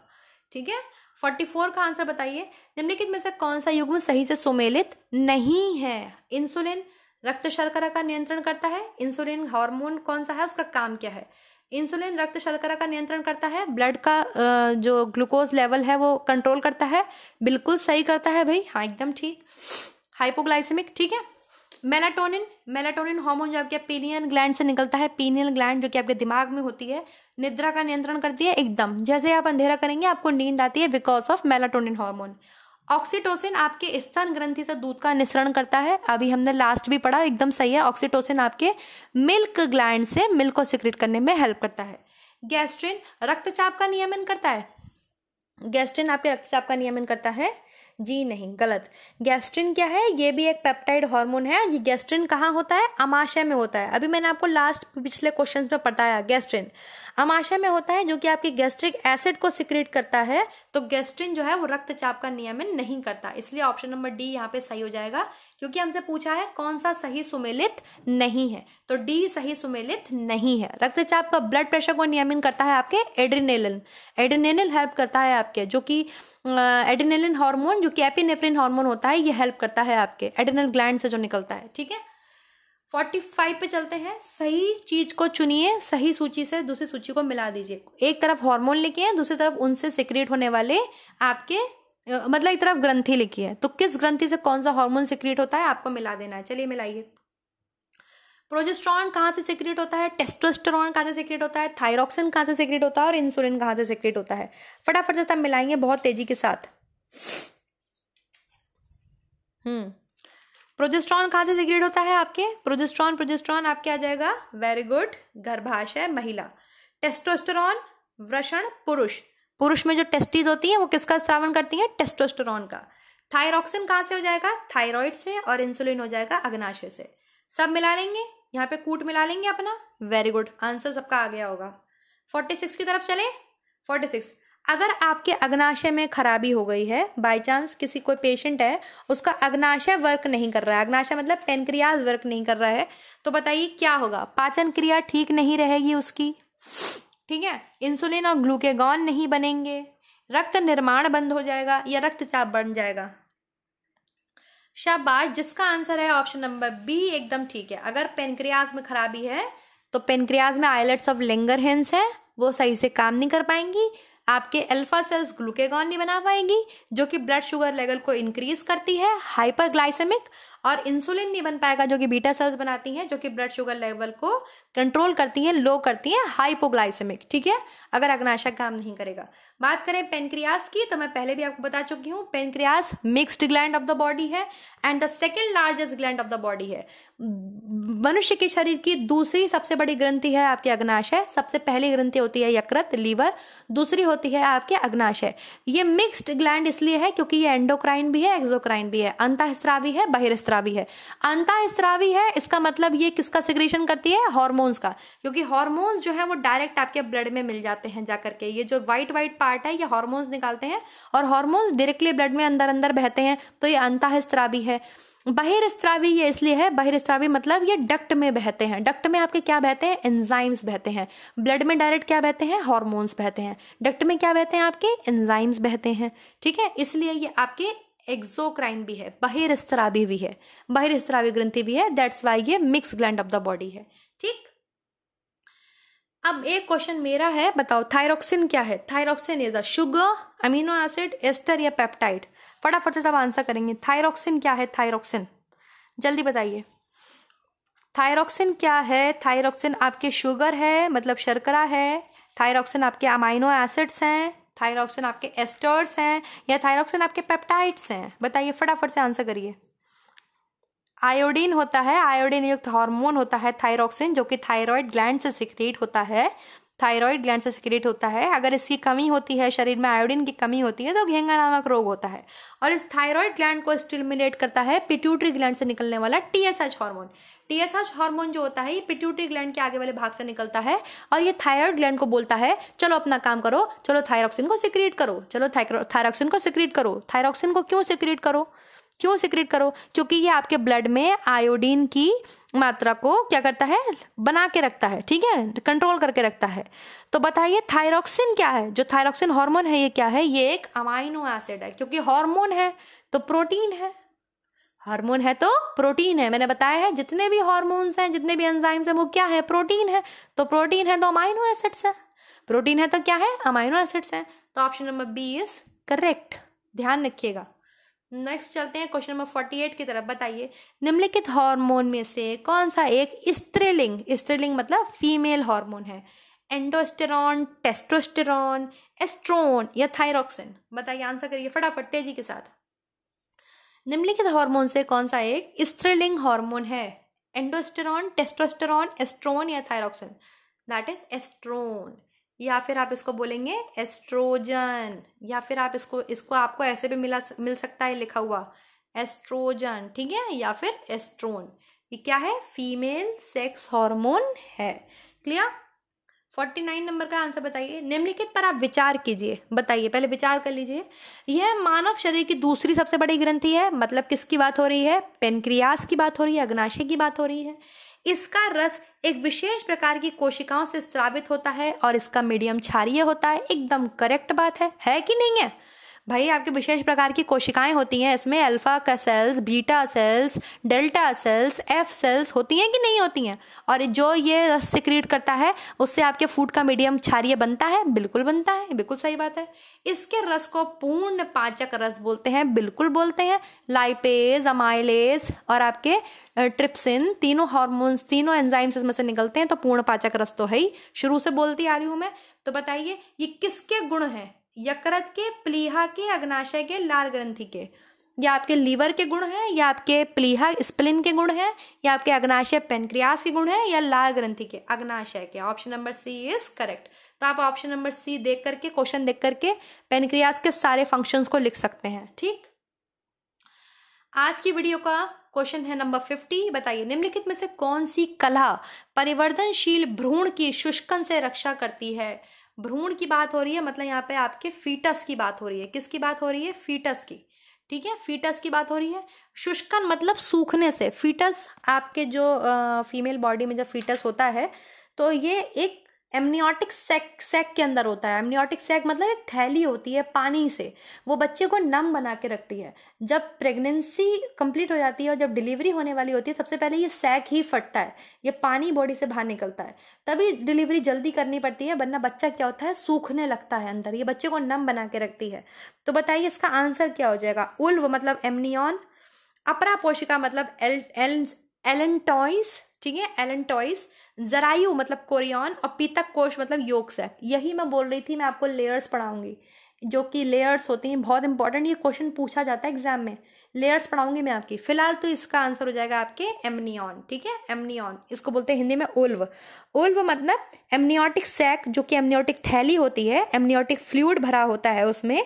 ठीक है? फोर्टी फोर का आंसर बताइए। निम्नलिखित में से कौन सा युग्म सही से सुमेलित नहीं है? इंसुलिन रक्त शर्करा का नियंत्रण करता है। इंसुलिन हार्मोन कौन सा है? उसका काम क्या है? इंसुलिन रक्त शर्करा का नियंत्रण करता है। ब्लड का जो ग्लूकोज लेवल है वो कंट्रोल करता है। बिल्कुल सही करता है भाई। हाँ एकदम ठीक। हाइपोग्लाइसेमिक, ठीक है? मेलाटोनिन मेलाटोनिन हार्मोन जो आपके पीनियन ग्लैंड से निकलता है पीनियन ग्लैंड जो कि आपके दिमाग में होती है, निद्रा का नियंत्रण करती है एकदम। जैसे आप अंधेरा करेंगे, आपको नींद आती है because of melatonin hormone oxytocin आपके स्तन ग्रंथि से दूध का निसरण करता है। अभी हमने लास्ट भी पढ़ा, एकदम सही है। ऑक्सीटोसिन आपके मिल्क ग्लैंड से मिल्क को सिक्रेट करने में हेल्प करता है। गैस्ट्रिन रक्तचाप का नियमन करता है। गैस्ट्रिन आपके रक्तचाप का नियमन करता है। जी नहीं, गलत। गैस्ट्रिन क्या है? ये भी एक पेप्टाइड हार्मोन है। ये गैस्ट्रिन कहाँ होता है? अमाशय में होता है। अभी मैंने आपको लास्ट पिछले क्वेश्चन में बताया, गैस्ट्रिन। अमाशय में होता है जो कि आपके गैस्ट्रिक एसिड को सिक्रेट करता है तो गैस्ट्रिन जो है वो रक्तचाप का नियमन नहीं करता। इसलिए ऑप्शन नंबर डी यहाँ पे सही हो जाएगा। क्योंकि हमसे पूछा है, कौन सा सही सुमेलित नहीं है? तो डी सही सुमेलित नहीं है। रक्तचाप का ब्लड प्रेशर को नियमित करता है आपके एड्रीनेलिन एड्रीनेलिन हेल्प करता है आपके, जो कि एड्रीनेलिन हार्मोन जो कि एपिनेफ्रिन हार्मोन होता है, ये हेल्प करता है आपके एड्रिनल ग्लैंड से जो निकलता है, ठीक है? फोर्टी फाइव पे चलते हैं। सही चीज़ को चुनिए, सही सूची से दूसरी सूची को मिला दीजिए। एक तरफ़ हार्मोन लिखे हैं, दूसरी तरफ़ उनसे सिक्रेट होने वाले आपके मतलब एक तरफ़ ग्रंथि लिखी है। तो किस ग्रंथि से कौन सा हार्मोन सिक्रिएट होता है, आपको मिला देना है। चलिए मिलाइए। प्रोजेस्ट्रॉन कहाँ से सिक्रिएट होता है? टेस्टोस्टेरॉन कहाँ से सिक्रिएट होता है? थायरॉक्सिन कहाँ से सिक्रिएट होता है? और इंसुलिन कहाँ से सिक्रिएट होता है? फटाफट से सब मिलाएँगे, बहुत तेज़ी के साथ। हम्म। प्रोजेस्ट्रॉन कहाँ से सिक्रेट होता है आपके? प्रोजेस्ट्रॉन प्रोजेस्ट्रॉन आपके आ जाएगा। वेरी गुड गर्भाशय, महिला। टेस्टोस्टेरॉन वृषण, पुरुष। पुरुष में जो टेस्टीज होती हैं, वो किसका श्रावण करती हैं? टेस्टोस्टेरॉन का। थायरॉक्सिन कहाँ से हो जाएगा? थायराइड से और इंसुलिन हो जाएगा अग्नाशय से। सब मिला लेंगे, यहाँ पे कूट मिला लेंगे अपना। वेरी गुड आंसर सबका आ गया होगा। फोर्टी सिक्स की तरफ़ चले। फोर्टी सिक्स अगर आपके अग्नाशय में खराबी हो गई है बाय चांस किसी कोई पेशेंट है, उसका अग्नाशय वर्क नहीं कर रहा है। अग्नाशय मतलब पेनक्रियाज वर्क नहीं कर रहा है। तो बताइए क्या होगा? पाचन क्रिया ठीक नहीं रहेगी उसकी? ठीक है? इंसुलिन और ग्लूकेगॉन नहीं बनेंगे। रक्त निर्माण बंद हो जाएगा या रक्तचाप बढ़ जाएगा। शाबाश, जिसका आंसर है ऑप्शन नंबर बी एकदम ठीक है। अगर पेनक्रियाज में खराबी है तो पेनक्रियाज में आइलेट्स ऑफ़ लेंगर हेंस है, वो सही से काम नहीं कर पाएँगी। आपके अल्फ़ा सेल्स ग्लूकेगॉन नहीं बना पाएँगी, जो कि ब्लड शुगर लेवल को इंक्रीज करती है हाइपरग्लाइसेमिक और इंसुलिन नहीं बन पाएगा, जो कि बीटा सेल्स बनाती हैं, जो कि ब्लड शुगर लेवल को कंट्रोल करती हैं लो करती हैं हाइपोग्लाइसेमिक ठीक है? अगर अग्नाशक काम नहीं करेगा। बात करें पेनक्रियास की तो मैं पहले भी आपको बता चुकी हूँ pancreas mixed gland of the body है and the second largest gland of the body है। मनुष्य के शरीर की दूसरी सबसे बड़ी ग्रंथि है आपकी अग्नाशय, सबसे पहली ग्रंथि होती है यकृत, लीवर, दूसरी होती है आपके अग्नाशय। ये मिक्स्ड ग्लैंड इसलिए है क्योंकि ये एंडोक्राइन भी है एक्सोक्राइन भी है अंतःस्त्रावी है बहिर्स्त्रावी है। अंतःस्त्रावी है, इसका मतलब ये किसका सिग्रेशन करती है? हॉर्मोन्स का। क्योंकि हॉर्मोन्स जो है, वो डायरेक्ट आपके ब्लड में मिल जाते हैं जाकर के ये जो व्हाइट व्हाइट पार्ट है, ये हॉर्मोन्स निकालते हैं और हॉर्मोन्स डायरेक्टली ब्लड में अंदर अंदर बहते हैं तो ये अंतःस्त्रावी है। बहिर्स्त्रावी ये इसलिए है, बहिर्स्त्रावी मतलब ये डक्ट में बहते हैं। डक्ट में आपके क्या बहते हैं? एंजाइम्स बहते हैं। ब्लड में डायरेक्ट क्या बहते हैं? हॉर्मोन्स बहते हैं। डक्ट में क्या बहते हैं आपके? एंजाइम्स बहते हैं। ठीक है? इसलिए ये आपके एक्सोक्राइन भी है बहिर्स्त्रावी भी है बहिर्स्त्रावी ग्रंथि भी है दैट्स वाई ये mix gland of the body है, ठीक? अब एक क्वेश्चन मेरा है, बताओ थायरोक्सिन क्या है? Thyroxine is a sugar amino acid ester या पेप्टाइड फटाफट से सब आंसर करेंगे थायरोक्सिन क्या है? थायरोक्सिन जल्दी बताइए। थायरोक्सिन क्या है? थायरोक्सिन आपके शुगर है मतलब शर्करा है थायरोक्सिन आपके अमाइनो एसिड्स हैं थायरोक्सिन आपके एस्टर्स हैं या थायरोक्सिन आपके पेप्टाइड्स हैं? बताइए, फटाफट से आंसर करिए। आयोडीन होता है, आयोडीन युक्त हार्मोन होता है थायरोक्सिन, जो कि थायराइड ग्लैंड से सिक्रेट होता है। थायराइड ग्लैंड से सिक्रेट होता है। अगर इसकी कमी होती है, शरीर में आयोडीन की कमी होती है तो घेंगा नामक रोग होता है। और इस थायराइड ग्लैंड को स्टिमुलेट करता है पिट्यूटरी ग्लैंड से निकलने वाला टीएसएच हार्मोन टीएसएच हार्मोन जो होता है, ये पिट्यूटरी ग्लैंड के आगे वाले भाग से निकलता है और ये थायराइड ग्लैंड को बोलता है, चलो अपना काम करो, चलो थायरोक्सिन को सिक्रेट करो, चलो थायरोक्सिन को सिक्रेट करो थायरॉक्सिन को क्यों सिक्रेट करो? क्यों सिक्रेट करो? क्योंकि ये आपके ब्लड में आयोडीन की मात्रा को क्या करता है? बना के रखता है, ठीक है? कंट्रोल करके रखता है। तो बताइए थायरोक्सिन क्या है? जो थायरोक्सिन हार्मोन है, ये क्या है? ये एक अमाइनो एसिड है, क्योंकि हार्मोन है तो प्रोटीन है। हार्मोन है तो प्रोटीन है। मैंने बताया है, जितने भी हार्मोन्स हैं, जितने भी एंजाइम्स हैं, वो क्या है? प्रोटीन है। तो प्रोटीन है तो अमाइनो एसिड्स है। प्रोटीन है तो क्या है? अमाइनो एसिड्स है। तो option number B is correct ध्यान रखिएगा। नेक्स्ट चलते हैं क्वेश्चन नंबर फोर्टी एट की तरफ़, बताइए। निम्नलिखित हार्मोन में से कौन सा एक स्त्रीलिंग स्त्रीलिंग मतलब फीमेल हार्मोन है? एंडोस्टेरॉन टेस्टोस्टेरॉन एस्ट्रोन या थायरोक्सिन बताइए आंसर करिए फटाफट, तेज़ी के साथ। निम्नलिखित हार्मोन से कौन सा एक स्त्रीलिंग हार्मोन है? एंडोस्टेरॉन टेस्टोस्टेरॉन एस्ट्रोन या थायरोक्सिन दैट इज़ एस्ट्रोन या फिर आप इसको बोलेंगे एस्ट्रोजन, या फिर आप इसको इसको आपको ऐसे भी मिला, मिल सकता है लिखा हुआ, एस्ट्रोजन, ठीक है? या फिर एस्ट्रोन। ये क्या है? फीमेल सेक्स हार्मोन है। क्लियर? फोर्टी नाइन नंबर का आंसर बताइए। निम्नलिखित पर आप विचार कीजिए। बताइए, पहले विचार कर लीजिए। यह मानव शरीर की दूसरी सबसे बड़ी ग्रंथि है। मतलब किसकी बात हो रही है? पेनक्रियास की बात हो रही है, अग्नाशय की बात हो रही है। इसका रस एक विशेष प्रकार की कोशिकाओं से स्त्रावित होता है और इसका मीडियम क्षारिय होता है। एकदम करेक्ट बात है। है कि नहीं है? भाई, आपके विशेष प्रकार की कोशिकाएँ होती हैं। इसमें अल्फ़ा का cells beta cells delta cells F cells होती हैं कि नहीं होती हैं? और जो ये रस सिक्रीट करता है, उससे आपके फ़ूड का मीडियम क्षारिय बनता है? बिल्कुल बनता है। बिल्कुल सही बात है। इसके रस को पूर्ण पाचक रस बोलते हैं। बिल्कुल बोलते हैं। लाइपेज अमाइलेज और आपके ट्रिप्सिन तीनों हार्मोन्स तीनों एंजाइम्स इसमें से निकलते हैं तो पूर्ण पाचक रस तो है ही। शुरू से बोलती आ रही हूँ मैं। तो बताइए, ये किसके गुण हैं? यकृत के, प्लीहा के, अग्नाशय के, लाल ग्रंथि के। या आपके लीवर के गुण हैं, या आपके प्लीहा स्प्लिन के गुण हैं, या आपके अग्नाशय पेनक्रियास के गुण हैं, या लाल ग्रंथि के, अग्नाशय के। Option number C is correct. तो आप ऑप्शन नंबर सी देख करके, क्वेश्चन देख करके, पेनक्रियास के सारे फ़ंक्शंस को लिख सकते हैं, ठीक? आज की वीडियो का क्वेश्चन है नंबर फिफ्टी। बताइए, निम्नलिखित में से कौन सी कला परिवर्तनशील भ्रूण की शुष्कन से रक्षा करती है? भ्रूण की बात हो रही है मतलब यहाँ पे आपके फीटस की बात हो रही है। किसकी बात हो रही है? फीटस की। ठीक है? फीटस की बात हो रही है। शुष्कन मतलब सूखने से। फीटस आपके जो फीमेल बॉडी में जब फीटस होता है तो ये एक एमनियोटिक सैक सैक के अंदर होता है। एमनियोटिक सैक मतलब एक थैली होती है पानी से। वो बच्चे को नम बना के रखती है। जब प्रेगनेंसी कंप्लीट हो जाती है और जब डिलीवरी होने वाली होती है सबसे पहले ये सैक ही फटता है। ये पानी बॉडी से बाहर निकलता है। तभी डिलीवरी जल्दी करनी पड़ती है, वरना बच्चा क्या होता है, सूखने लगता है अंदर। ये बच्चे को नम बना के रखती है। तो बताइए इसका आंसर क्या हो जाएगा? उल्व मतलब एमनियन, अपरा पोशिका मतलब एल एल, एलेंटॉइस, ठीक है? एलेंटॉइस जरायु मतलब कोरियन, और पीतक कोश मतलब योग सैक यही मैं बोल रही थी, मैं आपको लेयर्स पढ़ाऊँगी, जो कि लेयर्स होती हैं, बहुत इंपॉर्टेंट ये क्वेश्चन पूछा जाता है एग्ज़ाम में। लेयर्स पढ़ाऊँगी मैं आपकी। फ़िलहाल तो इसका आंसर हो जाएगा आपके एमनियन, ठीक है? एमनियन। इसको बोलते हैं हिंदी में ओल्व। ओल्व मतलब एमनियोटिक सैक, जो कि एमनियोटिक थैली होती है, एमनियोटिक फ्लूड भरा होता है उसमें,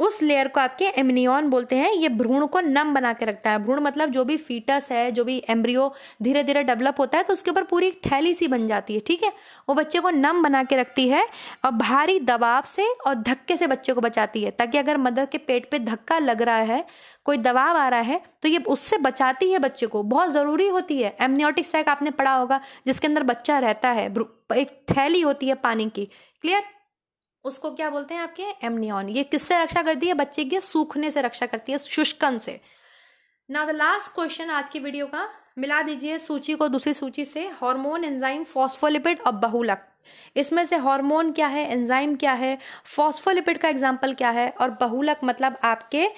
उस लेयर को आपके एमनियन बोलते हैं। ये भ्रूण को नम बना के रखता है। भ्रूण मतलब जो भी फीटस है, जो भी एम्ब्रियो धीरे धीरे डेवलप होता है तो उसके ऊपर पूरी एक थैली सी बन जाती है, ठीक है? वो बच्चे को नम बना के रखती है और भारी दबाव से और धक्के से बच्चे को बचाती है, ताकि अगर मदर के पेट पे धक्का लग रहा है, कोई दबाव आ रहा है तो ये उससे बचाती है बच्चे को। बहुत ज़रूरी होती है। एमनियोटिक सैक आपने पढ़ा होगा, जिसके अंदर बच्चा रहता है एक थैली होती है पानी की। क्लियर उसको क्या बोलते हैं आपके? एमनियॉन ये किससे रक्षा करती है? बच्चे की सूखने से रक्षा करती है, शुष्कन से। ना द लास्ट क्वेश्चन आज की वीडियो का, मिला दीजिए सूची को दूसरी सूची से हार्मोन एंजाइम फॉस्फोलिपिड और बहुलक। इसमें से हार्मोन क्या है एंजाइम क्या है फॉस्फोलिपिड का एग्ज़ाम्पल क्या है, और बहुलक मतलब आपके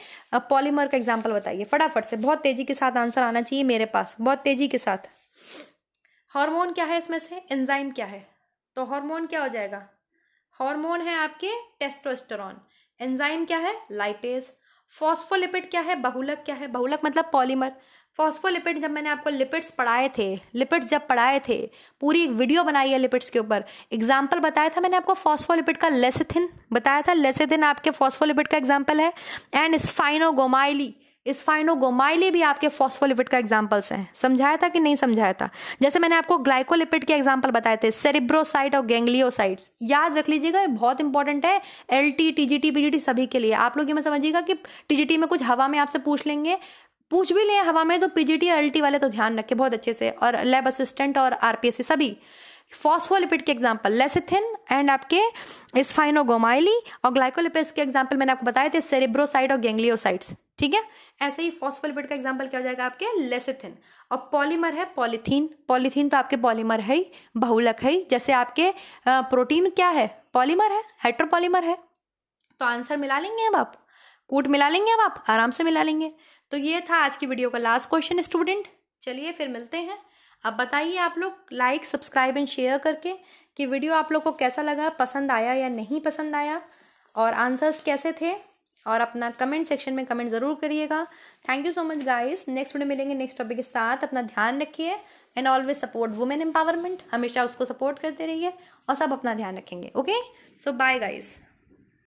पॉलीमर का एग्ज़ाम्पल बताइए। फटाफट से, बहुत तेज़ी के साथ आंसर आना चाहिए मेरे पास, बहुत तेज़ी के साथ। हार्मोन क्या है इसमें से एंजाइम क्या है? तो हार्मोन क्या हो जाएगा? हार्मोन है आपके टेस्टोस्टेरॉन एंजाइम क्या है? लाइपेज फॉस्फोलिपिड क्या है? बहुलक क्या है? बहुलक मतलब पॉलीमर फॉस्फोलिपिड जब मैंने आपको लिपिड्स पढ़ाए थे लिपिड्स जब पढ़ाए थे, पूरी एक वीडियो बनाई है लिपिड्स के ऊपर. एग्ज़ाम्पल बताया था मैंने आपको फॉस्फोलिपिड का लेसिथिन बताया था लेसिथिन आपके फॉस्फोलिपिड का एग्ज़ाम्पल है. एंड स्फाइनोगोमाइली स्फाइनोगोमाइली भी आपके फॉस्फोलिपिड का एग्जाम्पल्स हैं। समझाया था कि नहीं समझाया था? जैसे मैंने आपको ग्लाइकोलिपिड के एग्ज़ाम्पल बताए थे सेरिब्रोसाइट और गेंगलियोसाइट्स याद रख लीजिएगा, ये बहुत इंपॉर्टेंट है एल टी टीजीटी पीजीटी सभी के लिए। आप लोग ये मैं समझिएगा कि टीजीटी में कुछ हवा में आपसे पूछ लेंगे। पूछ भी लें हवा में तो पीजीटी और एल वाले तो ध्यान रखें बहुत अच्छे से। और लैब असिस्टेंट और आरपीएससी सभी। फॉस्फोलिपिड के एग्ज़ाम्पल लेसिथिन एंड आपके स्फाइनोगोमाइली और ग्लाइकोलिपिड्स के एग्ज़ाम्पल मैंने आपको बताए थे सेरिब्रोसाइड और गेंग्लियोसाइड्स ठीक है? ऐसे ही फॉस्फोलिपिड का एग्ज़ाम्पल क्या हो जाएगा आपके? लेसिथिन और पॉलीमर है पॉलीथीन पॉलीथीन तो आपके पॉलीमर है ही, बहुलक है जैसे आपके प्रोटीन क्या है? पॉलीमर है हेट्रोपॉलीमर है. तो आंसर मिला लेंगे अब आप. कूट मिला लेंगे अब आप. आराम से मिला लेंगे. तो ये था आज की वीडियो का लास्ट क्वेश्चन स्टूडेंट चलिए फिर मिलते हैं. अब बताइए आप लोग लाइक सब्सक्राइब एंड शेयर करके कि वीडियो आप लोग को कैसा लगा, पसंद आया या नहीं पसंद आया, और आंसर्स कैसे थे, और अपना कमेंट सेक्शन में कमेंट ज़रूर करिएगा। Thank you so much guys next video मिलेंगे नेक्स्ट टॉपिक के साथ। अपना ध्यान रखिए and always support women empowerment हमेशा उसको सपोर्ट करते रहिए, और सब अपना ध्यान रखेंगे ओके सो बाय गाइज़